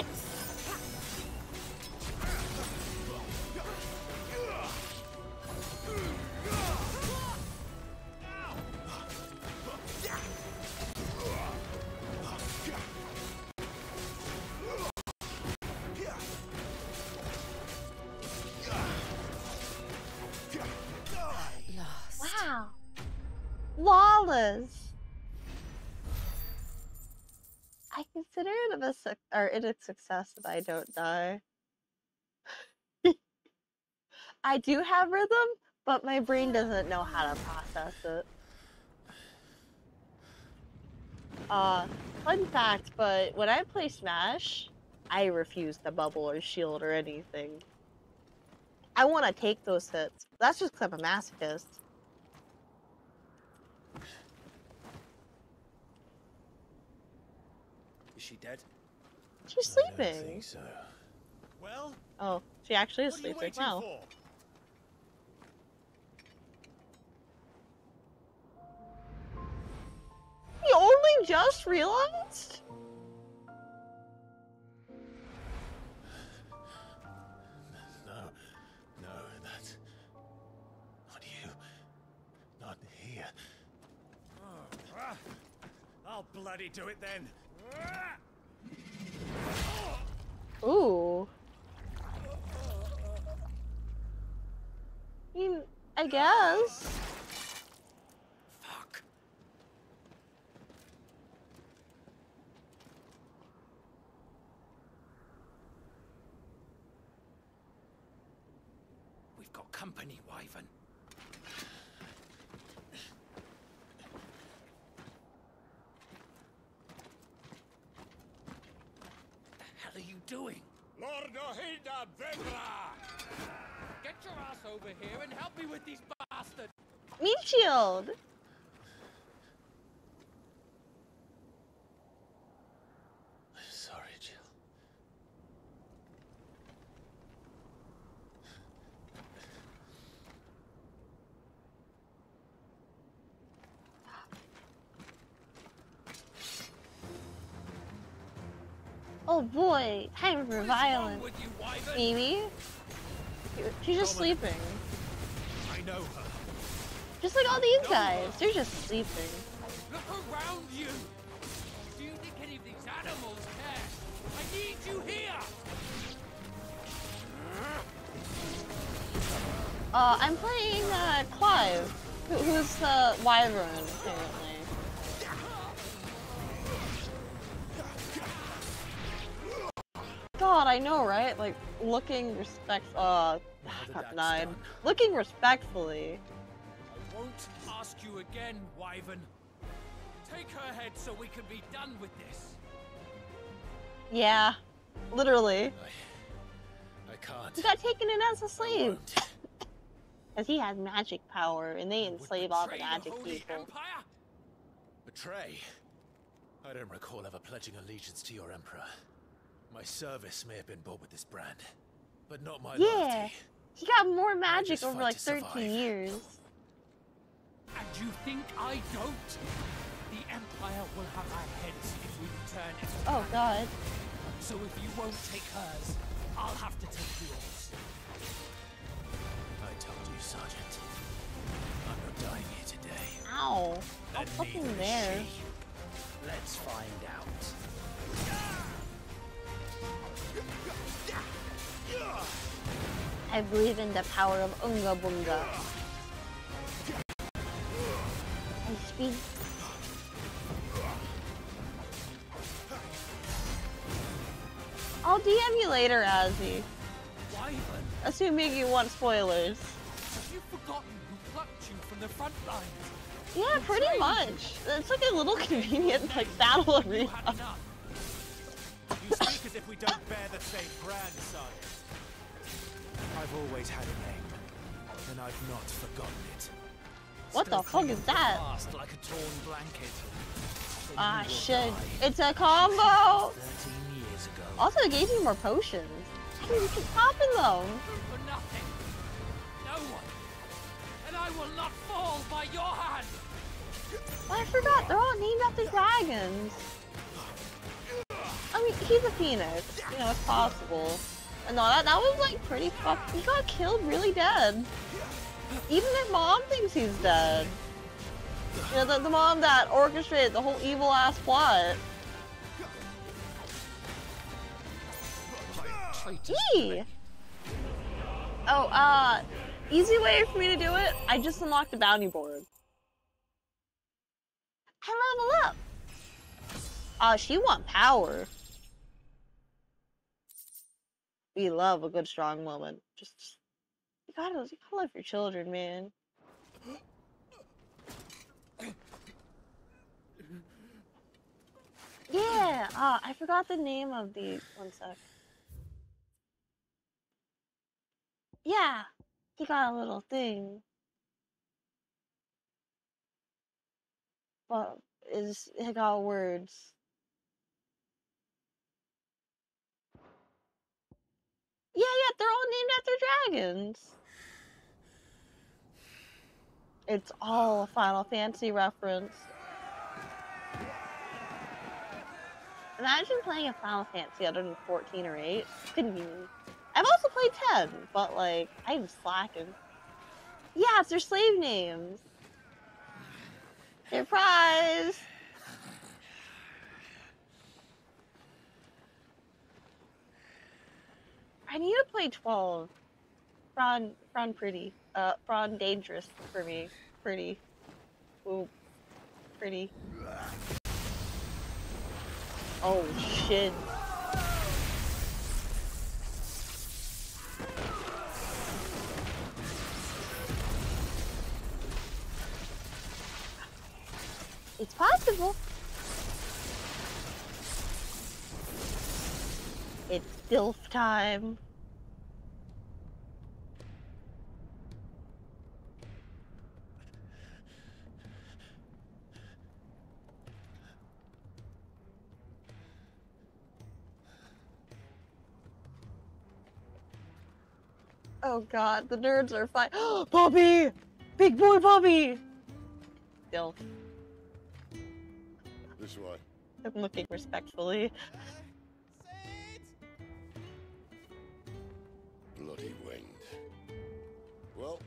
Speaker 1: Consider it a suc or it a success that I don't die. I do have rhythm, but my brain doesn't know how to process it. Uh, fun fact, but when I play Smash, I refuse to bubble or shield or anything. I want to take those hits. That's just 'cause I'm a masochist.
Speaker 5: She dead?
Speaker 1: She's sleeping.
Speaker 2: I think so.
Speaker 5: Well,
Speaker 1: Oh, she actually is
Speaker 5: what are you
Speaker 1: sleeping.
Speaker 5: waiting
Speaker 1: Wow.
Speaker 5: for?
Speaker 1: You only just realized?
Speaker 2: No, no, that's not you. Not here.
Speaker 5: Ah, I'll bloody do it then. Ooh.
Speaker 1: I guess.
Speaker 30: Ohida
Speaker 4: Get your ass over here and help me with these bastards!
Speaker 1: Meat shield.
Speaker 2: Sorry, Jill.
Speaker 1: Oh boy, time for violence. Amy? She's just sleeping.
Speaker 30: I know her.
Speaker 1: Just like all these guys. They're just sleeping.
Speaker 4: Look around you! Do you think any of these animals care? I need you here!
Speaker 1: Uh, I'm playing, uh, Clive, who, who's the Wyvern, apparently. God, I know, right? Like, looking respect- uh, got denied. Looking respectfully.
Speaker 4: I won't ask you again, Wyvern. Take her head so we can be done with this.
Speaker 1: Yeah, literally.
Speaker 2: I can't.
Speaker 1: He got taken in as a slave. Because he has magic power, and they enslave all the
Speaker 4: betray the
Speaker 1: magic people.
Speaker 4: Empire?
Speaker 2: Betray? I don't recall ever pledging allegiance to your emperor. My service may have been bought with this brand, but not my
Speaker 1: Yeah,
Speaker 2: loyalty.
Speaker 1: he got more magic over like 13
Speaker 2: survive.
Speaker 1: years.
Speaker 4: And you think I don't? The Empire will have our heads if we return as a
Speaker 1: Oh god.
Speaker 4: So if you won't take hers, I'll have to take yours.
Speaker 2: I told you, Sergeant. I'm not dying here today.
Speaker 1: Ow. I'm fucking there.
Speaker 2: she.
Speaker 31: Let's find out.
Speaker 1: I believe in the power of Unga Bunga. I speak. I'll DM you later, Azzy. Assuming you want spoilers.
Speaker 4: have you forgotten who plucked you from the front lines?
Speaker 1: Yeah, pretty much. It's like a little convenient like battle arena.
Speaker 30: You as if we don't bear the same Sergeant. I've always had a name, and I've not forgotten it.
Speaker 1: What the fuck is that?
Speaker 31: Like a torn blanket.
Speaker 1: Ah shit. It's a combo! Also, it gave me more potions. Do you keep popping them?
Speaker 4: For nothing. No one. And I will not fall by your hand.
Speaker 1: I forgot, they're all named after dragons. I mean, he's a phoenix. You know, it's possible. And no, that, that was like pretty fuck. He got killed really dead. Even their mom thinks he's dead. You know, the, the mom that orchestrated the whole evil ass plot. Eee! Oh, uh, easy way for me to do it, I just unlocked the bounty board. I level up! Uh, she want power. We love a good strong woman. Just, just you gotta, you gotta love your children, man. Yeah, uh, I forgot the name of the, one sec. Yeah, he got a little thing. But is it got words. Yeah, yeah, they're all named after dragons. It's all a Final Fantasy reference. Imagine playing a Final Fantasy other than 14 or 8. Couldn't be. I've also played 10, but like, I'm slacking. Yeah, it's their slave names. Surprise! I need to play 12. Prawn, prawn pretty. Uh, dangerous for me. Pretty. Ooh. Pretty. Oh shit. It's possible. It's DILF time. Oh god, the nerds are fine. Bobby! Big boy Bobby! Still,
Speaker 32: This way.
Speaker 1: I'm looking respectfully.
Speaker 32: Well,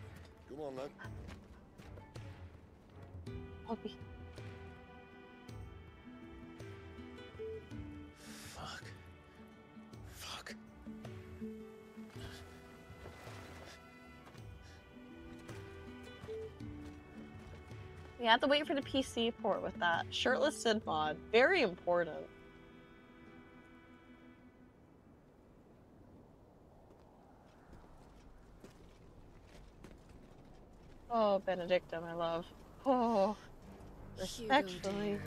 Speaker 32: come on then.
Speaker 1: Bobby.
Speaker 2: Fuck. Fuck.
Speaker 1: We have to wait for the PC port with that. Shirtless Cid mod. Very important. Oh, Benedikta, my love. Oh, respectfully.
Speaker 11: Dear,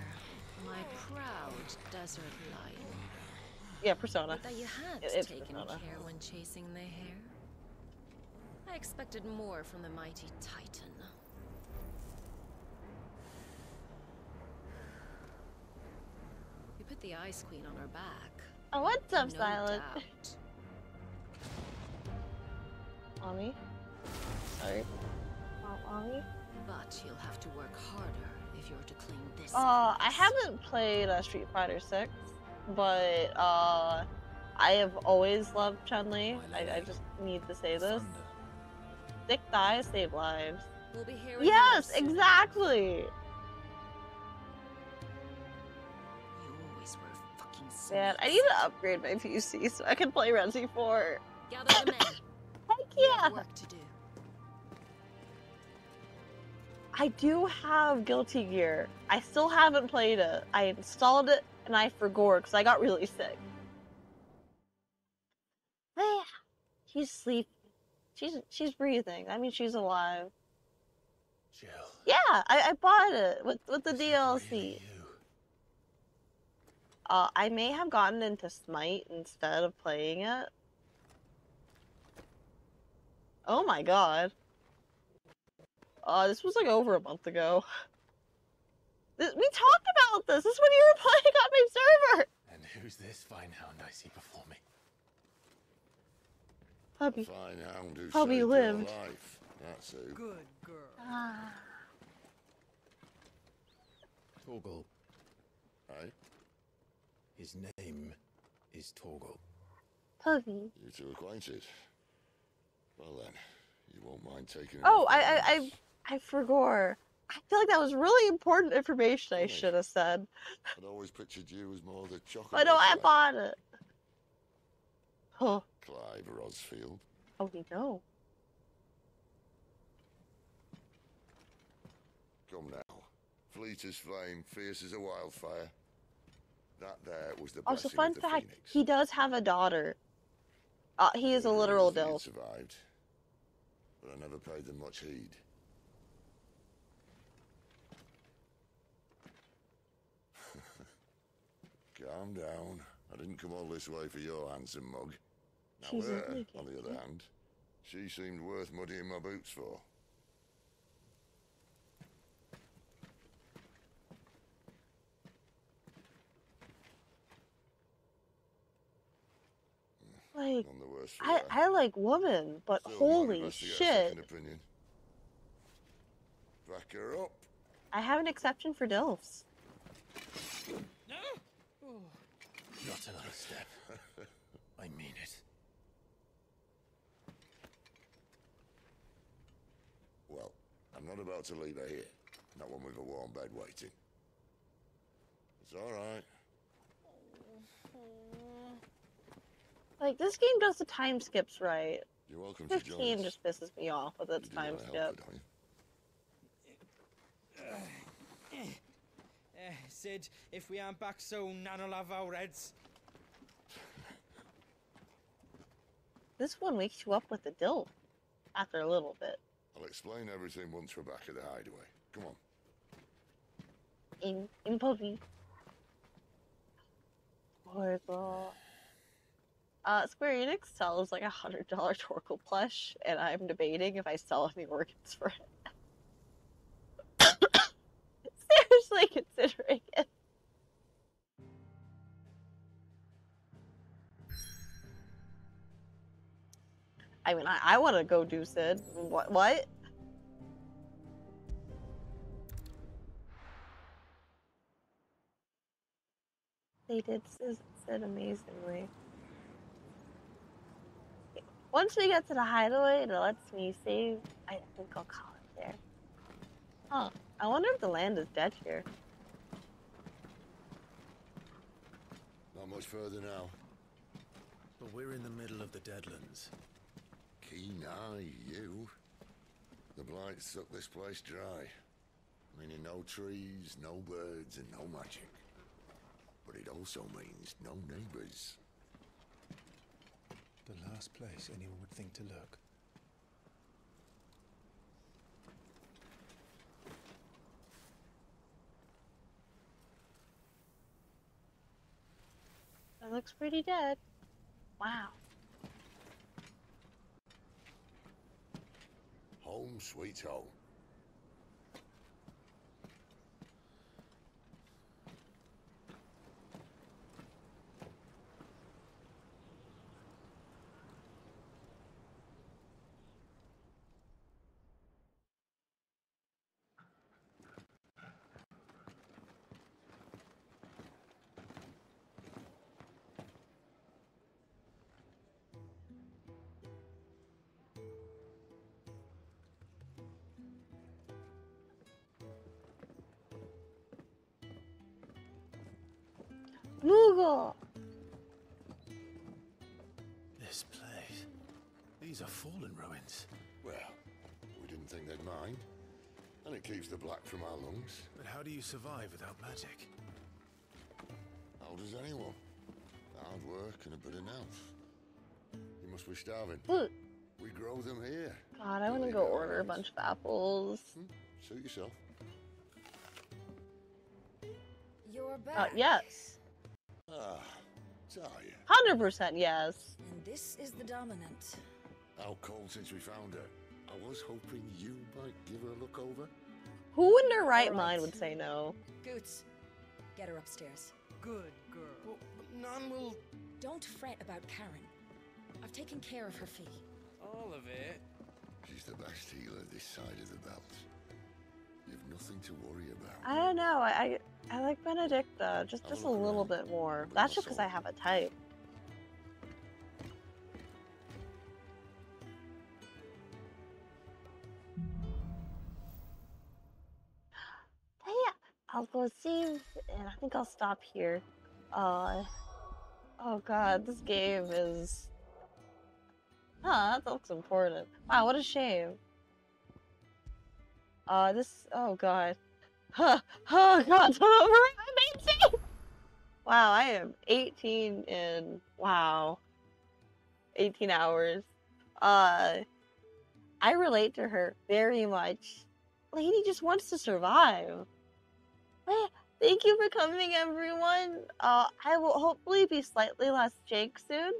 Speaker 11: my proud desert lion.
Speaker 1: Yeah, Persona.
Speaker 11: But that you had
Speaker 1: It-
Speaker 11: taken
Speaker 1: Persona.
Speaker 11: care when chasing the hare. I expected more from the mighty Titan. You put the Ice Queen on her back.
Speaker 1: Oh, what's up,
Speaker 11: no
Speaker 1: Silent?
Speaker 11: doubt.
Speaker 1: Mommy? Sorry. Oh, Mommy?
Speaker 11: But you'll have to work harder if you're to claim this.
Speaker 1: Uh, I haven't played uh, Street Fighter 6, but uh, I have always loved Chun-Li. I, I just need to say this. Thick thighs save lives.
Speaker 11: We'll be hearing
Speaker 1: Yes, exactly.
Speaker 11: You always were fucking
Speaker 1: Man, I need to upgrade my PC so I can play Resi 4.
Speaker 11: Gather the men.
Speaker 1: Heck
Speaker 11: We
Speaker 1: yeah! I do have Guilty Gear. I still haven't played it. I installed it and I forgot because I got really sick. Yeah, she's sleeping. She's she's breathing. I mean, she's alive.
Speaker 2: Jill.
Speaker 1: Yeah, I, I bought it with with the DLC. Uh, I may have gotten into Smite instead of playing it. Oh my god. Uh, this was like over a month ago. Th- We talked about this. This is when you were playing on my server.
Speaker 2: And who's this fine hound I see before me?
Speaker 1: Puppy.
Speaker 32: Fine hound who
Speaker 1: Puppy
Speaker 32: saved your
Speaker 1: lived.
Speaker 32: life. That's who.
Speaker 4: Good girl.
Speaker 1: Ah.
Speaker 2: Torgal.
Speaker 32: Hey,
Speaker 2: His name is Torgal.
Speaker 1: Puppy.
Speaker 32: you two acquainted. Well then, you won't mind taking
Speaker 1: Oh,
Speaker 32: off
Speaker 1: I I. I, I forgot. I feel like that was really important information I should have said.
Speaker 32: I'd always pictured you as more the chocolate.
Speaker 1: But no, I bought it. Huh.
Speaker 32: Clive Rosfield.
Speaker 1: Oh, you know.
Speaker 32: Come now. Fleet as flame, fierce as a wildfire. That there was the
Speaker 1: Also,
Speaker 32: blessing
Speaker 1: fun
Speaker 32: the
Speaker 1: fact:
Speaker 32: Phoenix.
Speaker 1: he does have a daughter. Uh, he is a literal dilf.
Speaker 32: survived, but I never paid them much heed. Calm down. I didn't come all this way for your handsome mug. Now
Speaker 1: She's
Speaker 32: her, on the other hand, she seemed worth muddying my boots for.
Speaker 1: Like, I. I like woman, but
Speaker 32: Still
Speaker 1: holy
Speaker 32: best to get a
Speaker 1: shit!
Speaker 32: opinion. Back her up.
Speaker 1: I have an exception for dilfs.
Speaker 2: Not another step. I mean it.
Speaker 32: Well, I'm not about to leave her here. Not one with a warm bed waiting. It's all right.
Speaker 1: Like this game does the time skips right.
Speaker 32: You're welcome to
Speaker 1: 15
Speaker 32: us.
Speaker 1: just pisses me off with its
Speaker 32: You do
Speaker 1: time
Speaker 32: wanna help
Speaker 1: skip.
Speaker 32: her, don't you?
Speaker 33: Eh, Cid, if we aren't back soon, Nan'll have our heads.
Speaker 1: This one wakes you up with a dill after a little bit.
Speaker 32: I'll explain everything once we're back at the hideaway. Come on.
Speaker 1: In in puppy. Horrible. Uh, Square Enix sells like a hundred dollar Torgal plush, and I'm debating if I sell any organs for it. Considering it. I mean, I, I want to go do Cid. What? What? They did Cid, Cid amazingly. Once we get to the hideaway it lets me save, I think I'll call it there. Huh. I wonder if the land is dead here.
Speaker 32: Not much further now.
Speaker 2: But we're in the middle of the Deadlands.
Speaker 32: Keen eye, you. The blight sucked this place dry. Meaning no trees, no birds, and no magic. But it also means no neighbors.
Speaker 21: The last place anyone would think to look.
Speaker 1: That looks pretty dead. Wow.
Speaker 32: Home sweet home.
Speaker 2: Are fallen ruins.
Speaker 32: Well, we didn't think they'd mind. And it keeps the black from our lungs.
Speaker 2: But how do you survive without magic?
Speaker 32: How does anyone? Hard work and a bit of nous. You must be starving.
Speaker 1: Look.
Speaker 32: We grow them here.
Speaker 1: God, I want to go order a bunch of apples.
Speaker 32: Suit yourself.
Speaker 10: You're
Speaker 1: Uh, yes.
Speaker 32: Ah, Tarja.
Speaker 1: 100% yes.
Speaker 10: And this is the dominant.
Speaker 32: How cold since we found her. I was hoping you might give her a look over.
Speaker 1: Who in their right
Speaker 10: Alright.
Speaker 1: mind would say no?
Speaker 10: Goots, get her upstairs.
Speaker 33: Good girl.
Speaker 10: None will. Don't fret about Karen. I've taken care of her fee.
Speaker 33: All of it.
Speaker 32: She's the best healer this side of the belt. You've nothing to worry about.
Speaker 1: I don't know. I I, I like Benedikta just
Speaker 32: a
Speaker 1: just a little bit more. That's just because I have a type. Go save, and I think I'll stop here. Uh, oh god, this game is. Huh, that looks important. Wow, what a shame. Uh, this. Oh god. Huh. Oh god, turn over. I'm 18! Wow, I am 18 in. Wow. 18 hours. Uh, I relate to her very much. Lady just wants to survive. Thank you for coming, everyone. Uh, I will hopefully be slightly less Jake soon,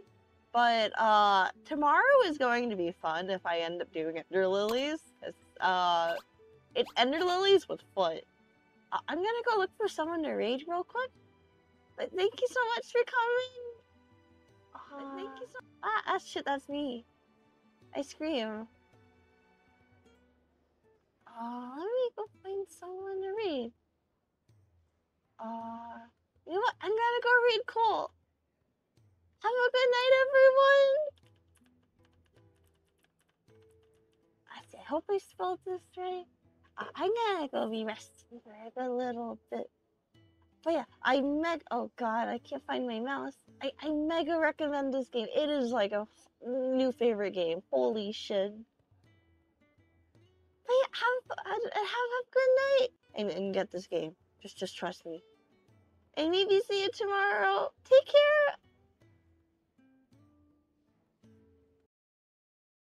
Speaker 1: but uh, tomorrow is going to be fun if I end up doing Ender Lilies. uh, it's Ender Lilies with Foot. Uh, I'm gonna go look for someone to raid real quick. But thank you so much for coming. Thank you so. Ah, ah, shit, that's me. I scream. Uh, let me go find someone to read. Uh, you know what? I'm gonna go read Cole. Have a good night, everyone. I hope I spelled this right. I'm gonna go be resting for a little bit. but yeah, I meg. Oh god, I can't find my mouse. I I mega recommend this game. It is like a new favorite game. Holy shit. But yeah, have have, have a good night and, and get this game. Just just trust me. And maybe see you tomorrow. Take care.